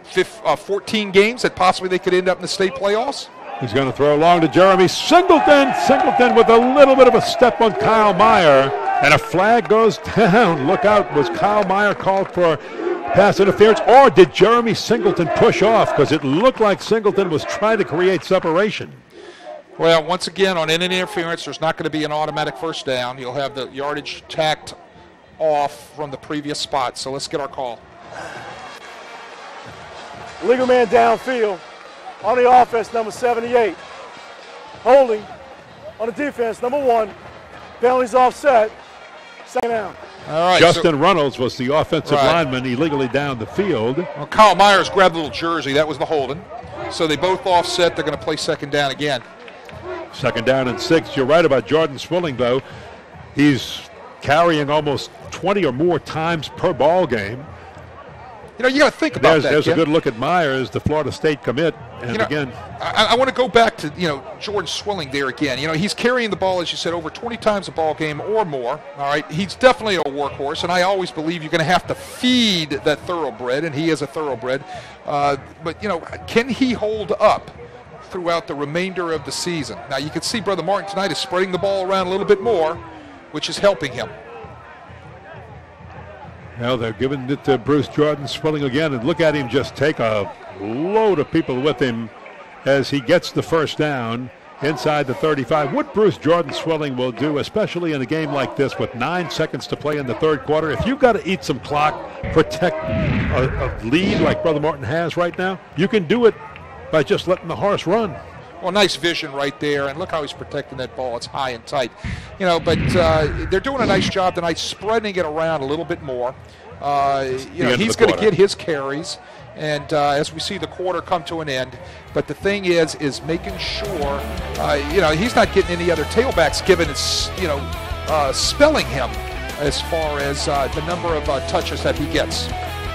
15, uh, 14 games that possibly they could end up in the state playoffs. He's going to throw long to Jeremy Singleton. Singleton with a little bit of a step on Kyle Meyer. And a flag goes down. Look out. Was Kyle Meyer called for pass interference? Or did Jeremy Singleton push off? Because it looked like Singleton was trying to create separation. Well, once again, on any interference, there's not going to be an automatic first down. You'll have the yardage tacked off from the previous spot. So let's get our call. Legal man downfield on the offense, number 78. Holding on the defense, number one. Penalties offset. Second down. All right. Justin so, Runnels was the offensive Right. lineman illegally down the field. well, Kyle Myers grabbed the little jersey. That was the holding. So they both offset. They're going to play second down again. Second down and six. You're right about Jordan Swilling, though. He's carrying almost 20 or more times per ball game. You know, you got to think about There's, that. there's a good look at Myers, the Florida State commit. And You know, again, I, I want to go back to you know Jordan Swilling there again. You know he's carrying the ball as you said over 20 times a ball game or more. All right, he's definitely a workhorse, and I always believe you're going to have to feed that thoroughbred, and he is a thoroughbred. Uh, but you know, can he hold up throughout the remainder of the season? Now you can see Brother Martin tonight is spreading the ball around a little bit more, which is helping him. Now they're giving it to Bruce Jordan Swilling again, and look at him just take a load of people with him as he gets the first down inside the 35. What Bruce Jordan Swilling will do, especially in a game like this with nine seconds to play in the third quarter, if you've got to eat some clock, protect a, a lead like Brother Martin has right now, you can do it by just letting the horse run. Well, nice vision right there, and look how he's protecting that ball. It's high and tight, you know. But uh, they're doing a nice job tonight, spreading it around a little bit more. Uh, you know, he's going to get his carries, and uh, as we see the quarter come to an end. But the thing is, is making sure, uh, you know, he's not getting any other tailbacks given it's, you know, uh, spelling him as far as uh, the number of uh, touches that he gets.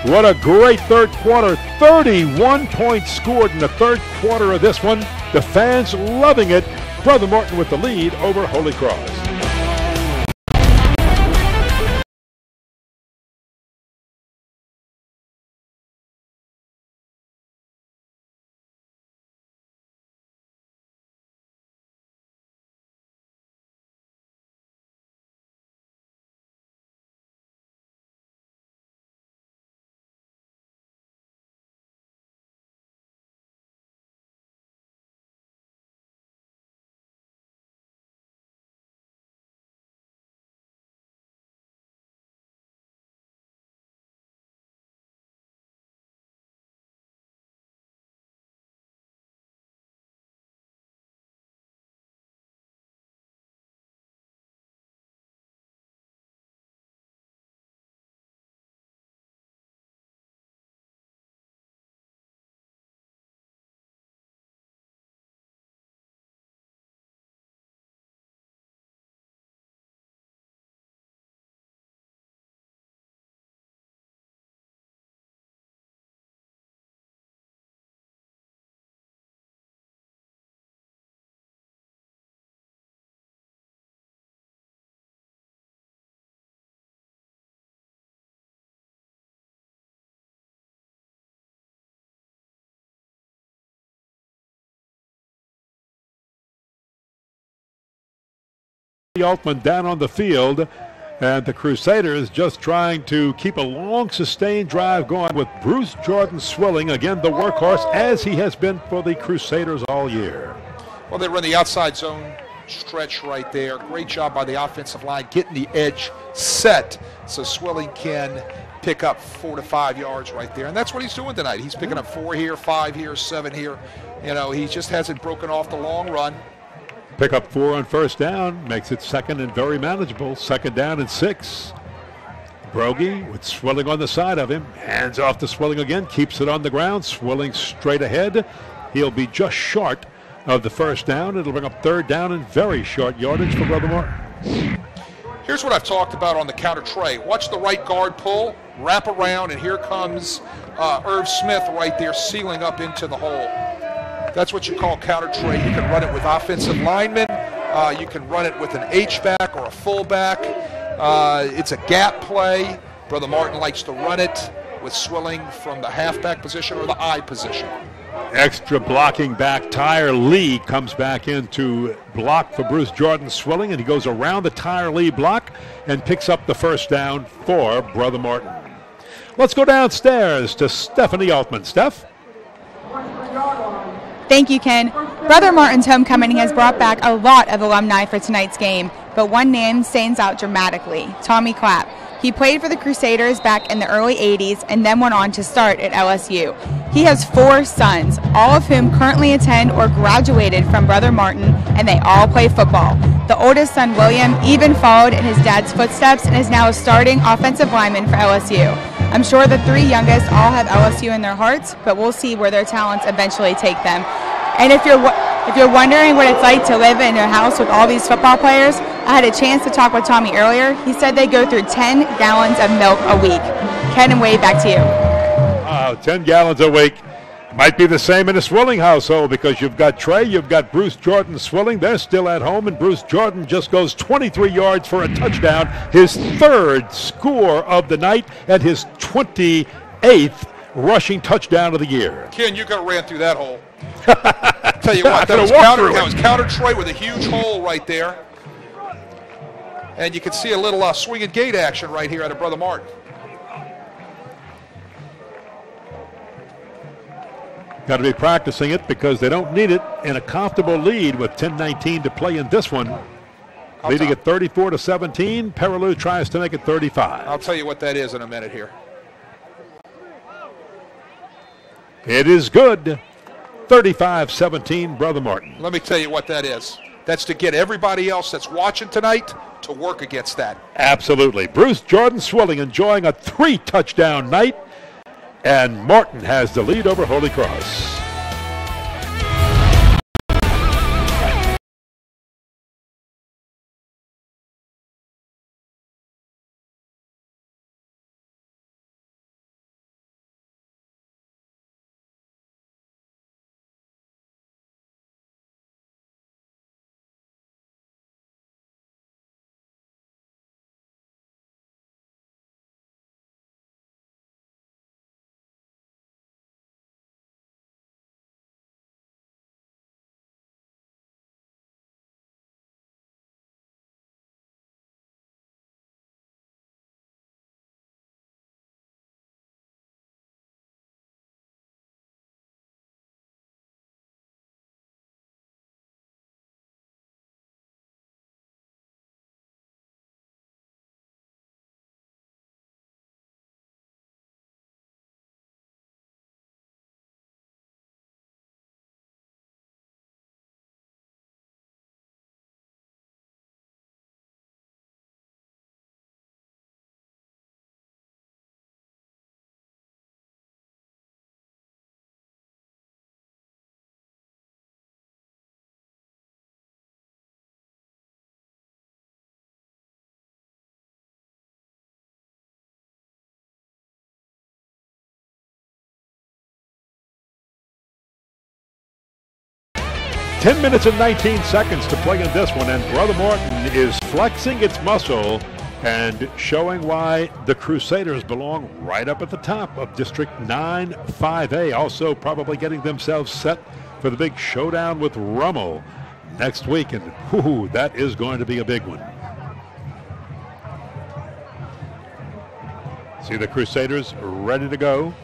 What a great third quarter. 31 points scored in the third quarter of this one. The fans loving it. Brother Martin with the lead over Holy Cross. Altman down on the field. And the Crusaders just trying to keep a long, sustained drive going with Bruce Jordan Swilling, again, the workhorse, as he has been for the Crusaders all year. Well, they run the outside zone stretch right there. Great job by the offensive line getting the edge set so Swilling can pick up four to five yards right there. And that's what he's doing tonight. He's picking up four here, five here, seven here. You know, he just hasn't broken off the long run. Pick up four on first down, makes it second and very manageable. Second down and six. Brogy with Swilling on the side of him. Hands off to Swilling again, keeps it on the ground. Swilling straight ahead. He'll be just short of the first down. It'll bring up third down and very short yardage for Brother Martin. Here's what I've talked about on the counter trey. Watch the right guard pull, wrap around, and here comes uh, Irv Smith right there sealing up into the hole. That's what you call counter trey. You can run it with offensive linemen. Uh, you can run it with an H-back or a fullback. Uh, it's a gap play. Brother Martin likes to run it with Swilling from the halfback position or the I position. Extra blocking back. Tyre Lee comes back in to block for Bruce Jordan Swilling, and he goes around the Tyre Lee block and picks up the first down for Brother Martin. Let's go downstairs to Stephanie Altman. Steph? Thank you, Ken. Brother Martin's homecoming has brought back a lot of alumni for tonight's game, but one name stands out dramatically Tommy Clapp. He played for the Crusaders back in the early 80s and then went on to start at LSU. He has four sons, all of whom currently attend or graduated from Brother Martin, and they all play football. The oldest son, William, even followed in his dad's footsteps and is now a starting offensive lineman for LSU. I'm sure the three youngest all have LSU in their hearts, but we'll see where their talents eventually take them. And if you're if you're wondering what it's like to live in a house with all these football players, I had a chance to talk with Tommy earlier. He said they go through 10 gallons of milk a week. Ken and Wade, back to you. Wow, 10 gallons a week. Might be the same in a Swilling household because you've got Trey, you've got Bruce Jordan Swilling. They're still at home, and Bruce Jordan just goes 23 yards for a touchdown, his third score of the night, and his 28th rushing touchdown of the year. Ken, you could have ran through that hole. Tell you what, that was, counter, that was counter Troy with a huge hole right there. And you can see a little uh, swing and gate action right here out of Brother Martin. Got to be practicing it because they don't need it in a comfortable lead with 10-19 to play in this one. I'll Leading at 34 to 17. Perilou tries to make it 35. I'll tell you what that is in a minute here. It is good. 35-17, Brother Martin. Let me tell you what that is. That's to get everybody else that's watching tonight to work against that. Absolutely. Bruce Jordan Swilling enjoying a three touchdown night, and Martin has the lead over Holy Cross. Ten minutes and 19 seconds to play in this one, and Brother Martin is flexing its muscle and showing why the Crusaders belong right up at the top of District 9 5A. Also, probably getting themselves set for the big showdown with Rummel next week, and whoo, that is going to be a big one. See the Crusaders ready to go.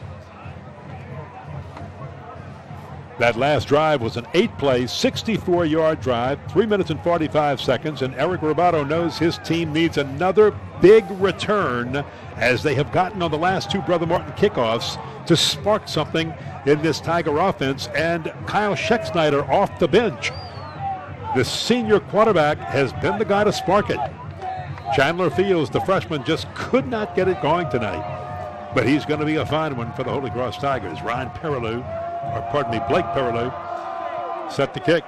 That last drive was an eight play, 64 yard drive, three minutes and 45 seconds. And Eric Rebaudo knows his team needs another big return as they have gotten on the last two Brother Martin kickoffs to spark something in this Tiger offense. And Kyle Schexnayder off the bench. The senior quarterback has been the guy to spark it. Chandler Fields, the freshman, just could not get it going tonight. But he's going to be a fine one for the Holy Cross Tigers. Ryan Perilou, or pardon me, Blake Perilou, set the kick.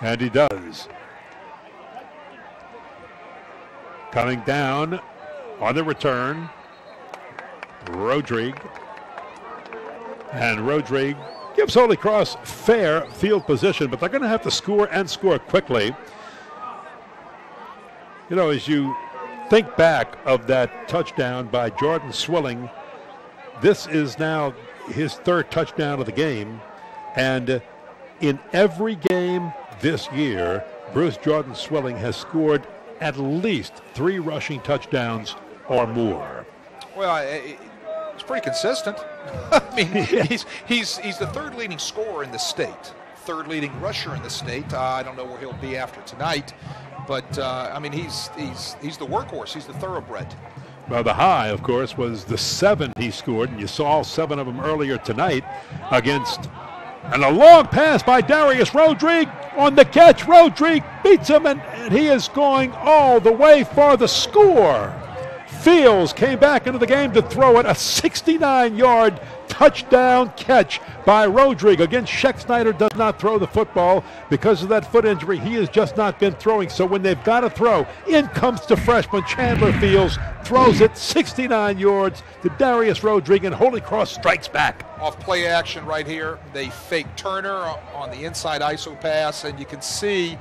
And he does. Coming down on the return, Rodrigue. And Rodrigue gives Holy Cross fair field position, but they're going to have to score and score quickly. You know, as you think back of that touchdown by Jordan Swilling, this is now his third touchdown of the game. And in every game this year, Bruce Jordan Swilling has scored at least three rushing touchdowns or more. Well, It's pretty consistent. I mean, he's he's he's the third leading scorer in the state, third leading rusher in the state. Uh, I don't know where he'll be after tonight, but uh, I mean, he's he's he's the workhorse. He's the thoroughbred. Well, the high, of course, was the seven he scored, and you saw seven of them earlier tonight against. And a long pass by Darius Rodrigue on the catch. Rodrigue beats him, and, and he is going all the way for the score. Fields came back into the game to throw it a 69 yard touchdown catch by Rodrigue. Again, Schexnayder does not throw the football because of that foot injury. He has just not been throwing. So when they've got to throw, in comes the freshman Chandler Fields, throws it 69 yards to Darius Rodrigue, and Holy Cross strikes back. Off play action right here. They fake Turner on the inside ISO pass, and you can see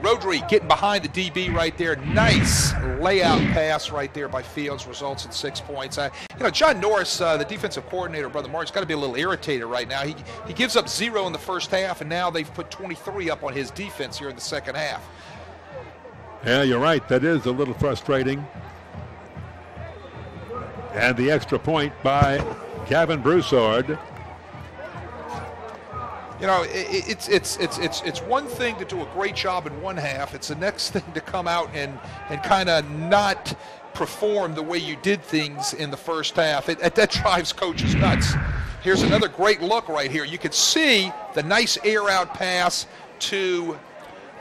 Rodrigue getting behind the DB right there. Nice layout pass right there by Fields results in six points. Uh, you know, John Norris, uh, the defensive coordinator, Brother Martin's got to be a little irritated right now. He, he gives up zero in the first half, and now they've put 23 up on his defense here in the second half. Yeah, you're right. That is a little frustrating. And the extra point by Gavin Broussard. You know, it, it's it's it's it's it's one thing to do a great job in one half. It's the next thing to come out and and kind of not perform the way you did things in the first half. It, it, that drives coaches nuts. Here's another great look right here. You can see the nice air out pass to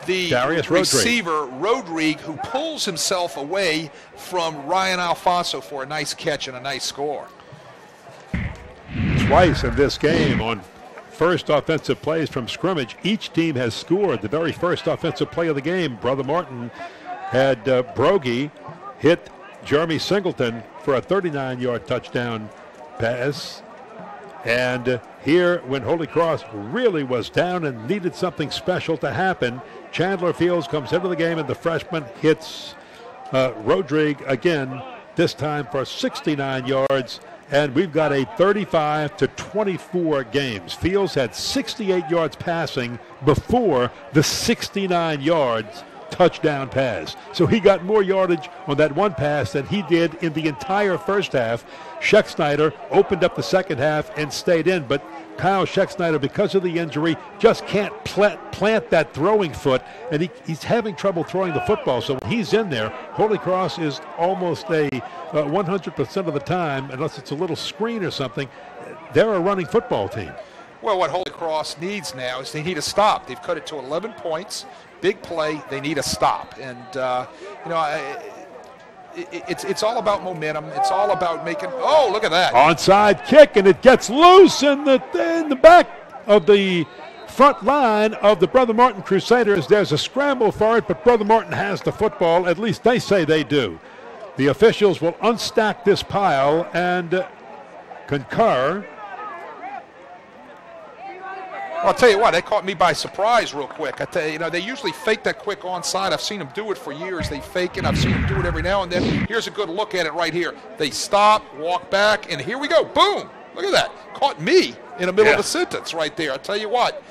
the Darius receiver Rodrigue, who pulls himself away from Ryan Alfonso for a nice catch and a nice score. Twice in this game on first offensive plays from scrimmage. Each team has scored the very first offensive play of the game. Brother Martin had uh, Brogy hit Jeremy Singleton for a 39 yard touchdown pass. And here, when Holy Cross really was down and needed something special to happen, Chandler Fields comes into the game and the freshman hits uh, Rodrigue again, this time for 69 yards and we've got a 35 to 24 games. Fields had 68 yards passing before the 69 yards touchdown pass. So he got more yardage on that one pass than he did in the entire first half. Schexnayder opened up the second half and stayed in, but Kyle Schexnayder, because of the injury, just can't plant, plant that throwing foot, and he, he's having trouble throwing the football. So when he's in there, Holy Cross is almost a uh, 100% of the time, unless it's a little screen or something, they're a running football team. Well, what Holy Cross needs now is they need a stop. They've cut it to 11 points. Big play. They need a stop. And, uh, you know, I, it's it's all about momentum. It's all about making. Oh, look at that! Onside kick, and it gets loose in the in the back of the front line of the Brother Martin Crusaders. There's a scramble for it, but Brother Martin has the football. At least they say they do. The officials will unstack this pile and uh, concur I'll tell you what, they caught me by surprise real quick. I tell you, you know, they usually fake that quick onside. I've seen them do it for years. They fake it. I've seen them do it every now and then. Here's a good look at it right here. They stop, walk back, and here we go. Boom! Look at that. Caught me in the middle yeah. of a sentence right there. I tell you what,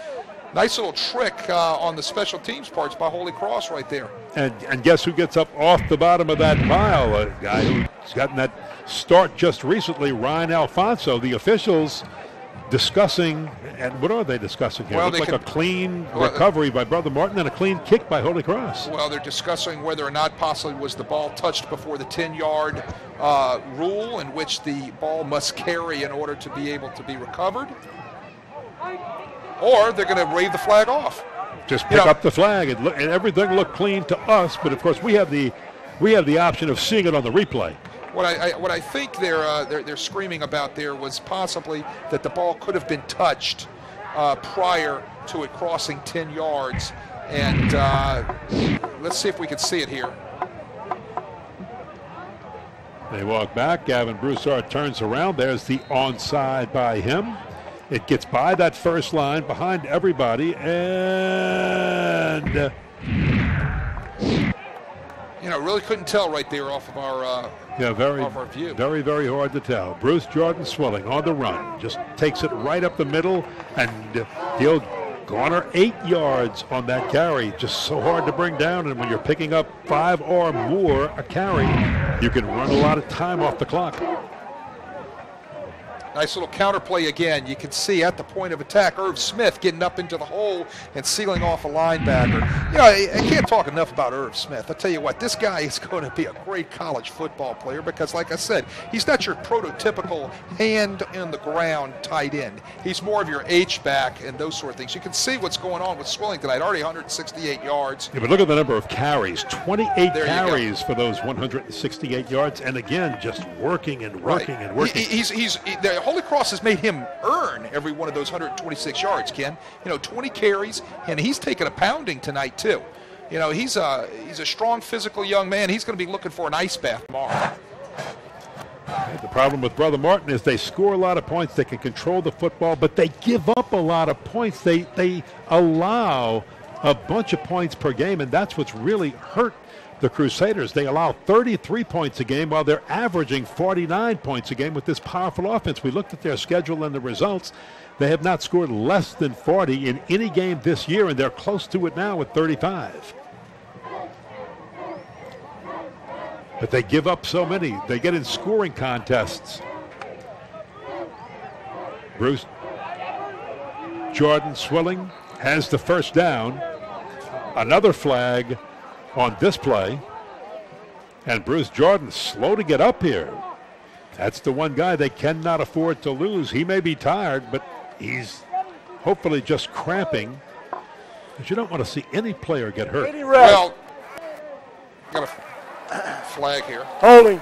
nice little trick uh, on the special teams parts by Holy Cross right there. And, and guess who gets up off the bottom of that pile? A guy who's gotten that start just recently, Ryan Alfonso. The officials discussing, and what are they discussing here? Well, like can, a clean well, recovery by Brother Martin and a clean kick by Holy Cross. Well, they're discussing whether or not possibly was the ball touched before the 10-yard uh, rule, in which the ball must carry in order to be able to be recovered, or they're going to wave the flag off. Just pick you know, up the flag, and, look, and everything looked clean to us. But of course, we have the we have the option of seeing it on the replay. What I, I what I think they're, uh, they're they're screaming about there was possibly that the ball could have been touched uh, prior to it crossing 10 yards, and uh, let's see if we can see it here. They walk back. Gavin Broussard turns around. There's the onside by him. It gets by that first line behind everybody, and you know, really couldn't tell right there off of our uh, yeah, very, our view. very, very hard to tell. Bruce Jordan Swilling on the run, just takes it right up the middle, and he'll garner eight yards on that carry. Just so hard to bring down, and when you're picking up five or more a carry, you can run a lot of time off the clock. Nice little counter play again. You can see at the point of attack, Irv Smith getting up into the hole and sealing off a linebacker. You know, I, I can't talk enough about Irv Smith. I tell you what, this guy is going to be a great college football player because, like I said, he's not your prototypical hand in the ground tight end. He's more of your H back and those sort of things. You can see what's going on with Swilling tonight. Already 168 yards. Yeah, but look at the number of carries 28 There carries for those 168 yards. And again, just working and working and working. He, he's, he's, he- Holy Cross has made him earn every one of those 126 yards, Ken. You know, 20 carries, and he's taking a pounding tonight, too. You know, he's a, he's a strong, physical young man. He's going to be looking for an ice bath tomorrow. The problem with Brother Martin is they score a lot of points. They can control the football, but they give up a lot of points. They they allow a bunch of points per game, and that's what's really hurt the Crusaders. They allow 33 points a game while they're averaging 49 points a game with this powerful offense. We looked at their schedule and the results. They have not scored less than 40 in any game this year, and they're close to it now with 35. But they give up so many. They get in scoring contests. Bruce Jordan Swilling has the first down. Another flag on this play. And Bruce Jordan slow to get up here. That's the one guy they cannot afford to lose. He may be tired, but he's hopefully just cramping. But you don't want to see any player get hurt. 80. Well, got a flag here. Holding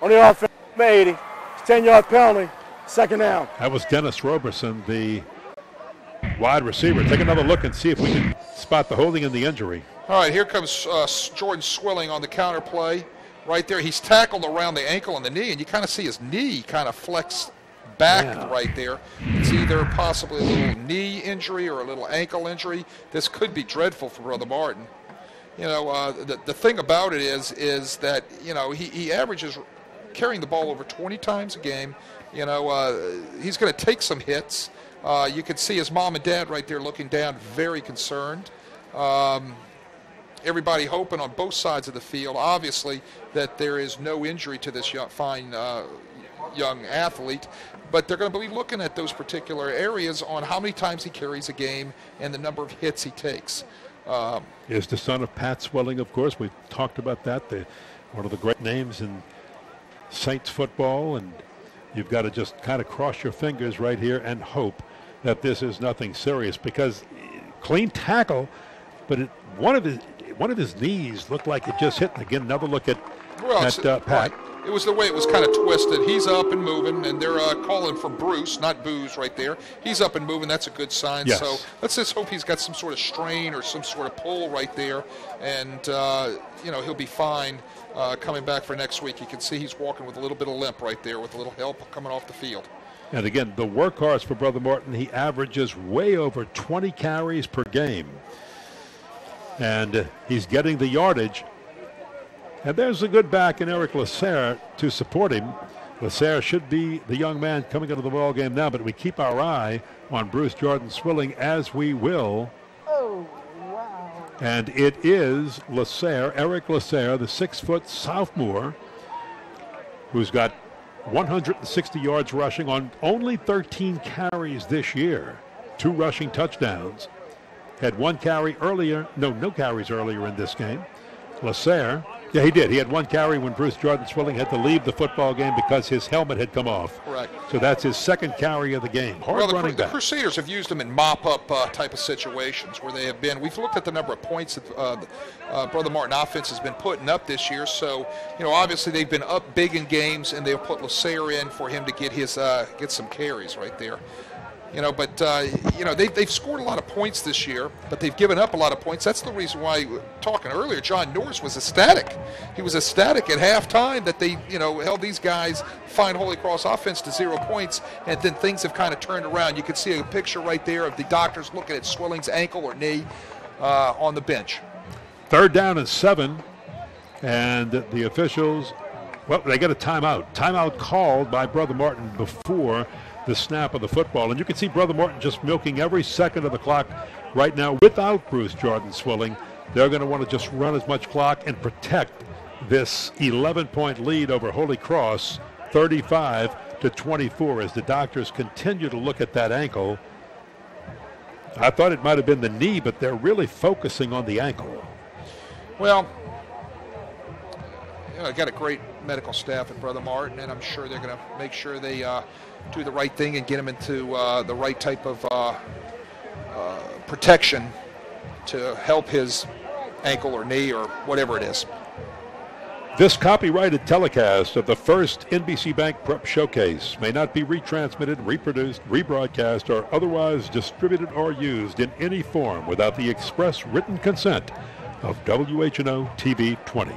on the offense. 80. It's 10 yard penalty. Second down. That was Dennis Roberson, the wide receiver. Take another look and see if we can spot the holding and the injury. All right, here comes uh, Jordan Swilling on the counter play. Right there, he's tackled around the ankle and the knee, and you kind of see his knee kind of flex back Yeah. right there. It's either possibly a little knee injury or a little ankle injury. This could be dreadful for Brother Martin. You know, uh, the, the thing about it is, is that, you know, he, he averages carrying the ball over 20 times a game. You know, uh, he's going to take some hits. Uh, you can see his mom and dad right there looking down, very concerned. Um, everybody hoping on both sides of the field, obviously, that there is no injury to this young, fine uh, young athlete. But they're going to be looking at those particular areas on how many times he carries a game and the number of hits he takes. Um, Is the son of Pat Swilling, of course. We've talked about that. The, one of the great names in Saints football. And you've got to just kind of cross your fingers right here and hope that this is nothing serious because clean tackle, but it, one of his one of his knees looked like it just hit. And again, another look at, Well, at uh, Pat. right. It was the way it was kind of twisted. He's up and moving, and they're uh, calling for Bruce, not Booze, right there. He's up and moving. That's a good sign. Yes. So let's just hope he's got some sort of strain or some sort of pull right there, and uh, you know he'll be fine uh, coming back for next week. You can see he's walking with a little bit of limp right there, with a little help coming off the field. And again, the workhorse for Brother Martin, he averages way over 20 carries per game. And he's getting the yardage. And there's a good back in Eric Lasserre to support him. Lasserre should be the young man coming into the ball game now, but we keep our eye on Bruce Jordan Swilling as we will. Oh, wow. And it is Lasserre, Eric Lasserre, the six foot sophomore, who's got 160 yards rushing on only 13 carries this year, two rushing touchdowns. Had one carry earlier, no, no carries earlier in this game. Lasserre, yeah, he did. He had one carry when Bruce Jordan Swilling had to leave the football game because his helmet had come off. Correct. So that's his second carry of the game. Hard Well, the, running the back. Crusaders have used them in mop-up uh, type of situations where they have been. We've looked at the number of points that uh, uh, Brother Martin offense has been putting up this year. So, you know, obviously they've been up big in games, and they'll put Lasserre in for him to get his uh, get some carries right there. You know, but uh, you know they've, they've scored a lot of points this year, but they've given up a lot of points. That's the reason why talking earlier, John Norris was ecstatic. He was ecstatic at halftime that they you know held these guys fine Holy Cross offense to zero points, and then things have kind of turned around. You can see a picture right there of the doctors looking at Swilling's ankle or knee uh, on the bench. Third down and seven, and the officials, well, they get a timeout. Timeout called by Brother Martin before the snap of the football. And you can see Brother Martin just milking every second of the clock right now without Bruce Jordan Swilling. They're going to want to just run as much clock and protect this 11 point lead over Holy Cross, 35 to 24 as the doctors continue to look at that ankle. I thought it might have been the knee, but they're really focusing on the ankle. Well, you know, I got a great medical staff at Brother Martin, and I'm sure they're going to make sure they uh, do the right thing and get him into uh, the right type of uh, uh, protection to help his ankle or knee or whatever it is. This copyrighted telecast of the first NBC Bank Prep Showcase may not be retransmitted, reproduced, rebroadcast, or otherwise distributed or used in any form without the express written consent of WHNO TV 20.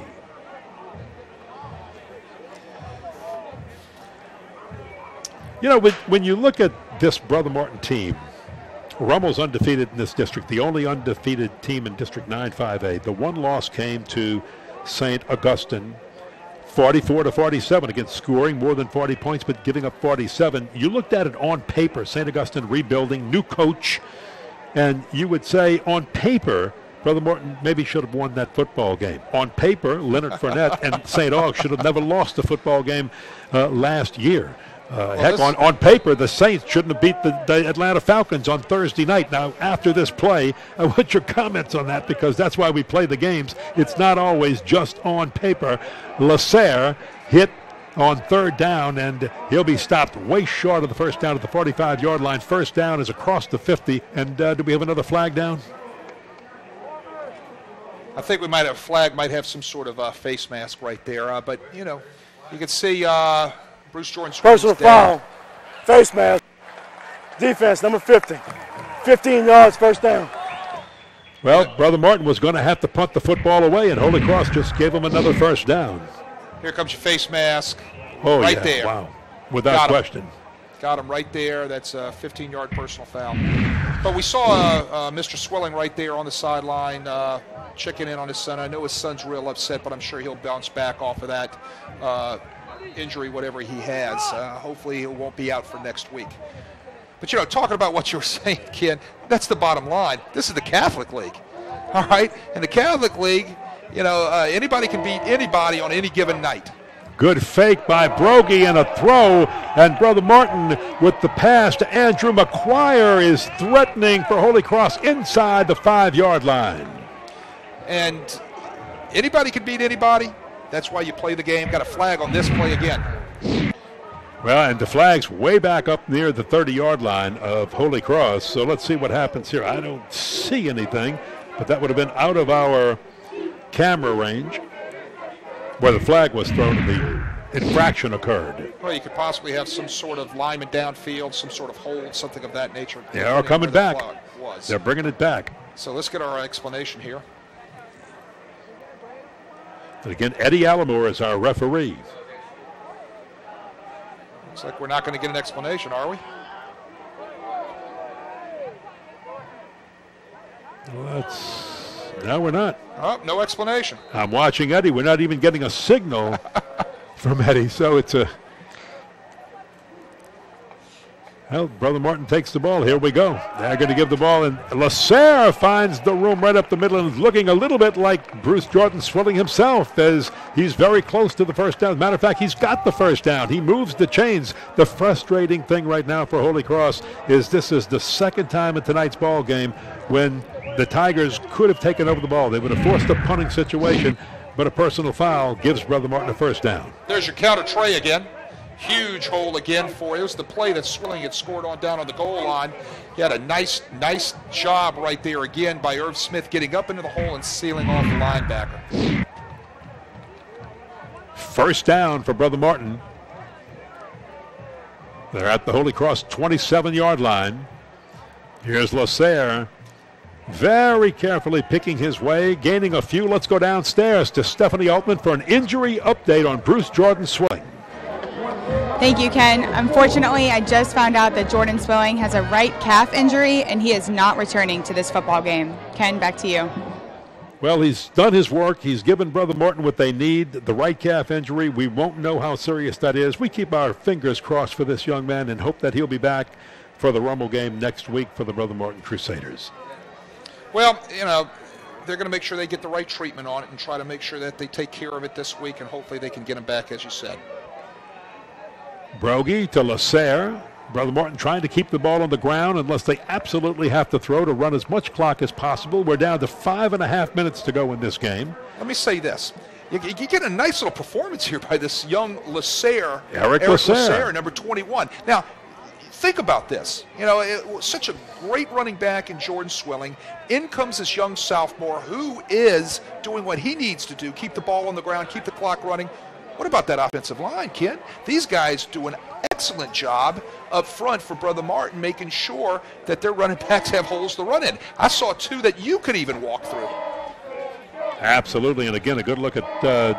You know, when, when you look at this Brother Martin team, Rummel's undefeated in this district, the only undefeated team in District 9-5A. The one loss came to St. Augustine, 44 to 47 against scoring more than 40 points, but giving up 47. You looked at it on paper, St. Augustine rebuilding, new coach, and you would say on paper, Brother Martin maybe should have won that football game. On paper, Leonard Fournette and St. Aug should have never lost a football game uh, last year. Uh, heck, on, on paper, the Saints shouldn't have beat the, the, Atlanta Falcons on Thursday night. Now, after this play, I want your comments on that because that's why we play the games. It's not always just on paper. Lasserre hit on third down, and he'll be stopped way short of the first down at the 45 yard line. First down is across the 50. And uh, do we have another flag down? I think we might have flag, might have some sort of uh, face mask right there. Uh, but, you know, you can see uh, Bruce Jordan. Personal foul, face mask, defense number 50. 15 yards, first down. Well, Brother Martin was going to have to punt the football away, and Holy Cross just gave him another first down. Here comes your face mask. Oh, right yeah. there. Wow. Without Got him. question. Got him right there. That's a 15 yard personal foul. But we saw uh, uh, Mr. Swilling right there on the sideline, uh, checking in on his son. I know his son's real upset, but I'm sure he'll bounce back off of that uh, injury, whatever he has. Uh, hopefully, he won't be out for next week. But you know, talking about what you were saying, Ken, that's the bottom line. This is the Catholic League, all right? In the Catholic League, you know, uh, anybody can beat anybody on any given night. Good fake by Brogy and a throw. And Brother Martin with the pass to Andrew McQuire is threatening for Holy Cross inside the five yard line. And anybody can beat anybody. That's why you play the game. Got a flag on this play again. Well, and the flag's way back up near the 30 yard line of Holy Cross. So let's see what happens here. I don't see anything, but that would have been out of our camera range where the flag was thrown and the infraction occurred. Well, you could possibly have some sort of lineman downfield, some sort of hold, something of that nature. They are coming the back. They're bringing it back. So let's get our explanation here. And again, Eddie Allamore is our referee. Looks like we're not going to get an explanation, are we? Well, that's no, we're not. Oh, no explanation. I'm watching Eddie. We're not even getting a signal from Eddie, so it's a. Well, Brother Martin takes the ball. Here we go. They're going to give the ball, and Lasserre finds the room right up the middle and looking a little bit like Bruce Jordan Swilling himself as he's very close to the first down. Matter of fact, he's got the first down. He moves the chains. The frustrating thing right now for Holy Cross is this is the second time in tonight's ball game when the Tigers could have taken over the ball. They would have forced a punting situation, but a personal foul gives Brother Martin a first down. There's your counter trey again. Huge hole again for it. It was the play that Swilling had scored on down on the goal line. He had a nice, nice job right there again by Irv Smith getting up into the hole and sealing off the linebacker. First down for Brother Martin. They're at the Holy Cross 27 yard line. Here's Lasserre. Very carefully picking his way, gaining a few. Let's go downstairs to Stephanie Altman for an injury update on Bruce Jordan Swilling. Thank you, Ken. Unfortunately, I just found out that Jordan Swilling has a right calf injury and he is not returning to this football game. Ken, back to you. Well, he's done his work. He's given Brother Martin what they need. The right calf injury, we won't know how serious that is. We keep our fingers crossed for this young man and hope that he'll be back for the Rummel game next week for the Brother Martin Crusaders. Well, you know, they're going to make sure they get the right treatment on it and try to make sure that they take care of it this week, and hopefully they can get him back, as you said. Brogy to Lasserre. Brother Martin trying to keep the ball on the ground unless they absolutely have to throw to run as much clock as possible. We're down to five and a half minutes to go in this game. Let me say this. You, you get a nice little performance here by this young Lasserre. Eric Lasserre. number 21. Now, think about this. You know, it such a great running back in Jordan Swilling. In comes this young sophomore who is doing what he needs to do keep the ball on the ground, keep the clock running. What about that offensive line, kid? These guys do an excellent job up front for Brother Martin, making sure that their running backs have holes to run in. I saw two that you could even walk through. Absolutely, and again, a good look at uh,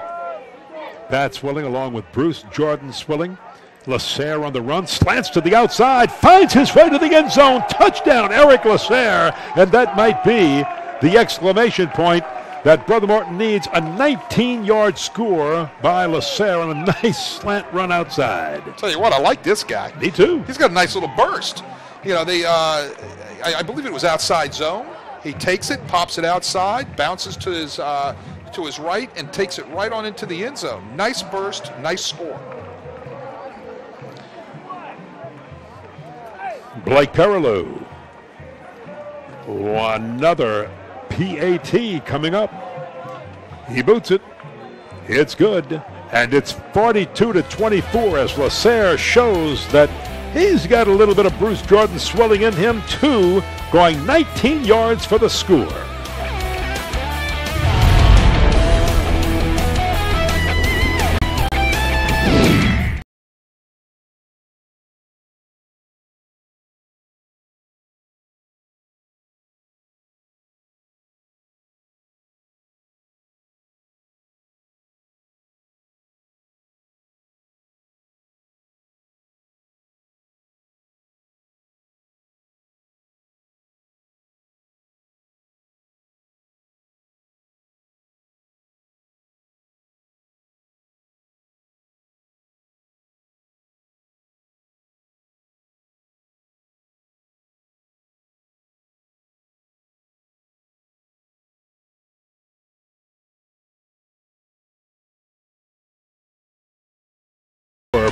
Pat Swilling along with Bruce Jordan Swilling. Lasserre on the run, slants to the outside, finds his way to the end zone. Touchdown, Eric Lasserre, and that might be the exclamation point that Brother Martin needs a 19 yard score by Lasserre on a nice slant run outside. Tell you what, I like this guy. Me too. He's got a nice little burst. You know, they, uh, I, I, believe it was outside zone. He takes it, pops it outside, bounces to his, uh, to his right, and takes it right on into the end zone. Nice burst, nice score. Blake Perilou. Another PAT coming up. He boots it. It's good. And it's 42 to 24 as Lasserre shows that he's got a little bit of Bruce Jordan Swilling in him too, going 19 yards for the score.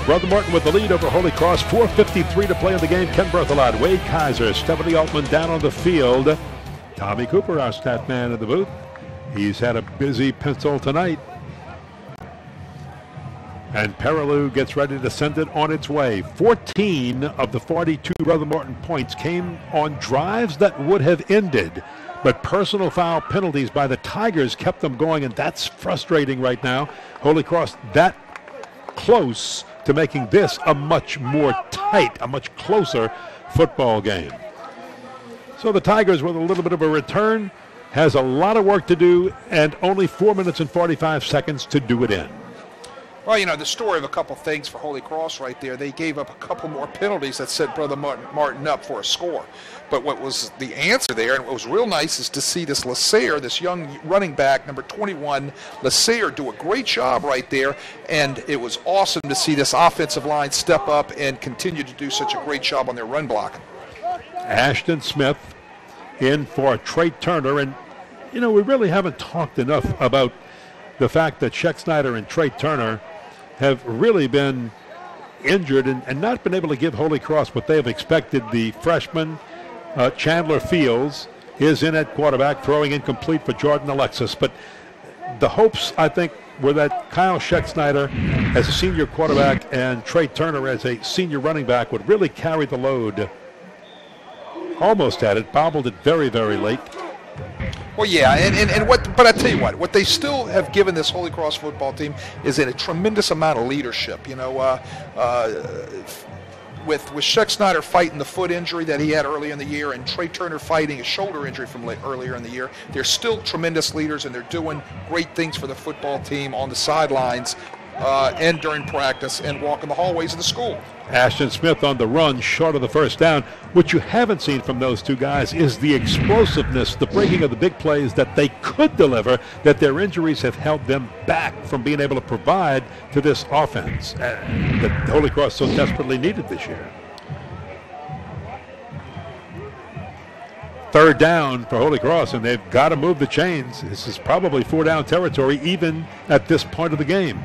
Brother Martin with the lead over Holy Cross. 4.53 to play in the game. Ken Berthelot, Wade Kaiser, Stephanie Altman down on the field. Tommy Cooper, our stat man in the booth. He's had a busy pencil tonight. And Perilou gets ready to send it on its way. 14 of the 42 Brother Martin points came on drives that would have ended. But personal foul penalties by the Tigers kept them going, and that's frustrating right now. Holy Cross that close to making this a much more tight, a much closer football game. So the Tigers, with a little bit of a return, has a lot of work to do and only four minutes and 45 seconds to do it in. Well, you know, the story of a couple things for Holy Cross right there. They gave up a couple more penalties that set Brother Martin up for a score. But what was the answer there, and what was real nice, is to see this Lasserre, this young running back, number 21, Lasserre, do a great job right there. And it was awesome to see this offensive line step up and continue to do such a great job on their run blocking. Ashton Smith in for Trey Turner. And, you know, we really haven't talked enough about the fact that Schexnayder and Trey Turner – have really been injured and, and not been able to give Holy Cross what they have expected. The freshman uh, Chandler Fields is in at quarterback, throwing incomplete for Jordan Alexis. But the hopes, I think, were that Kyle Schexnayder as a senior quarterback and Trey Turner as a senior running back would really carry the load. Almost had it, bobbled it very, very late. Well, yeah, and, and, and what, but I tell you what, what they still have given this Holy Cross football team is a tremendous amount of leadership. You know, uh, uh, with with snyder fighting the foot injury that he had early in the year, and Trey Turner fighting a shoulder injury from late, earlier in the year, they're still tremendous leaders, and they're doing great things for the football team on the sidelines uh, and during practice and walking the hallways of the school. Ashton Smith on the run, short of the first down. What you haven't seen from those two guys is the explosiveness, the breaking of the big plays that they could deliver, that their injuries have held them back from being able to provide to this offense uh, that Holy Cross so desperately needed this year. Third down for Holy Cross, and they've got to move the chains. This is probably four down territory, even at this point of the game.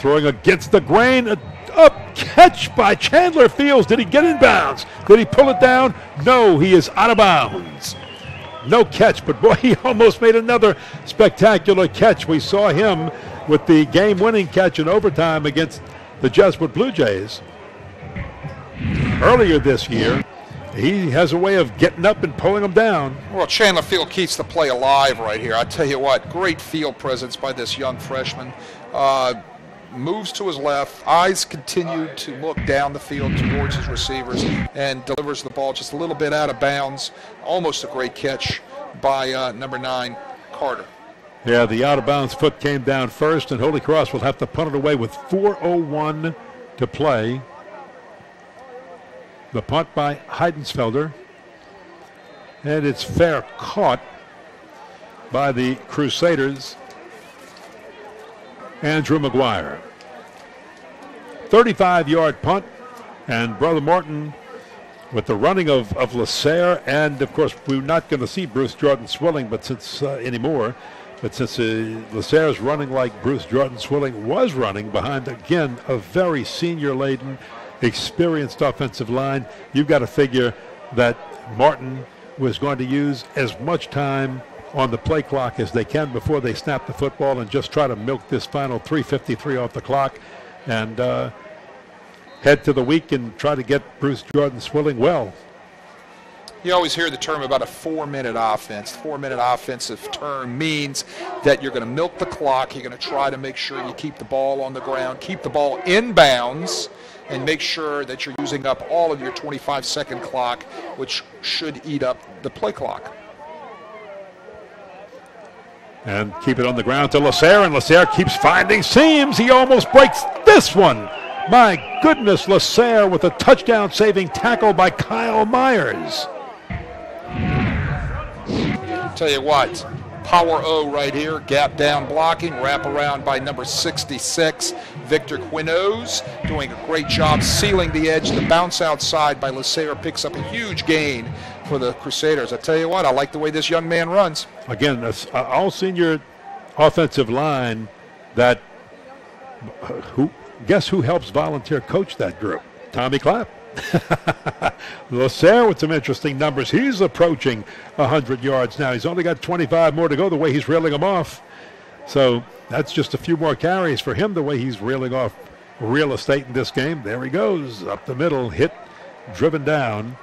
Throwing against the grain. A up catch by Chandler Fields. Did he get in bounds? Did he pull it down? No, he is out of bounds. No catch, but boy, he almost made another spectacular catch. We saw him with the game winning catch in overtime against the Jesuit Blue Jays earlier this year. He has a way of getting up and pulling them down. Well, Chandler Field keeps the play alive right here. I tell you what, great field presence by this young freshman. Uh, moves to his left, eyes continue to look down the field towards his receivers, and delivers the ball just a little bit out of bounds. Almost a great catch by uh, number nine, Carter. Yeah, the out of bounds foot came down first, and Holy Cross will have to punt it away with 4.01 to play. The punt by Heidensfelder. And it's fair caught by the Crusaders. Andrew McGuire. 35 yard punt, and Brother Martin with the running of, of Lasserre, and of course, we're not going to see Bruce Jordan Swilling but since uh, anymore. But since uh, running like Bruce Jordan Swilling was running behind, again, a very senior laden experienced offensive line. You've got to figure that Martin was going to use as much time on the play clock as they can before they snap the football and just try to milk this final 353 off the clock and uh, head to the week and try to get Bruce Jordan Swilling well. You always hear the term about a four minute offense. Four minute offensive term means that you're going to milk the clock. You're going to try to make sure you keep the ball on the ground, keep the ball in bounds, and make sure that you're using up all of your 25 second clock, which should eat up the play clock. And keep it on the ground to Lasserre, and Lasserre keeps finding seams. He almost breaks this one. My goodness, Lasserre with a touchdown saving tackle by Kyle Myers. Tell you what, Power O right here, gap down blocking, wrap around by number 66, Victor Quinoz, doing a great job sealing the edge. The bounce outside by Lasserre picks up a huge gain for the Crusaders. I tell you what, I like the way this young man runs. Again, that's all senior offensive line that who guess who helps volunteer coach that group? Tommy Clapp. Lasserre with some interesting numbers. He's approaching 100 yards now. He's only got 25 more to go the way he's reeling them off. So that's just a few more carries for him the way he's reeling off real estate in this game. There he goes up the middle, hit, driven down.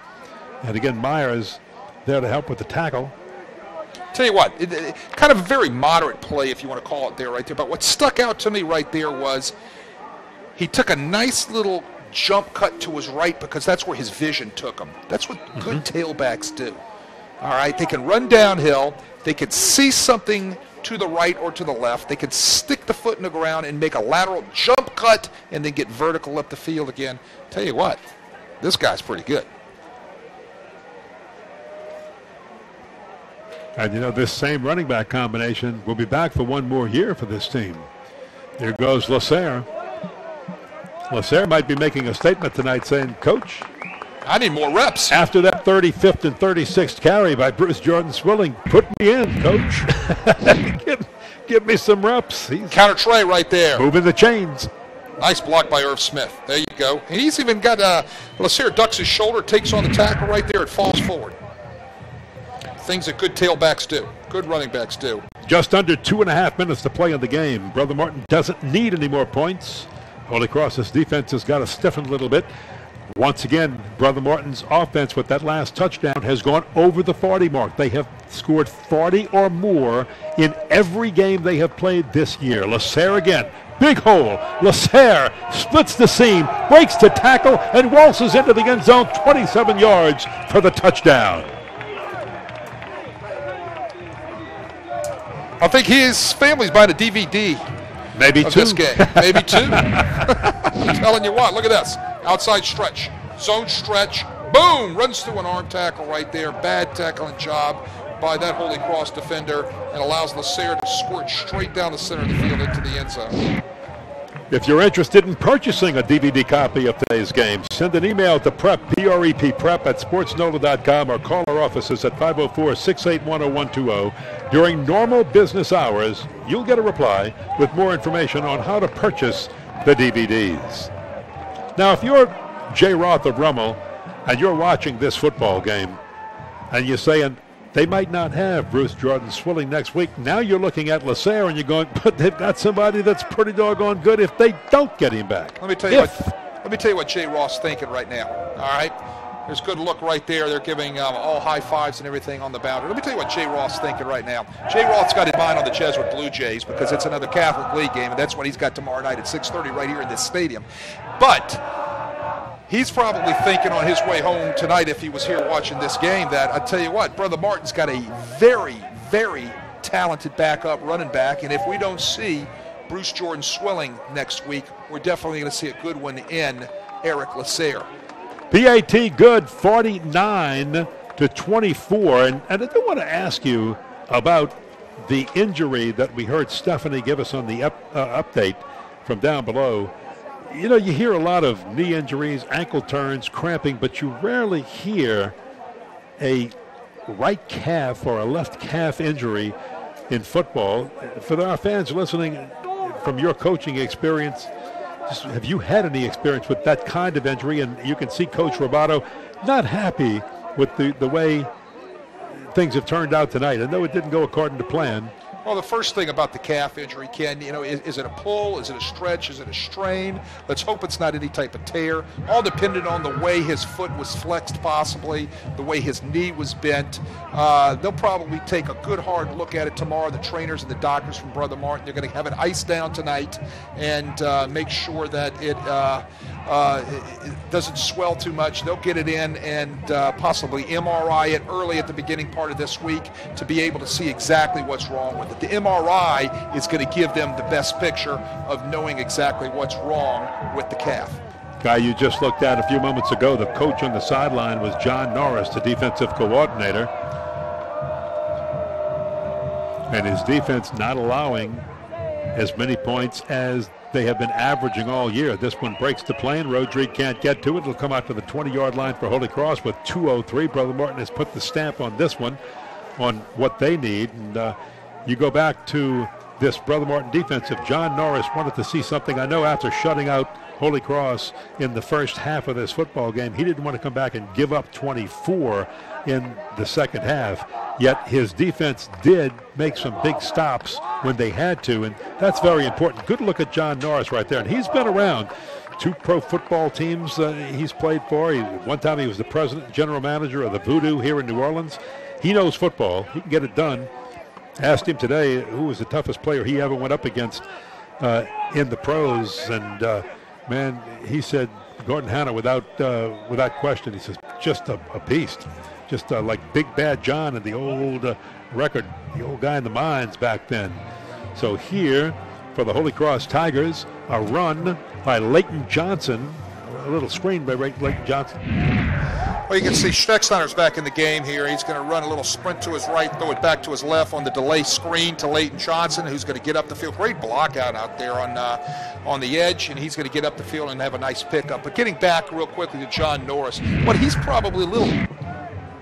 And again, Myers there to help with the tackle. Tell you what, it, it, kind of a very moderate play, if you want to call it there, right there. But what stuck out to me right there was he took a nice little jump cut to his right because that's where his vision took him. That's what mm-hmm. good tailbacks do. All right, they can run downhill, they can see something to the right or to the left, they can stick the foot in the ground and make a lateral jump cut and then get vertical up the field again. Tell you what, this guy's pretty good. And you know, this same running back combination will be back for one more year for this team. There goes Lasserre. Lasserre might be making a statement tonight saying, Coach, I need more reps. After that 35th and 36th carry by Bruce Jordan Swilling, put me in, Coach. give, give, me some reps. He's Counter Trey right there. Moving the chains. Nice block by Irv Smith. There you go. And he's even got uh, Lasserre ducks his shoulder, takes on the tackle right there. It falls forward. Things that good tailbacks do, good running backs do. Just under two and a half minutes to play in the game. Brother Martin doesn't need any more points. Holy Cross's defense has got to stiffen a little bit. Once again, Brother Martin's offense with that last touchdown has gone over the 40 mark. They have scored 40 or more in every game they have played this year. Lasserre again. Big hole. Lasserre splits the seam, breaks to tackle, and waltzes into the end zone 27 yards for the touchdown. I think his family's buying a DVD Maybe of two. this game. Maybe two. I'm telling you what, look at this. Outside stretch. Zone stretch. Boom! Runs through an arm tackle right there. Bad tackling job by that Holy Cross defender and allows Lasserre to squirt straight down the center of the field into the end zone. If you're interested in purchasing a DVD copy of today's game, send an email to prep, P-R-E-P, prep at sportsnola.com or call our offices at 504-681-0120. During normal business hours, you'll get a reply with more information on how to purchase the DVDs. Now, if you're Jay Roth of Rummel and you're watching this football game and you're saying they might not have Bruce Jordan Swilling next week, now you're looking at Lasserre and you're going, but they've got somebody that's pretty doggone good if they don't get him back. Let me tell you If. what. Let me tell you what Jay Roth's thinking right now. All right. There's good look right there. They're giving um, all high fives and everything on the boundary. Let me tell you what Jay Roth's thinking right now. Jay Roth's got his mind on the Jesuit Blue Jays because it's another Catholic League game, and that's what he's got tomorrow night at 6:30 right here in this stadium. But he's probably thinking on his way home tonight, if he was here watching this game, that I tell you what, Brother Martin's got a very, very talented backup running back, and if we don't see Bruce Jordan Swilling next week, we're definitely going to see a good one in Eric Lasserre. PAT good 49 to 24. And, and I do want to ask you about the injury that we heard Stephanie give us on the up, uh, update from down below. You know, you hear a lot of knee injuries, ankle turns, cramping, but you rarely hear a right calf or a left calf injury in football. For our fans listening, from your coaching experience, have you had any experience with that kind of injury? And you can see Coach Rebowe not happy with the, the way things have turned out tonight. I know it didn't go according to plan. Well, the first thing about the calf injury, Ken, you know, is, is, it a pull? Is it a stretch? Is it a strain? Let's hope it's not any type of tear. All dependent on the way his foot was flexed, possibly, the way his knee was bent. Uh, they'll probably take a good hard look at it tomorrow. The trainers and the doctors from Brother Martin, they're going to have it iced down tonight and uh, make sure that it, uh, uh, it doesn't swell too much. They'll get it in and uh, possibly MRI it early at the beginning part of this week to be able to see exactly what's wrong with it. The MRI is going to give them the best picture of knowing exactly what's wrong with the calf. Guy you just looked at a few moments ago, the coach on the sideline was John Norris, the defensive coordinator. And his defense not allowing as many points as they have been averaging all year. This one breaks the plane. Rodrigue can't get to it. It'll come out to the 20 yard line for Holy Cross with 2.03. Brother Martin has put the stamp on this one on what they need. And uh, you go back to this Brother Martin defense. If John Norris wanted to see something, I know after shutting out Holy Cross in the first half of this football game, he didn't want to come back and give up 24 in the second half. Yet his defense did make some big stops when they had to, and that's very important. Good look at John Norris right there, and he's been around two pro football teams uh, he's played for. He, one time he was the president, general manager of the Voodoo here in New Orleans. He knows football. He can get it done. Asked him today who was the toughest player he ever went up against uh, in the pros, and uh, man, he said Gordon Hanna without uh, without question. He says just a, a beast, just uh, like Big Bad John in the old uh, record, the old guy in the mines back then. So here for the Holy Cross Tigers, a run by Leighton Johnson, a little screen by Leighton Johnson. Well, you can see Schexnayder's back in the game here. He's going to run a little sprint to his right, throw it back to his left on the delay screen to Leighton Johnson, who's going to get up the field. Great block out out there on uh, on the edge, and he's going to get up the field and have a nice pickup. But getting back real quickly to John Norris, what he's probably a little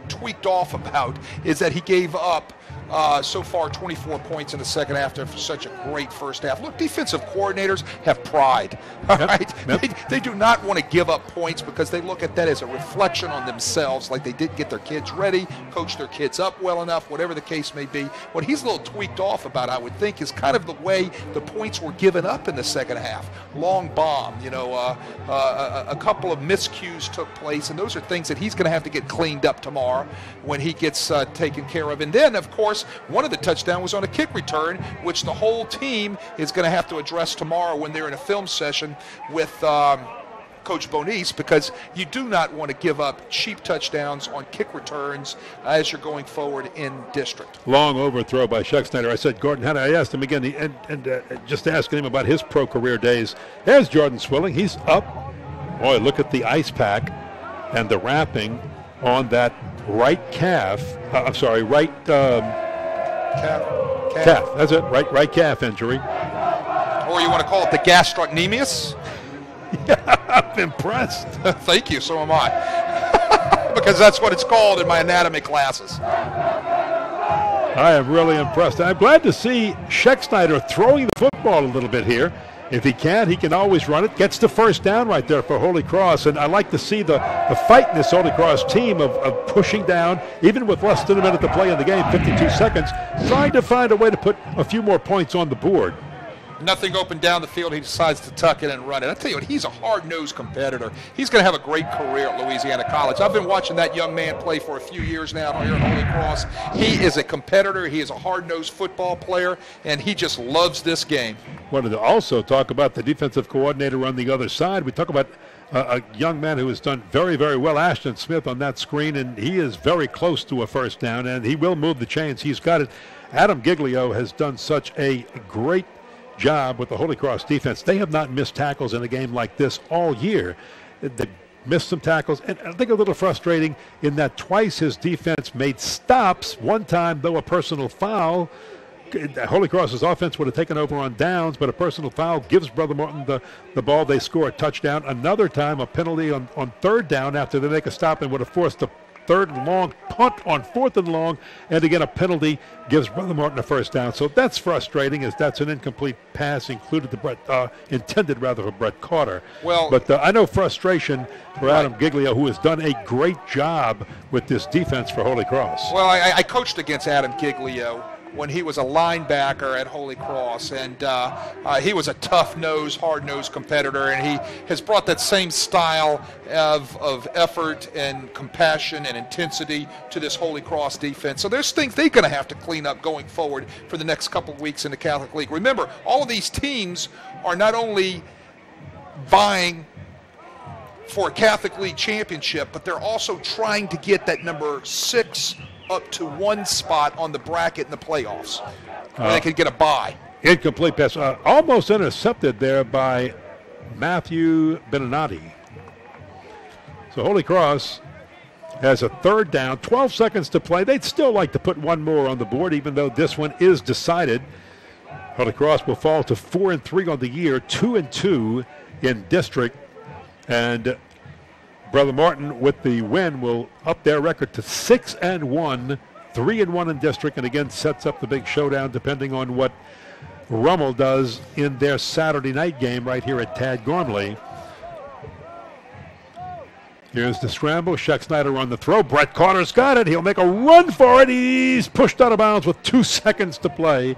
tweaked off about is that he gave up uh, so far 24 points in the second half after such a great first half. Look, defensive coordinators have pride. All Yep, right, yep. They, they do not want to give up points because they look at that as a reflection on themselves, like they didn't get their kids ready, coach their kids up well enough, whatever the case may be. What he's a little tweaked off about, I would think, is kind of the way the points were given up in the second half. Long bomb, you know, uh, uh, a, a couple of miscues took place, and those are things that he's going to have to get cleaned up tomorrow when he gets uh, taken care of. And then, of course, one of the touchdowns was on a kick return, which the whole team is going to have to address tomorrow when they're in a film session with. Um, Coach Bonis, because you do not want to give up cheap touchdowns on kick returns as you're going forward in district. Long overthrow by Schexnayder. I said, Gordon Hanna. I asked him again, and, and uh, just asking him about his pro career days. There's Jordan Swilling. He's up. Boy, look at the ice pack and the wrapping on that right calf. Uh, I'm sorry, right um, Calf, calf. That's it. Right, right calf injury. Or you want to call it the gastrocnemius? I'm impressed. Thank you, so am I. because that's what it's called in my anatomy classes. I am really impressed. I'm glad to see Schexnayder throwing the football a little bit here. If he can, he can always run it. Gets the first down right there for Holy Cross. And I like to see the, the fight in this Holy Cross team of, of pushing down, even with less than a minute to play in the game, 52 seconds, trying to find a way to put a few more points on the board. Nothing open down the field. He decides to tuck it and run it. I tell you what, he's a hard-nosed competitor. He's going to have a great career at Louisiana College. I've been watching that young man play for a few years now here at Holy Cross. He is a competitor. He is a hard-nosed football player, and he just loves this game. Wanted to also talk about the defensive coordinator on the other side. We talk about uh, a young man who has done very, very well, Ashton Smith, on that screen, and he is very close to a first down, and he will move the chains. He's got it. Adam Giglio has done such a great job with the Holy Cross defense. They have not missed tackles in a game like this all year. They missed some tackles, and I think a little frustrating in that twice his defense made stops. One time, though, a personal foul. Holy Cross's offense would have taken over on downs, but a personal foul gives Brother Martin the, the ball. They score a touchdown. Another time, a penalty on, on third down after they make a stop and would have forced a third and long, punt on fourth and long, and again a penalty gives Brother Martin a first down. So that's frustrating, as that's an incomplete pass included the Brett uh, intended rather for Brett Carter. Well, but uh, I know frustration for Adam Giglio, who has done a great job with this defense for Holy Cross. Well, I, I coached against Adam Giglio when he was a linebacker at Holy Cross, and uh, uh, he was a tough-nosed, hard-nosed competitor, and he has brought that same style of, of effort and compassion and intensity to this Holy Cross defense. So there's things they're going to have to clean up going forward for the next couple of weeks in the Catholic League. Remember, all of these teams are not only vying for a Catholic League championship, but they're also trying to get that number six up to one spot on the bracket in the playoffs. Uh, they could get a bye. Incomplete pass. Uh, almost intercepted there by Matthew Beninati. So Holy Cross has a third down, 12 seconds to play. They'd still like to put one more on the board, even though this one is decided. Holy Cross will fall to four and three on the year, two and two in district, and Brother Martin with the win will up their record to six and one, three and one in district, and again sets up the big showdown depending on what Rummel does in their Saturday night game right here at Tad Gormley. Here's the scramble. Schexnayder on the throw. Brett Carter's got it. He'll make a run for it. He's pushed out of bounds with two seconds to play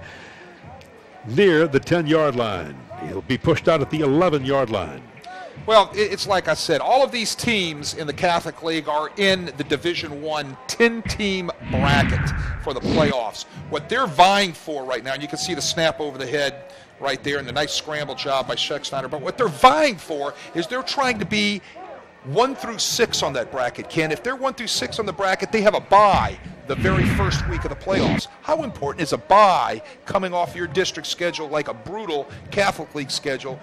near the 10 yard line. He'll be pushed out at the 11 yard line. Well, it's like I said, all of these teams in the Catholic League are in the Division One 10-team bracket for the playoffs. What they're vying for right now, and you can see the snap over the head right there and the nice scramble job by Schexnayder, but what they're vying for is they're trying to be one through six on that bracket, Ken. If they're one through six on the bracket, they have a bye the very first week of the playoffs. How important is a bye coming off your district schedule like a brutal Catholic League schedule?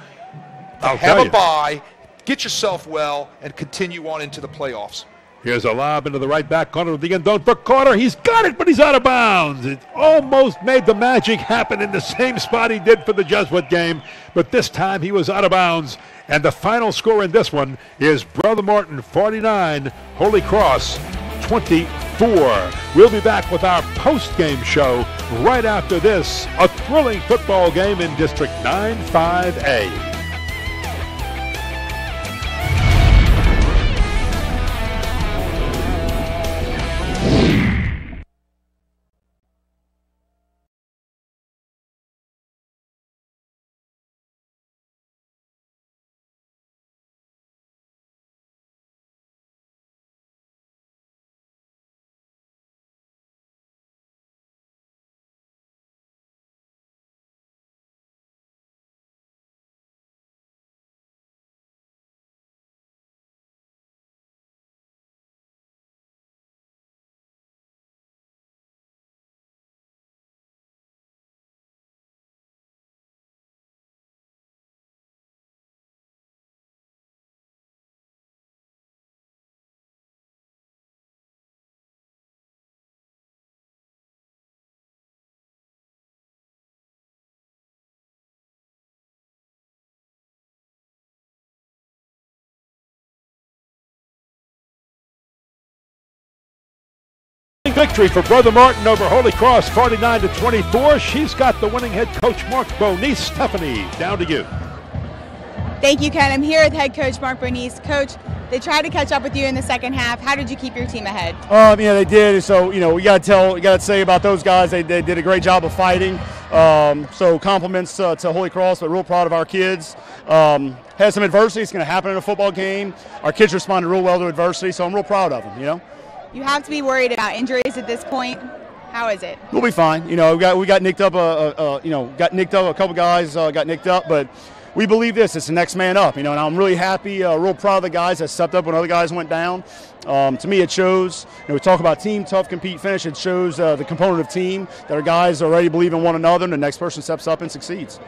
I'll have a you. bye, get yourself well, and continue on into the playoffs. Here's a lob into the right back corner of the end zone for Carter. He's got it, but he's out of bounds. It almost made the magic happen in the same spot he did for the Jesuit game, but this time he was out of bounds. And the final score in this one is Brother Martin 49, Holy Cross 24. We'll be back with our post-game show right after this, a thrilling football game in District 9 5A. Victory for Brother Martin over Holy Cross, 49 to 24. She's got the winning head coach Mark Bonis. Stephanie, down to you. Thank you, Ken. I'm here with head coach Mark Bonis. Coach, they tried to catch up with you in the second half. How did you keep your team ahead? Um, yeah, they did. So you know, we got to tell, we got to say about those guys. They, they did a great job of fighting. Um, so compliments uh, to Holy Cross, but real proud of our kids. Um, had some adversity. It's going to happen in a football game. Our kids responded real well to adversity, so I'm real proud of them. You know. You have to be worried about injuries at this point. How is it? We'll be fine. You know, we got we got nicked up. Uh, uh, uh you know, got nicked up. A couple guys uh, got nicked up, but we believe this. It's the next man up, you know, and I'm really happy, uh, real proud of the guys that stepped up when other guys went down. Um, to me, it shows, you know, we talk about team, tough, compete, finish. It shows uh, the component of team that our guys already believe in one another, and the next person steps up and succeeds.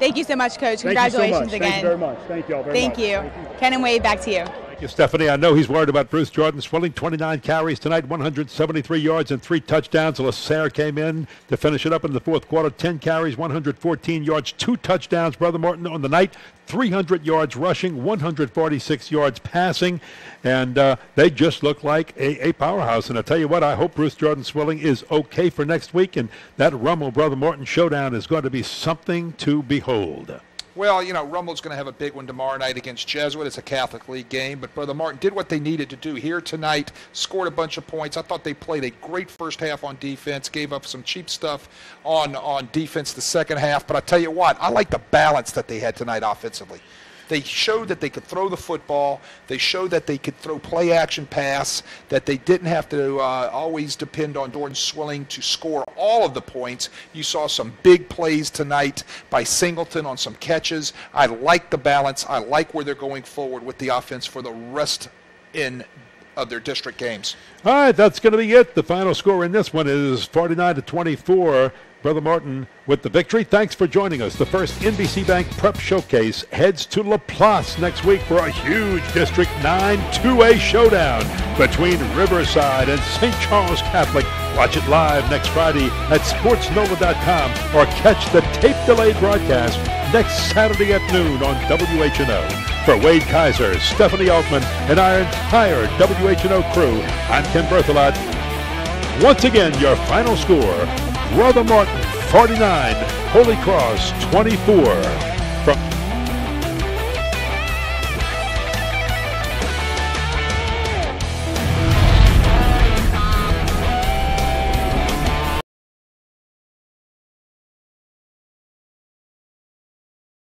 Thank you so much, Coach. Thank Congratulations so again. Thank you very much. Thank you all very Thank much. you. Thank you. Ken and Wade, back to you. Thank you, Stephanie. I know he's worried about Bruce Jordan Swilling. 29 carries tonight, 173 yards and three touchdowns. Lasserre came in to finish it up in the fourth quarter. 10 carries, 114 yards, two touchdowns. Brother Martin on the night, 300 yards rushing, 146 yards passing, and uh, they just look like a, a powerhouse. And I tell you what, I hope Bruce Jordan Swilling is okay for next week, and that Rummel Brother Martin showdown is going to be something to behold. Well, you know, Rummel's going to have a big one tomorrow night against Jesuit. It's a Catholic League game, but Brother Martin did what they needed to do here tonight, scored a bunch of points. I thought they played a great first half on defense, gave up some cheap stuff on, on defense the second half. But I tell you what, I like the balance that they had tonight offensively. They showed that they could throw the football. They showed that they could throw play action pass, that they didn't have to uh, always depend on Jordan Swilling to score all of the points. You saw some big plays tonight by Singleton on some catches. I like the balance. I like where they're going forward with the offense for the rest in of their district games. All right, that's going to be it. The final score in this one is 49 to 24. Brother Martin with the victory. Thanks for joining us. The first NBC Bank Prep Showcase heads to Laplace next week for a huge District 9 2A showdown between Riverside and St. Charles Catholic. Watch it live next Friday at sportsnola.com or catch the tape delayed broadcast next Saturday at noon on WHNO. For Wade Kaiser, Stephanie Altman, and our entire WHNO crew, I'm Ken Berthelot. Once again, your final score Brother Martin 49, Holy Cross 24. From